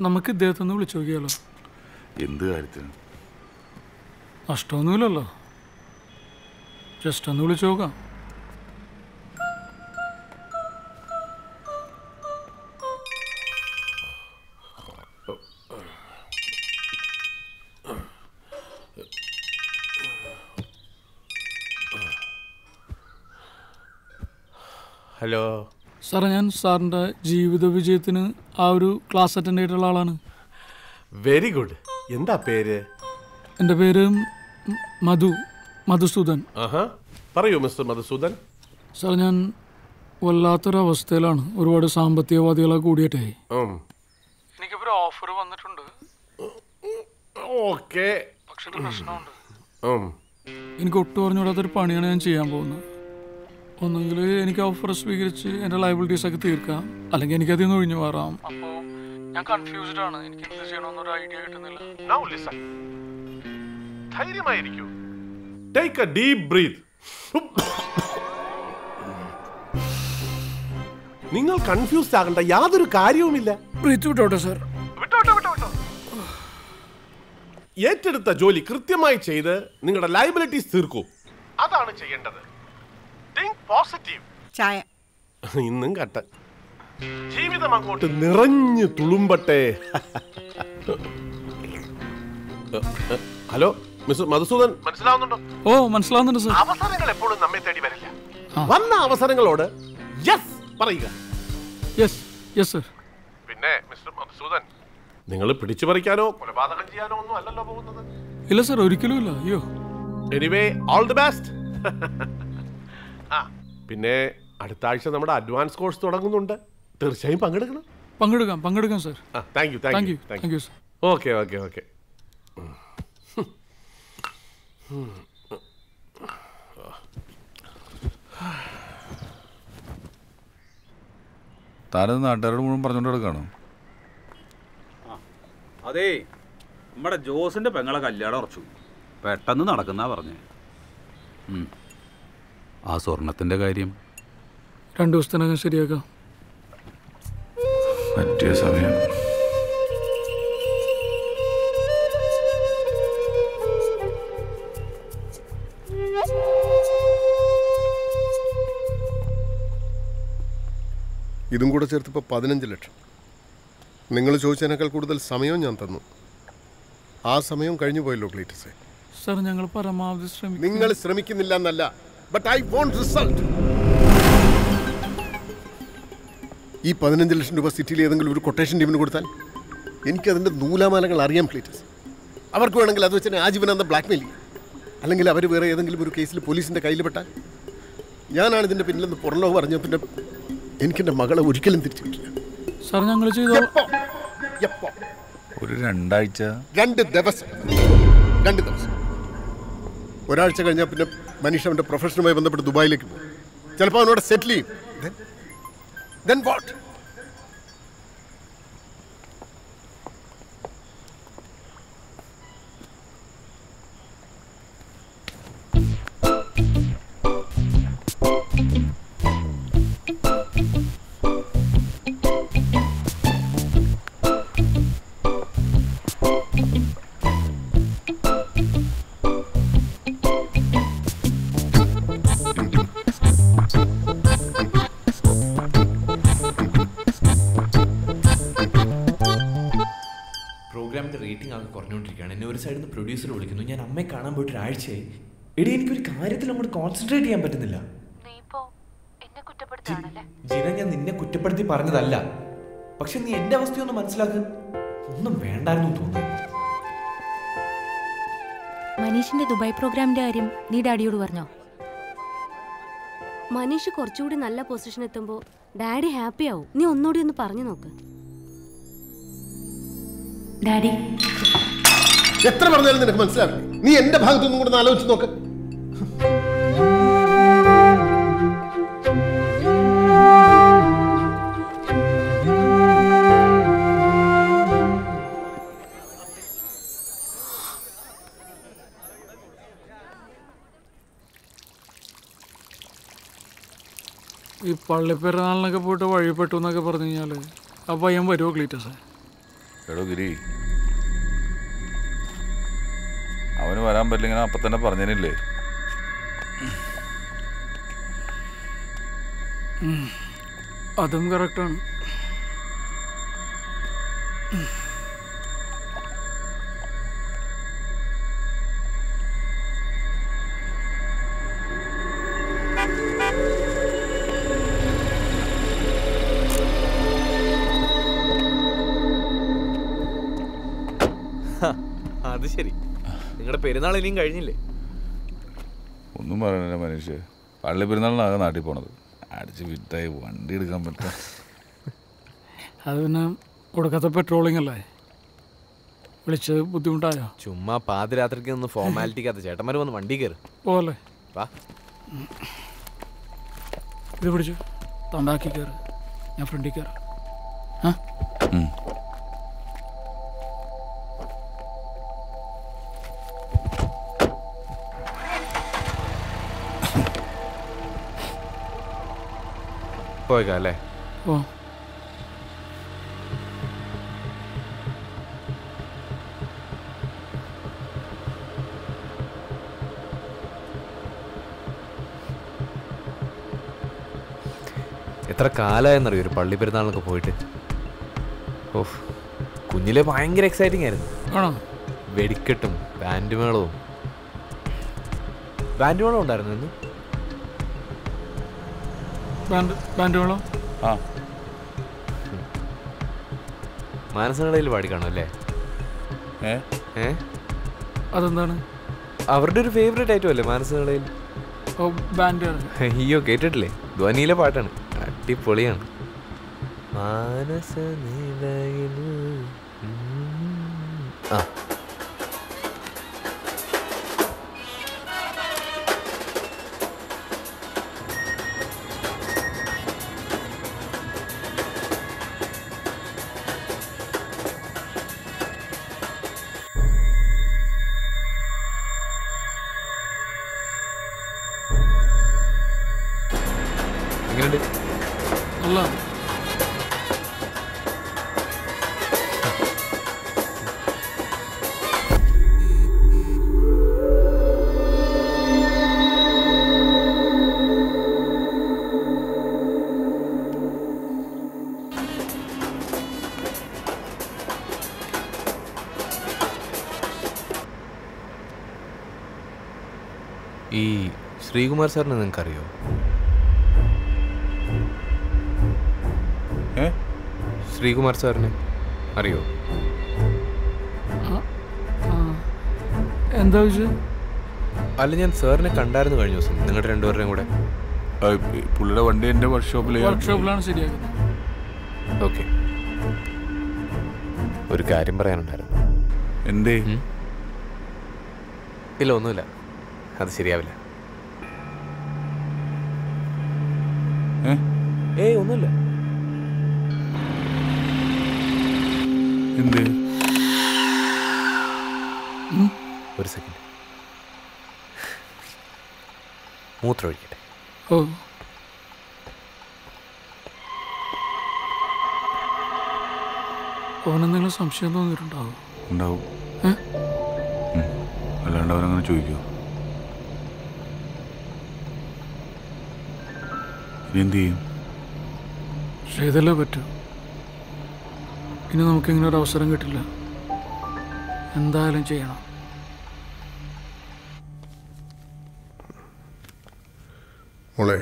നമുക്ക് ഇദ്ദേഹത്തെ ഒന്ന് വിളിച്ചു നോക്കിയാലോ? എന്ത് കാര്യത്തിന്? നഷ്ടമൊന്നുമില്ലല്ലോ. ജസ്റ്റ് ഒന്ന് വിളിച്ചു നോക്കാം. ഹലോ. സാറേ ഞാൻ സാറിന്റെ ജീവിത വിജയത്തിന് ആ ഒരു ക്ലാസ് അറ്റൻഡ് ചെയ്തിട്ടുള്ള ആളാണ്. വെരി ഗുഡ് എന്താ പേര്? എന്റെ പേര് മധു മധുസൂദൻ. പറയൂ മിസ്റ്റർ മധുസൂദൻ. സാർ ഞാൻ വല്ലാത്തൊരവസ്ഥയിലാണ്. ഒരുപാട് സാമ്പത്തികവാദികളെ കൂടിയിട്ടേ. എനിക്കിപ്പോൾ ഓഫർ വന്നിട്ടുണ്ട്. ഓക്കെ പക്ഷെ ഒരു പ്രശ്നമുണ്ട്. എനിക്ക് ഒട്ടും അറിഞ്ഞൂടാത്തൊരു പണിയാണ് ഞാൻ ചെയ്യാൻ പോകുന്നത്. ഒന്നെങ്കിൽ എനിക്ക് ഓഫർ സ്വീകരിച്ച് എന്റെ ലൈബിലിറ്റീസ് ഒക്കെ തീർക്കാം. അല്ലെങ്കിൽ എനിക്ക് അതിൽ നിന്ന് ഒഴിഞ്ഞു മാറാം. അപ്പോൾ ഞാൻ കൺഫ്യൂസ്ഡ് ആണ്. എനിക്ക് എന്ത് ചെയ്യണമെന്നൊരു ഐഡിയ കിട്ടുന്നില്ല. Listen. ധൈര്യമായിരിക്കൂ. ടേക്ക് എ ഡീപ് ബ്രീത്ത് നിങ്ങൾ കൺഫ്യൂസ്ഡ് ആകണ്ട യാതൊരു കാര്യവുമില്ല. ബ്രീത്ത് വിട്ടോട്ടെ സാർ ഏറ്റെടുത്ത ജോലി കൃത്യമായി ചെയ്ത് നിങ്ങളുടെ ലൈബിലിറ്റീസ് തീർക്കൂ. അതാണ് ചെയ്യേണ്ടത്. തിങ്ക് പോസിറ്റീവ് ചായ. ഇന്നും കട്ട ജീവിതം അങ്ങോട്ട്. നിറഞ്ഞു തുളുമ്പട്ടെ. Hello mister Madhusudan. മനസ്സിലാവുന്നുണ്ടോ? ഓ മനസ്സിലാവുന്നുണ്ട് സർ. അവസരങ്ങൾ എപ്പോഴും നമ്മെ തേടി വരില്ല. വന്ന അവസരങ്ങളോട് യെസ് പറയുക. യെസ് യെസ് സർ പിന്നെ മിസ്റ്റർ മധുസൂദൻ നിങ്ങൾ പിടിച്ചു പറിക്കാനോ? കൊലപാതകം ചെയ്യാനോ ഒന്നും അല്ലല്ലോ പോകുന്നത്. ഇല്ല സർ ഒരിക്കലും ഇല്ല. അയ്യോ. എനിവേ ഓൾ ദി ബെസ്റ്റ് പിന്നെ അടുത്ത ആഴ്ച നമ്മുടെ അഡ്വാൻസ് കോഴ്സ് തുടങ്ങുന്നുണ്ട്. തീർച്ചയായും പങ്കെടുക്കണം. പങ്കെടുക്കാം പങ്കെടുക്കാം sir thank you thank you thank you. Okay okay okay താനത് നാട്ടുകാരോട് മുഴുവൻ പറഞ്ഞുകൊണ്ട് കിടക്കാണോ അതേ. നമ്മുടെ ജോസിന്റെ പെങ്ങളെ കല്യാണം ഉറച്ചു. പെട്ടെന്ന് നടക്കുന്ന പറഞ്ഞേ. ഉം. ആ സ്വർണത്തിന്റെ കാര്യം. രണ്ടു ദിവസത്തിനകം ശരിയാക്കാം. പറ്റിയ സമയം. ഇതും കൂടെ ചേർത്തപ്പോൾ പതിനഞ്ച് ലക്ഷം. നിങ്ങൾ ചോദിച്ചതിനേക്കാൾ കൂടുതൽ സമയവും ഞാൻ തന്നു. ആ സമയം കഴിഞ്ഞു പോയല്ലോ ക്ലീറ്റസേ സർ ഞങ്ങൾ പരമാവധി ശ്രമിക്കും നിങ്ങൾ ശ്രമിക്കുന്നില്ല എന്നല്ല. ബട്ട് ഐ വോണ്ട് റിസൾട്ട് ഈ പതിനഞ്ച് ലക്ഷം രൂപ സിറ്റിയിൽ ഏതെങ്കിലും ഒരു കൊട്ടേഷൻ ടീമിന് കൊടുത്താൽ എനിക്കതിന്റെ നൂലാമാലകൾ അറിയാം ക്ലീറ്റസ് അവർക്ക് വേണമെങ്കിൽ അത് വെച്ച് ആജീവനാന്ത ബ്ലാക്ക്മെയിൽ ചെയ്യും. അല്ലെങ്കിൽ അവർ വേറെ ഏതെങ്കിലും ഒരു കേസിൽ പോലീസിന്റെ കയ്യിൽ പെട്ടാൽ ഞാനാണ് ഇതിന്റെ പിന്നിലെന്ന് പുറംലോകം അറിഞ്ഞ പിന്നെ എനിക്കെന്റെ മകളെ ഒരിക്കലും തിരിച്ചു കിട്ടില്ല സർ ഞങ്ങൾ എപ്പോ? ഒരു രണ്ടാഴ്ച. രണ്ട് ദിവസം. രണ്ട് ദിവസം. ഒരാഴ്ച കഴിഞ്ഞാൽ പിന്നെ മനീഷ് അവന്റെ പ്രൊഫഷനുമായി ബന്ധപ്പെട്ട് ദുബായിലേക്ക് പോകും ചിലപ്പോൾ അവനോട് സെറ്റിൽ ചെയ്യും ദെൻ what? പ്രൊഡ്യൂസർ വിളിക്കുന്നു. ഞാൻ അമ്മയെ കാണാൻ പോയിട്ട് ഒരാഴ്ചയായി എടി എനിക്കൊരു കാര്യത്തിൽ അങ്ങോട്ട് കോൺസെൻട്രേറ്റ് ചെയ്യാൻ പറ്റുന്നില്ല. ജിന ഞാൻ നിന്നെ കുറ്റപ്പെടുത്തി പറഞ്ഞതല്ല. പക്ഷെ നീ എന്റെ അവസ്ഥയൊന്ന് മനസ്സിലാക്ക്. ഒന്നും വേണ്ടായിരുന്നു തോന്നുന്നു. മനീഷിന്റെ ദുബായ് പ്രോഗ്രാമിന്റെ കാര്യം നീ ഡാഡിയോട് പറഞ്ഞോ? മനീഷ് കുറച്ചുകൂടി നല്ല പൊസിഷൻ എത്തുമ്പോൾ ഡാഡി ഹാപ്പി ആവും. നീ ഒന്നുകൂടി ഒന്ന് പറഞ്ഞു നോക്ക്. ഡാഡി എത്ര പറഞ്ഞാലും നിനക്ക് മനസ്സിലാവില്ല. നീ എന്റെ ഭാഗത്തൊന്നും കൂടെ ആലോചിച്ച് നോക്ക്. ഈ പള്ളിപ്പെരുന്നാളിനൊക്കെ പോയിട്ട് വഴിപ്പെട്ടു എന്നൊക്കെ പറഞ്ഞു കഴിഞ്ഞാൽ ആ പയ്യൻ വരുമോ ക്ലീറ്റസേ? എടോ ഗിരി അവന് വരാൻ പറ്റില്ലെങ്കിൽ അപ്പം തന്നെ പറഞ്ഞില്ലേ. അതും കറക്റ്റാണ് പെരുന്നാൾ ഇനിയും കഴിഞ്ഞില്ലേ? ഒന്നും പറയണില്ല മനുഷ്യ. പള്ളി പെരുന്നാളിനാകെ നാട്ടിൽ പോണത്. അടിച്ച് വിട്ടായി വണ്ടി എടുക്കാൻ പറ്റാ. അത് പിന്നെ കൊടുക്കാത്ത പെട്രോളിംഗ് അല്ലേ? വിളിച്ചത് ബുദ്ധിമുട്ടായോ? ചുമ്മാ പാതിരാത്രിക്ക് ഒന്ന് ഫോർമാലിറ്റിക്കകത്ത് ചേട്ടന്മാർ വന്ന് വണ്ടി കയറി. പോലെ വാ. ഇത് പിടിച്ചു തൊണ്ടാക്കി കയറി. ഞാൻ ഫ്രണ്ടിൽ കയറി. ആ? പോയേക്കാം അല്ലേ ഓ. എത്ര കാലമായെന്നറിയോ ഒരു പള്ളി പെരുന്നാളിനൊക്കെ പോയിട്ട്? ഓഹ് കുഞ്ഞിലെ ഭയങ്കര എക്സൈറ്റിംഗ് ആയിരുന്നു. ആണോ? വെടിക്കെട്ടും ബാൻഡ് മേളവും. ബാൻഡ് മേളം ഉണ്ടായിരുന്നു ഇന്ന് ബാൻഡ് ബാൻഡ് ആ. മാനസകളിൽ പാടി കാണും അല്ലേ? അതെന്താണ്? അവരുടെ ഒരു ഫേവറേറ്റ് ഐറ്റം അല്ലേ മാനസനടയിൽ? അയ്യോ കേട്ടിട്ടില്ലേ? ധ്വനിയിലെ പാട്ടാണ്. അടിപൊളിയാണ്. മാനസ നിലയിൽ ആ. ശ്രീകുമാർ സാറിനെ നിങ്ങൾക്കറിയോ? ഏ? ശ്രീകുമാർ സാറിനെ അറിയോ? എന്താ വിഷയം അല്ല ഞാൻ സാറിനെ കണ്ടായിരുന്നു കഴിഞ്ഞ ദിവസം. നിങ്ങളുടെ രണ്ടുപേരുടെയും കൂടെ. പുള്ളിയുടെ വണ്ടി എന്റെ വർക്ക്ഷോപ്പിൽ വർക്ക്ഷോപ്പിലാണ് ശരിയാക്കുന്നത്. ഓക്കെ. ഒരു കാര്യം പറയാനുണ്ടായിരുന്നു. എന്തേ? ഇല്ല ഒന്നുമില്ല. അത് ശരിയാവില്ല. സംശയം തോന്നിയിട്ടുണ്ടാവും ഉണ്ടാവും. അല്ലാണ്ട് അവനങ്ങനെ ചോദിക്കുമോ ഇനി എന്ത് ചെയ്യും? ചെയ്തല്ലേ പറ്റൂ. ഇനി നമുക്കിങ്ങനെ ഒരു അവസരം കിട്ടില്ല. എന്തായാലും ചെയ്യണം. മോളെ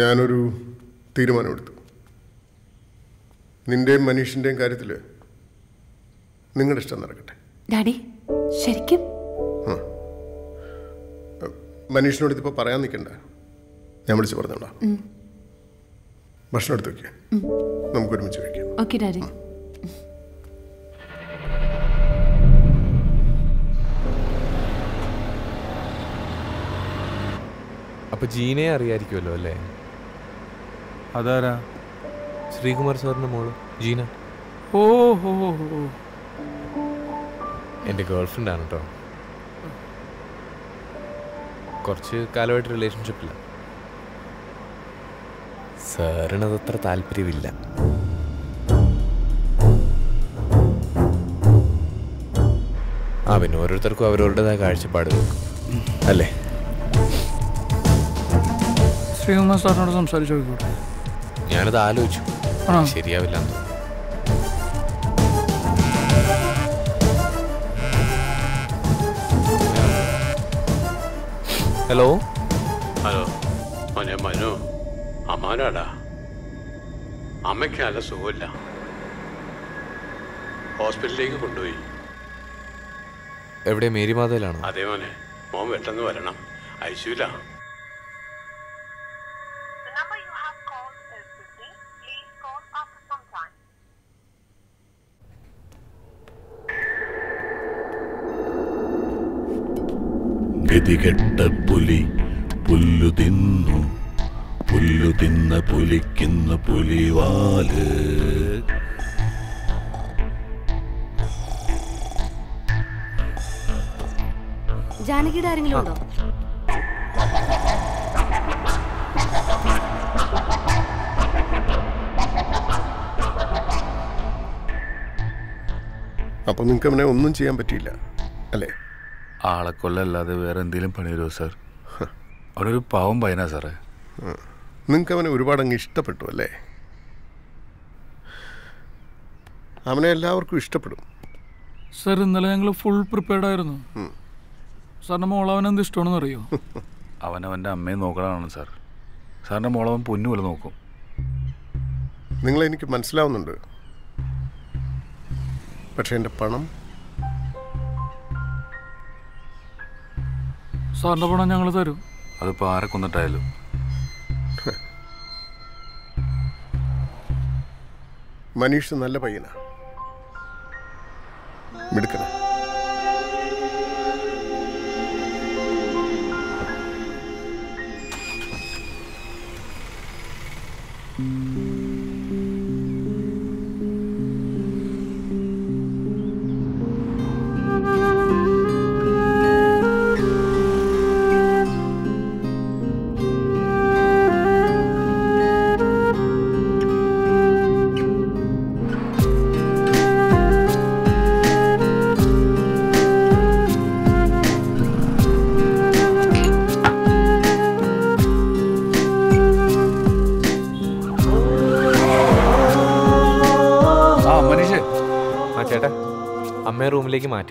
ഞാനൊരു തീരുമാനമെടുത്തു. നിന്റെയും മനീഷിന്റെയും കാര്യത്തിൽ നിങ്ങളുടെ ഇഷ്ടം നടക്കട്ടെ. ഡാഡി ശരിക്കും? മനീഷിനോട് ഇതിപ്പോൾ പറയാൻ നിൽക്കണ്ട ഞാൻ വിളിച്ച് പറഞ്ഞോളാം. ഭക്ഷണം എടുത്ത് വയ്ക്കുക നമുക്ക് ഒരുമിച്ച് വയ്ക്കാം ഓക്കെ ഡാഡി. അപ്പൊ ജീനയെ അറിയായിരിക്കുമല്ലോ അല്ലേ? അതാരാ? ശ്രീകുമാർ സാറിന്റെ മോൾ ജീന. ഓ ഹോ ഹോ ഹോ എന്റെ ഗേൾഫ്രണ്ട് ആണ് കേട്ടോ കുറച്ച് കാലമായിട്ട് റിലേഷൻഷിപ്പില്ല സാറിനതത്ര അത്ര താല്പര്യമില്ല. ആ പിന്നെ ഓരോരുത്തർക്കും അവരവരുടേതായ കാഴ്ചപ്പാട് അല്ലേ? ശ്രീകുമാർ സാറിനോട് സംസാരിച്ചു നോക്കിക്കോട്ടെ. ഞാനത് ആലോചിച്ചു. ശരിയാവില്ല എന്ന്. ഹലോ? ഹലോ. മോനെ മനു അമ്മാനാടാ. അമ്മയ്ക്ക് നല്ല സുഖമില്ല. ഹോസ്പിറ്റലിലേക്ക് കൊണ്ടുപോയി. എവിടെ? മേരിമാതയിലാണ്? അതേ മോനെ. മോൻ പെട്ടെന്ന് വരണം. ഐശ്വര്യ ഗതികെട്ട പുലി പുല്ലു തിന്നു. പുല്ലു തിന്ന പുലിക്കുന്ന പുലിവാൽ. ജാനകിയുടെ ആരെങ്കിലും ഉണ്ടോ? അപ്പോൾ നിങ്ങൾക്ക് അവനെ ഒന്നും ചെയ്യാൻ പറ്റിയില്ല അല്ലേ? ആളെ കൊല്ലല്ലാതെ വേറെ എന്തെങ്കിലും പണി വരുമോ സാർ അവനൊരു പാവം പയ്യനാ സാറേ നിങ്ങൾക്ക് അവനെ ഒരുപാട് അങ്ങ് ഇഷ്ടപ്പെട്ടു അല്ലേ? അവനെ എല്ലാവർക്കും ഇഷ്ടപ്പെടും. സർ ഇന്നലെ ഞങ്ങൾ ഫുൾ പ്രിപ്പയർഡ് ആയിരുന്നു. സാറിന്റെ മോൾ അവൻ എന്ത് ഇഷ്ടമാണെന്ന് അറിയോ? അവൻ അവന്റെ അമ്മയെ നോക്കണതാണ് സാർ സാറിന്റെ മോളവൻ പൊന്നു പോലെ നോക്കും. നിങ്ങളെനിക്ക് മനസ്സിലാവുന്നുണ്ട്. പക്ഷേ എന്റെ പണം സാറിന്റെ പണം ഞങ്ങൾ തരും. അതിപ്പോ ആരെ കൊന്നിട്ടായാലും? മനീഷ് നല്ല പയ്യനാ. മിടുക്കന.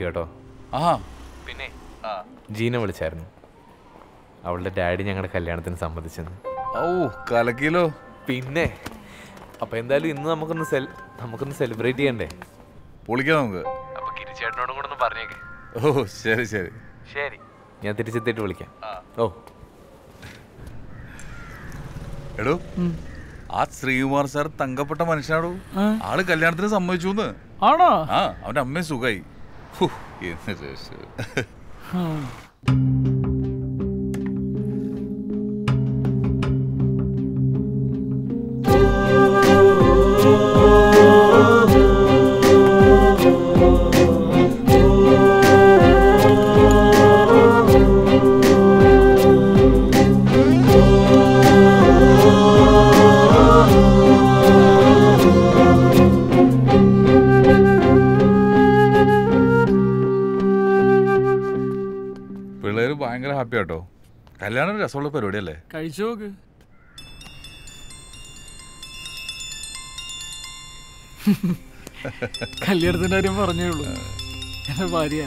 മാറ്റി കേട്ടോ ആ പിന്നെ ജീന വിളിച്ചായിരുന്നു. അവളുടെ ഡാഡി ഞങ്ങളുടെ കല്യാണത്തിന് സമ്മതിച്ചെന്ന്. ഓ കലക്കിലോ പിന്നെ അപ്പൊ എന്തായാലും ഇന്ന് നമുക്കൊന്ന് സെൽ നമുക്കൊന്ന് സെലിബ്രേറ്റ് ചെയ്യണ്ടേ? പൊളിക്കാം നമുക്ക്. അപ്പൊ കിരിച്ചേട്ടനോടും കൂടെ ഒന്ന് പറഞ്ഞേക്ക്. ഓ ശരി ശരി. ശരി. ഞാൻ തിരിച്ചെത്തിയിട്ട് വിളിക്കാം. ഓ. എടോ ആ ശ്രീകുമാർ സാർ തങ്കപ്പെട്ട മനുഷ്യനാടോ? ആൾ കല്യാണത്തിന് സമ്മതിച്ചു ആണോ? ആ അവന്റെ അമ്മയും സുഖായി. ഹു, എന്ത് രസം. ഉം. രസമുള്ള പരിപാടിയല്ലേ? കഴിച്ചു നോക്ക്. കല്യാണത്തിന്റെ കാര്യം പറഞ്ഞേ ഉള്ളൂ. എന്റെ ഭാര്യ.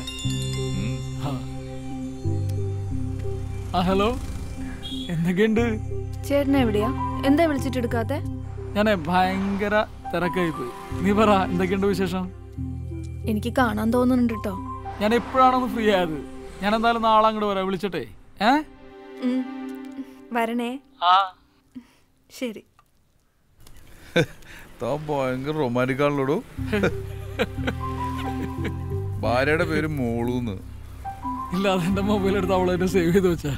ആ. ഹലോ. എന്തൊക്കെയുണ്ട്? ചേട്ടനെ എവിടെയാ? എന്താ വിളിച്ചിട്ട് എടുക്കാത്തെ? ഞാൻ ഭയങ്കര തിരക്കായി പോയി നീ പറ എന്തൊക്കെയുണ്ട് വിശേഷം? എനിക്ക് കാണാൻ തോന്നുന്നുണ്ട് കേട്ടോ ഞാൻ എപ്പോഴാണൊന്ന് ഫ്രീ ആയത്? ഞാൻ എന്തായാലും നാളെ അങ്ങോട്ട് വരാം. വിളിച്ചിട്ടേ. ഏ? വരണേ. ആ. ശരി. താൻ ഭയങ്കര റൊമാന്റിക് ആണല്ലോടോ? ഭാര്യയുടെ പേര് മോളൂന്ന്. ഇല്ല അതെന്റെ മൊബൈൽ എടുത്ത് അവളെ സേവ് ചെയ്ത് വെച്ചാ.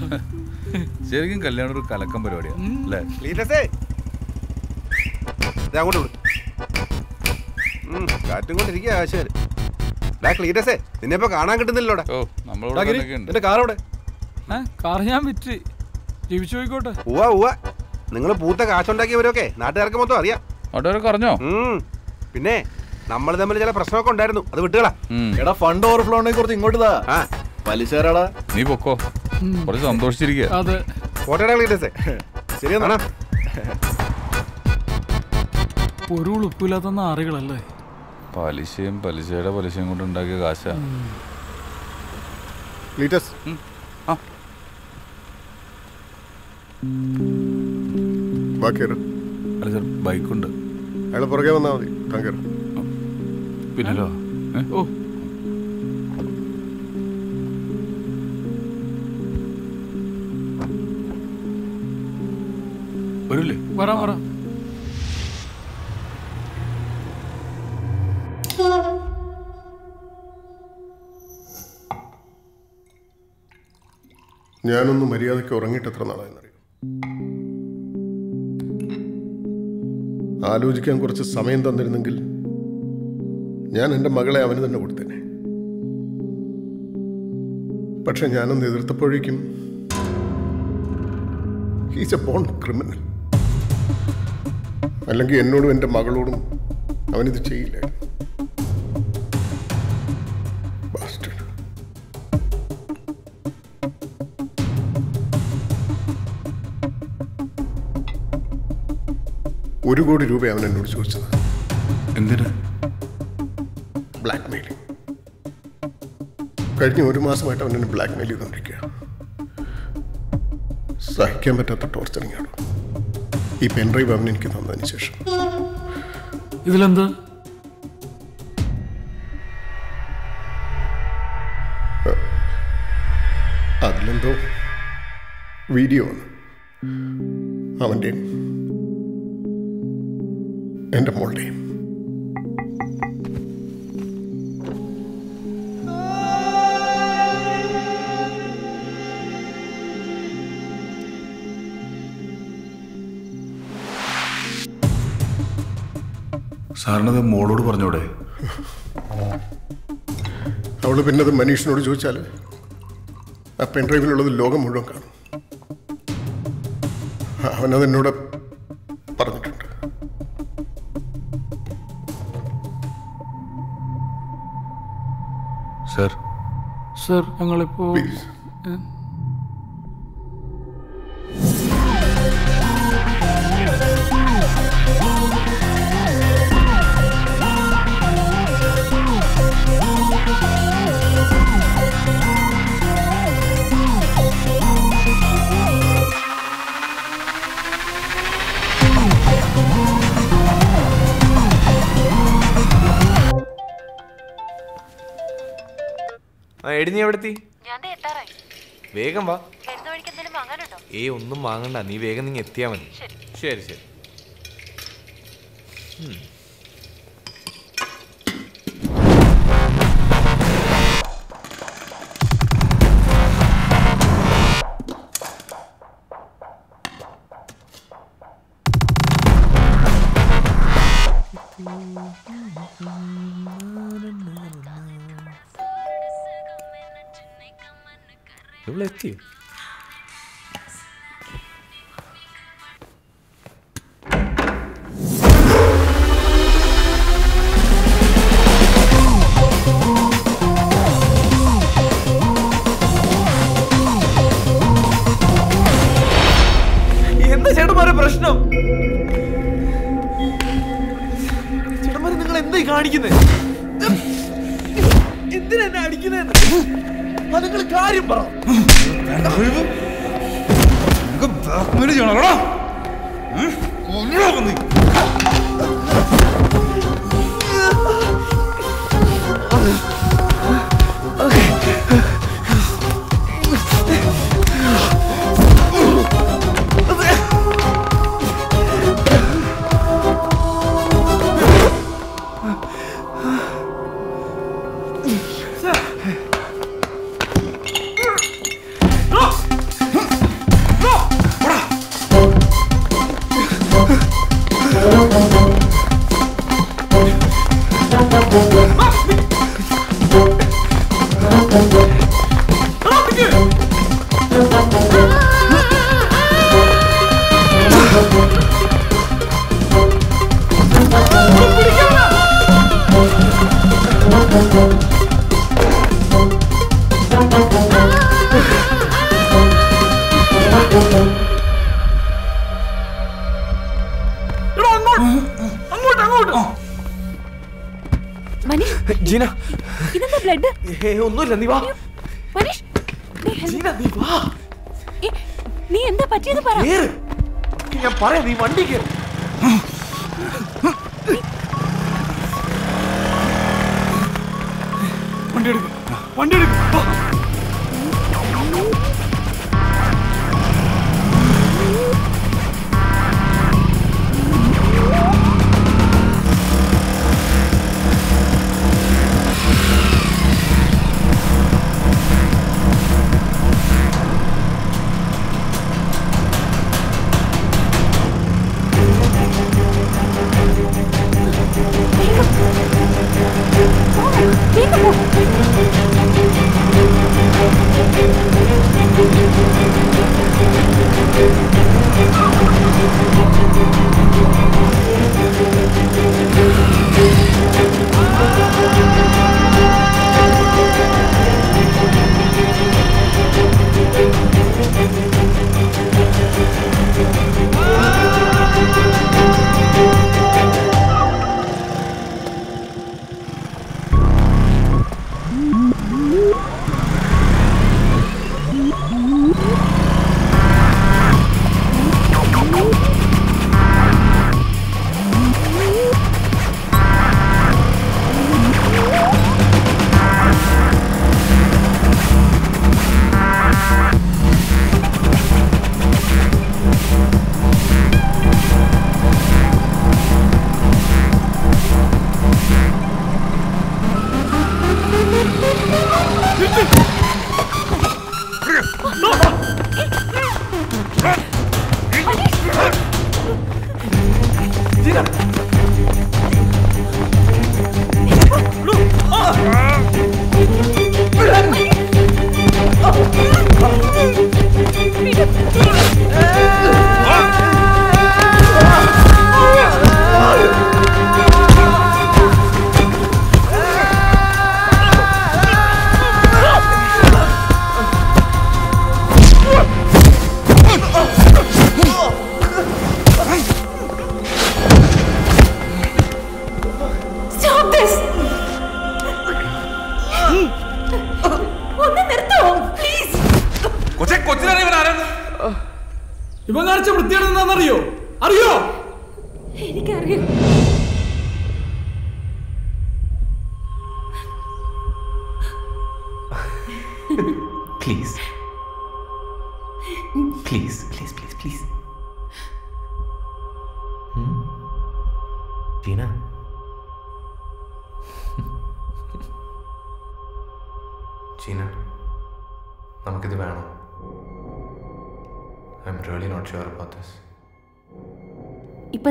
ശരിക്കും കല്യാണം ഒരു കലക്കം പരിപാടിയാണ് അല്ലേ? അങ്ങോട്ട് വിട്. ഉം, കാറ്റും കൊണ്ടിരിക്കുക ആശാര് ഡാ ക്ലീറ്റസേ നിന്നെ ഇപ്പൊ കാണാൻ കിട്ടുന്നില്ലോടെ ഗിരി, നിന്റെ കാർ ഞാൻ വിറ്റ്. ജീവിച്ചു പോയിക്കോട്ടെ. ഉവ്വ ഉവ്വ. നിങ്ങൾ പൂത്ത കാശുണ്ടാക്കിയവരൊക്കെ. നാട്ടുകാർക്ക് മൊത്തം അറിയാം. നാട്ടുകാരൊക്കെ അറിഞ്ഞോ പിന്നെ നമ്മൾ തമ്മിൽ ചില പ്രശ്നമൊക്കെ ഉണ്ടായിരുന്നു. അത് വിട്ടുകളാ. എടാ ഫണ്ട് ഓവർഫ്ലോ ഉണ്ടെങ്കിൽ കുറച്ച് ഇങ്ങോട്ട് താ പലിശരാടാ നീ പൊക്കോ. കുറച്ച് സന്തോഷിച്ചിരിക്കുക. അതെ. ഫോട്ടോയുടെ ക്ലീറ്റസേ ശരി എന്നാ ഒരു ഉളുപ്പില്ലാത്ത നാറികളല്ലേ? പലിശയും പലിശയുടെ പലിശയും കൊണ്ട് ഉണ്ടാക്കിയ കാശാ. ലീറ്റസ്. ബാക്കിയൊരു അല്ല സാർ ബൈക്കുണ്ട്. അയാൾ പുറകെ വന്നാൽ മതി. താങ്കർ പിന്നല്ലോ? ഓ. വരൂല്ലേ വരാം വരാം. ഞാനൊന്ന് മര്യാദയ്ക്ക് ഉറങ്ങിയിട്ട് എത്ര നാളായെന്നറിയോ ആലോചിക്കാൻ കുറച്ച് സമയം തന്നിരുന്നെങ്കിൽ ഞാൻ എന്റെ മകളെ അവന് തന്നെ കൊടുത്തേനെ. പക്ഷെ ഞാനൊന്ന് എതിർത്തപ്പോഴേക്കും ഹീസ് എ ബോൺ ക്രിമിനൽ അല്ലെങ്കിൽ എന്നോടും എന്റെ മകളോടും അവനിത് ചെയ്യില്ലായിരുന്നു. ഒരു കോടി രൂപ അവൻ എന്നോട് ചോദിച്ചത്. എന്തിനാ? ബ്ലാക്ക്മെയിൽ കഴിഞ്ഞ ഒരു മാസമായിട്ട് അവൻ എന്നെ ബ്ലാക്ക്മെയിൽ ചെയ്തുകൊണ്ടിരിക്കുക സഹിക്കാൻ പറ്റാത്ത ടോർച്ചറിങ്ങാണ് ഈ പെൻഡ്രൈവ് അവൻ എനിക്ക് തന്നതിന് ശേഷം. ഇതിലെന്താ? അതിലെന്തോ വീഡിയോ ആണ്. അവന്റെയും എന്റെ മോളുടെയും സാറിനത് മോളോട് പറഞ്ഞൂടെ? അവൾ പിന്നെ അത് മനീഷിനോട് ചോദിച്ചാൽ ആ പെൻഡ്രൈവിലുള്ളത് ലോകം മുഴുവൻ കാണും. അവനത് എന്നോട് സർ സർ ഞങ്ങളിപ്പോ എടി നീ എവിടെത്തി? വേഗം വാ. ഏ ഒന്നും വാങ്ങണ്ട. നീ വേഗം നീ എത്തിയാ മതി. ശരി. ശരി you.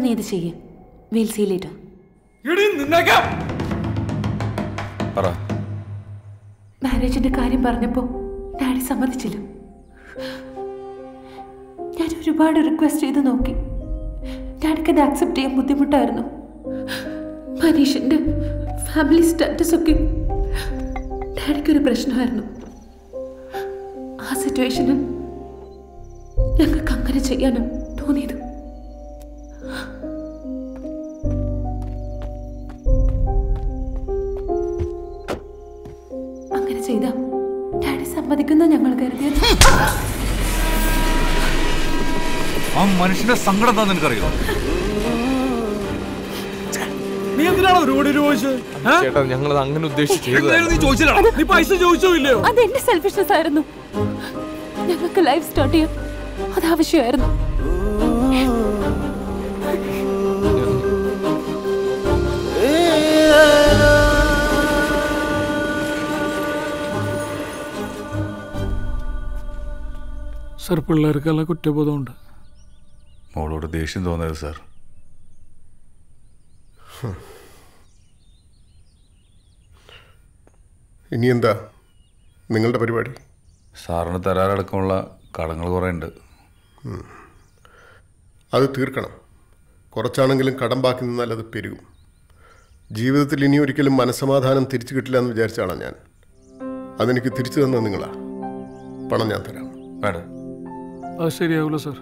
നീ ഇത് ചെയ്യേ. വീൽ സീ ലേറ്റർ പറ. മാരേജിന്റെ കാര്യം പറഞ്ഞപ്പോ ഡാഡി സമ്മതിച്ചില്ല. ഞാൻ ഒരുപാട് റിക്വസ്റ്റ് ചെയ്ത് നോക്കി. ഡാഡിക്ക് അത് ആക്സെപ്റ്റ് ചെയ്യാൻ ബുദ്ധിമുട്ടായിരുന്നു. മനീഷിന്റെ ഫാമിലി സ്റ്റാറ്റസ് ഒക്കെ ഡാഡിക്കൊരു പ്രശ്നമായിരുന്നു. ആ സിറ്റുവേഷനിൽ ഞങ്ങൾക്ക് അങ്ങനെ ചെയ്യാനും മനുഷ്യന്റെ സങ്കടം എന്താ നിനക്കറിയോ നീ എന്തിനാണ് ചോദിച്ചത്? ചേട്ടാ ഞങ്ങളത് അങ്ങനെ ഉദ്ദേശിച്ചു നീ. നീ പൈസ ചോദിച്ചോ ഇല്ലയോ അത് എന്റെ സെൽഫിഷ്നെസ് ആയിരുന്നു. ഞങ്ങൾക്ക് ലൈഫ് സ്റ്റാർട്ട് ചെയ്യാൻ അത് ആവശ്യമായിരുന്നു. സർ പിള്ളേർക്കെല്ലാം കുറ്റബോധമുണ്ട്. മോളോട് ദേഷ്യം തോന്നരുത് സാർ. ഇനി എന്താ നിങ്ങളുടെ പരിപാടി? സാറിന് തരാറടക്കമുള്ള കടങ്ങൾ കുറേ ഉണ്ട് അത് തീർക്കണം. കുറച്ചാണെങ്കിലും കടം ബാക്കി നിന്നാൽ അത് പെരുകും. ജീവിതത്തിൽ ഇനി ഒരിക്കലും മനസ്സമാധാനം തിരിച്ചു കിട്ടില്ല എന്ന് വിചാരിച്ചാണ് ഞാൻ. അതെനിക്ക് തിരിച്ചു തന്നത് നിങ്ങളാ. പണം ഞാൻ തരാം. വേണ്ട അത് ശരിയാവില്ല സർ.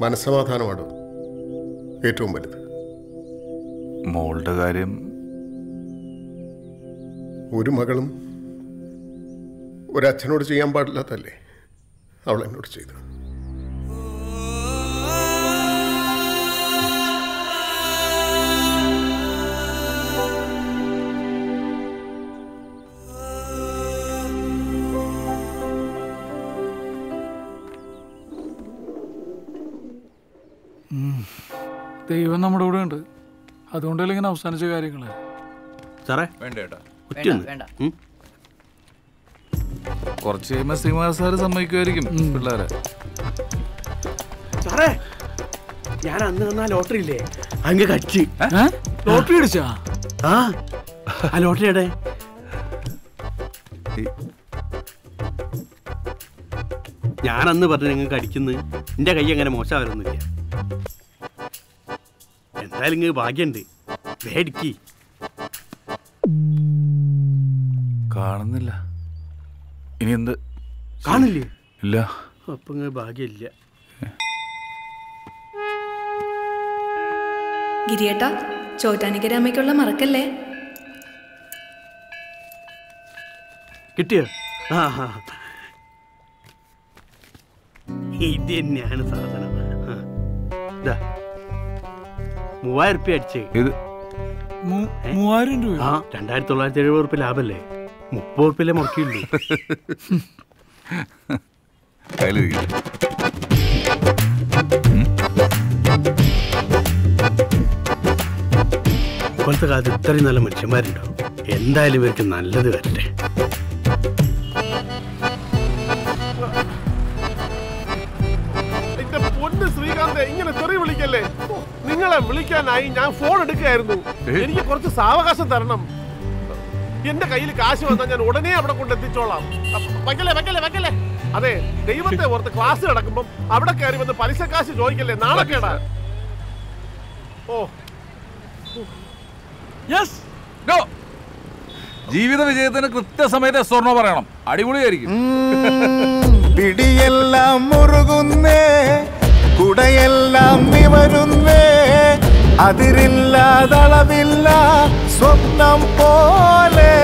മനസ്സമാധാനമാണ് ഏറ്റവും വലുത്. മോളുടെ കാര്യം ഒരു മകളും ഒരച്ഛനോട് ചെയ്യാൻ പാടില്ലാത്തല്ലേ അവൾ എന്നോട് ചെയ്തു ദൈവം നമ്മുടെ കൂടെ ഉണ്ട്. അതുകൊണ്ടല്ലേ ഇങ്ങനെ അവസാനിച്ച കാര്യങ്ങൾ? സാറേ വേണ്ട വേണ്ട. കുറച്ച് കഴിയുമ്പോൾ ശ്രീമാർ സാറ് സമ്മതിക്കുമായിരിക്കും പിള്ളേരെ. സാറേ ഞാൻ അന്ന് തന്ന ലോട്ടറി ഇല്ലേ? അങ്ങ് കച്ചി ലോട്ടറി അടിച്ചാ? ആ. ആ ലോട്ടറിയുടെ ഞാൻ അന്ന് പറഞ്ഞു നിങ്ങൾക്ക് അടിക്കുന്നത് എന്റെ കൈ അങ്ങനെ മോശമാവരൊന്നുമില്ല എന്തായാലും ഭാഗ്യണ്ട്. വേടിക്ക്. കാണുന്നില്ല. ഇനി എന്ത്? കാണില്ലേ ഇല്ല. അപ്പൊ ഇങ്ങ് ഭാഗ്യമില്ല ഗിരിയേട്ടാ ചോറ്റാനിക്കരാമയ്ക്കുള്ള മറക്കല്ലേ? കിട്ടിയോ? ആ. ഇത് തന്നെയാണ് സാധനം. ആ. മൂവായിരം റുപ്യ അടിച്ച് ഇത് മൂവായിരം രൂപ ആ രണ്ടായിരത്തി തൊള്ളായിരത്തി എഴുപത് റുപ്യ ലാഭല്ലേ? മുപ്പത് റുപ്യല്ലേ മുടക്കിയുള്ളൂ ഇപ്പോഴത്തെ കാലത്ത് ഇത്രയും നല്ല മനുഷ്യന്മാരുണ്ടാവും എന്തായാലും ഇവർക്ക് നല്ലത് വരട്ടെ. ശ്രീകാന്ത് ഇങ്ങനെ തെറി വിളിക്കല്ലേ? നിങ്ങളെ വിളിക്കാനായി ഞാൻ ഫോൺ എടുക്കുകയായിരുന്നു. എനിക്ക് കുറച്ച് സാവകാശം തരണം. എന്റെ കയ്യിൽ കാശ് വന്നാൽ ഞാൻ ഉടനെ അവിടെ കൊണ്ട് എത്തിച്ചോളാം. വെക്കല്ലേ വയ്ക്കല്ലേ വയ്ക്കല്ലേ വയ്ക്കല്ലേ? അതെ ദൈവത്തെ ഓർത്ത് ക്ലാസ് നടക്കുമ്പം അവിടെ കയറി വന്ന് പലിശ കാശ് ചോദിക്കല്ലേ? നാളെ കേടാ. ഓ. യെസ് ഗോ ജീവിത വിജയത്തിന് കൃത്യസമയത്ത് സ്വർണ പറയണം. അടിപൊളിയായിരിക്കും. പിടിയെല്ലാം മുറുകുന്നേ. കുടയെല്ലാം നിവരുന്നേ അതിരില്ലാതളവില്ല സ്വപ്നം പോലെ.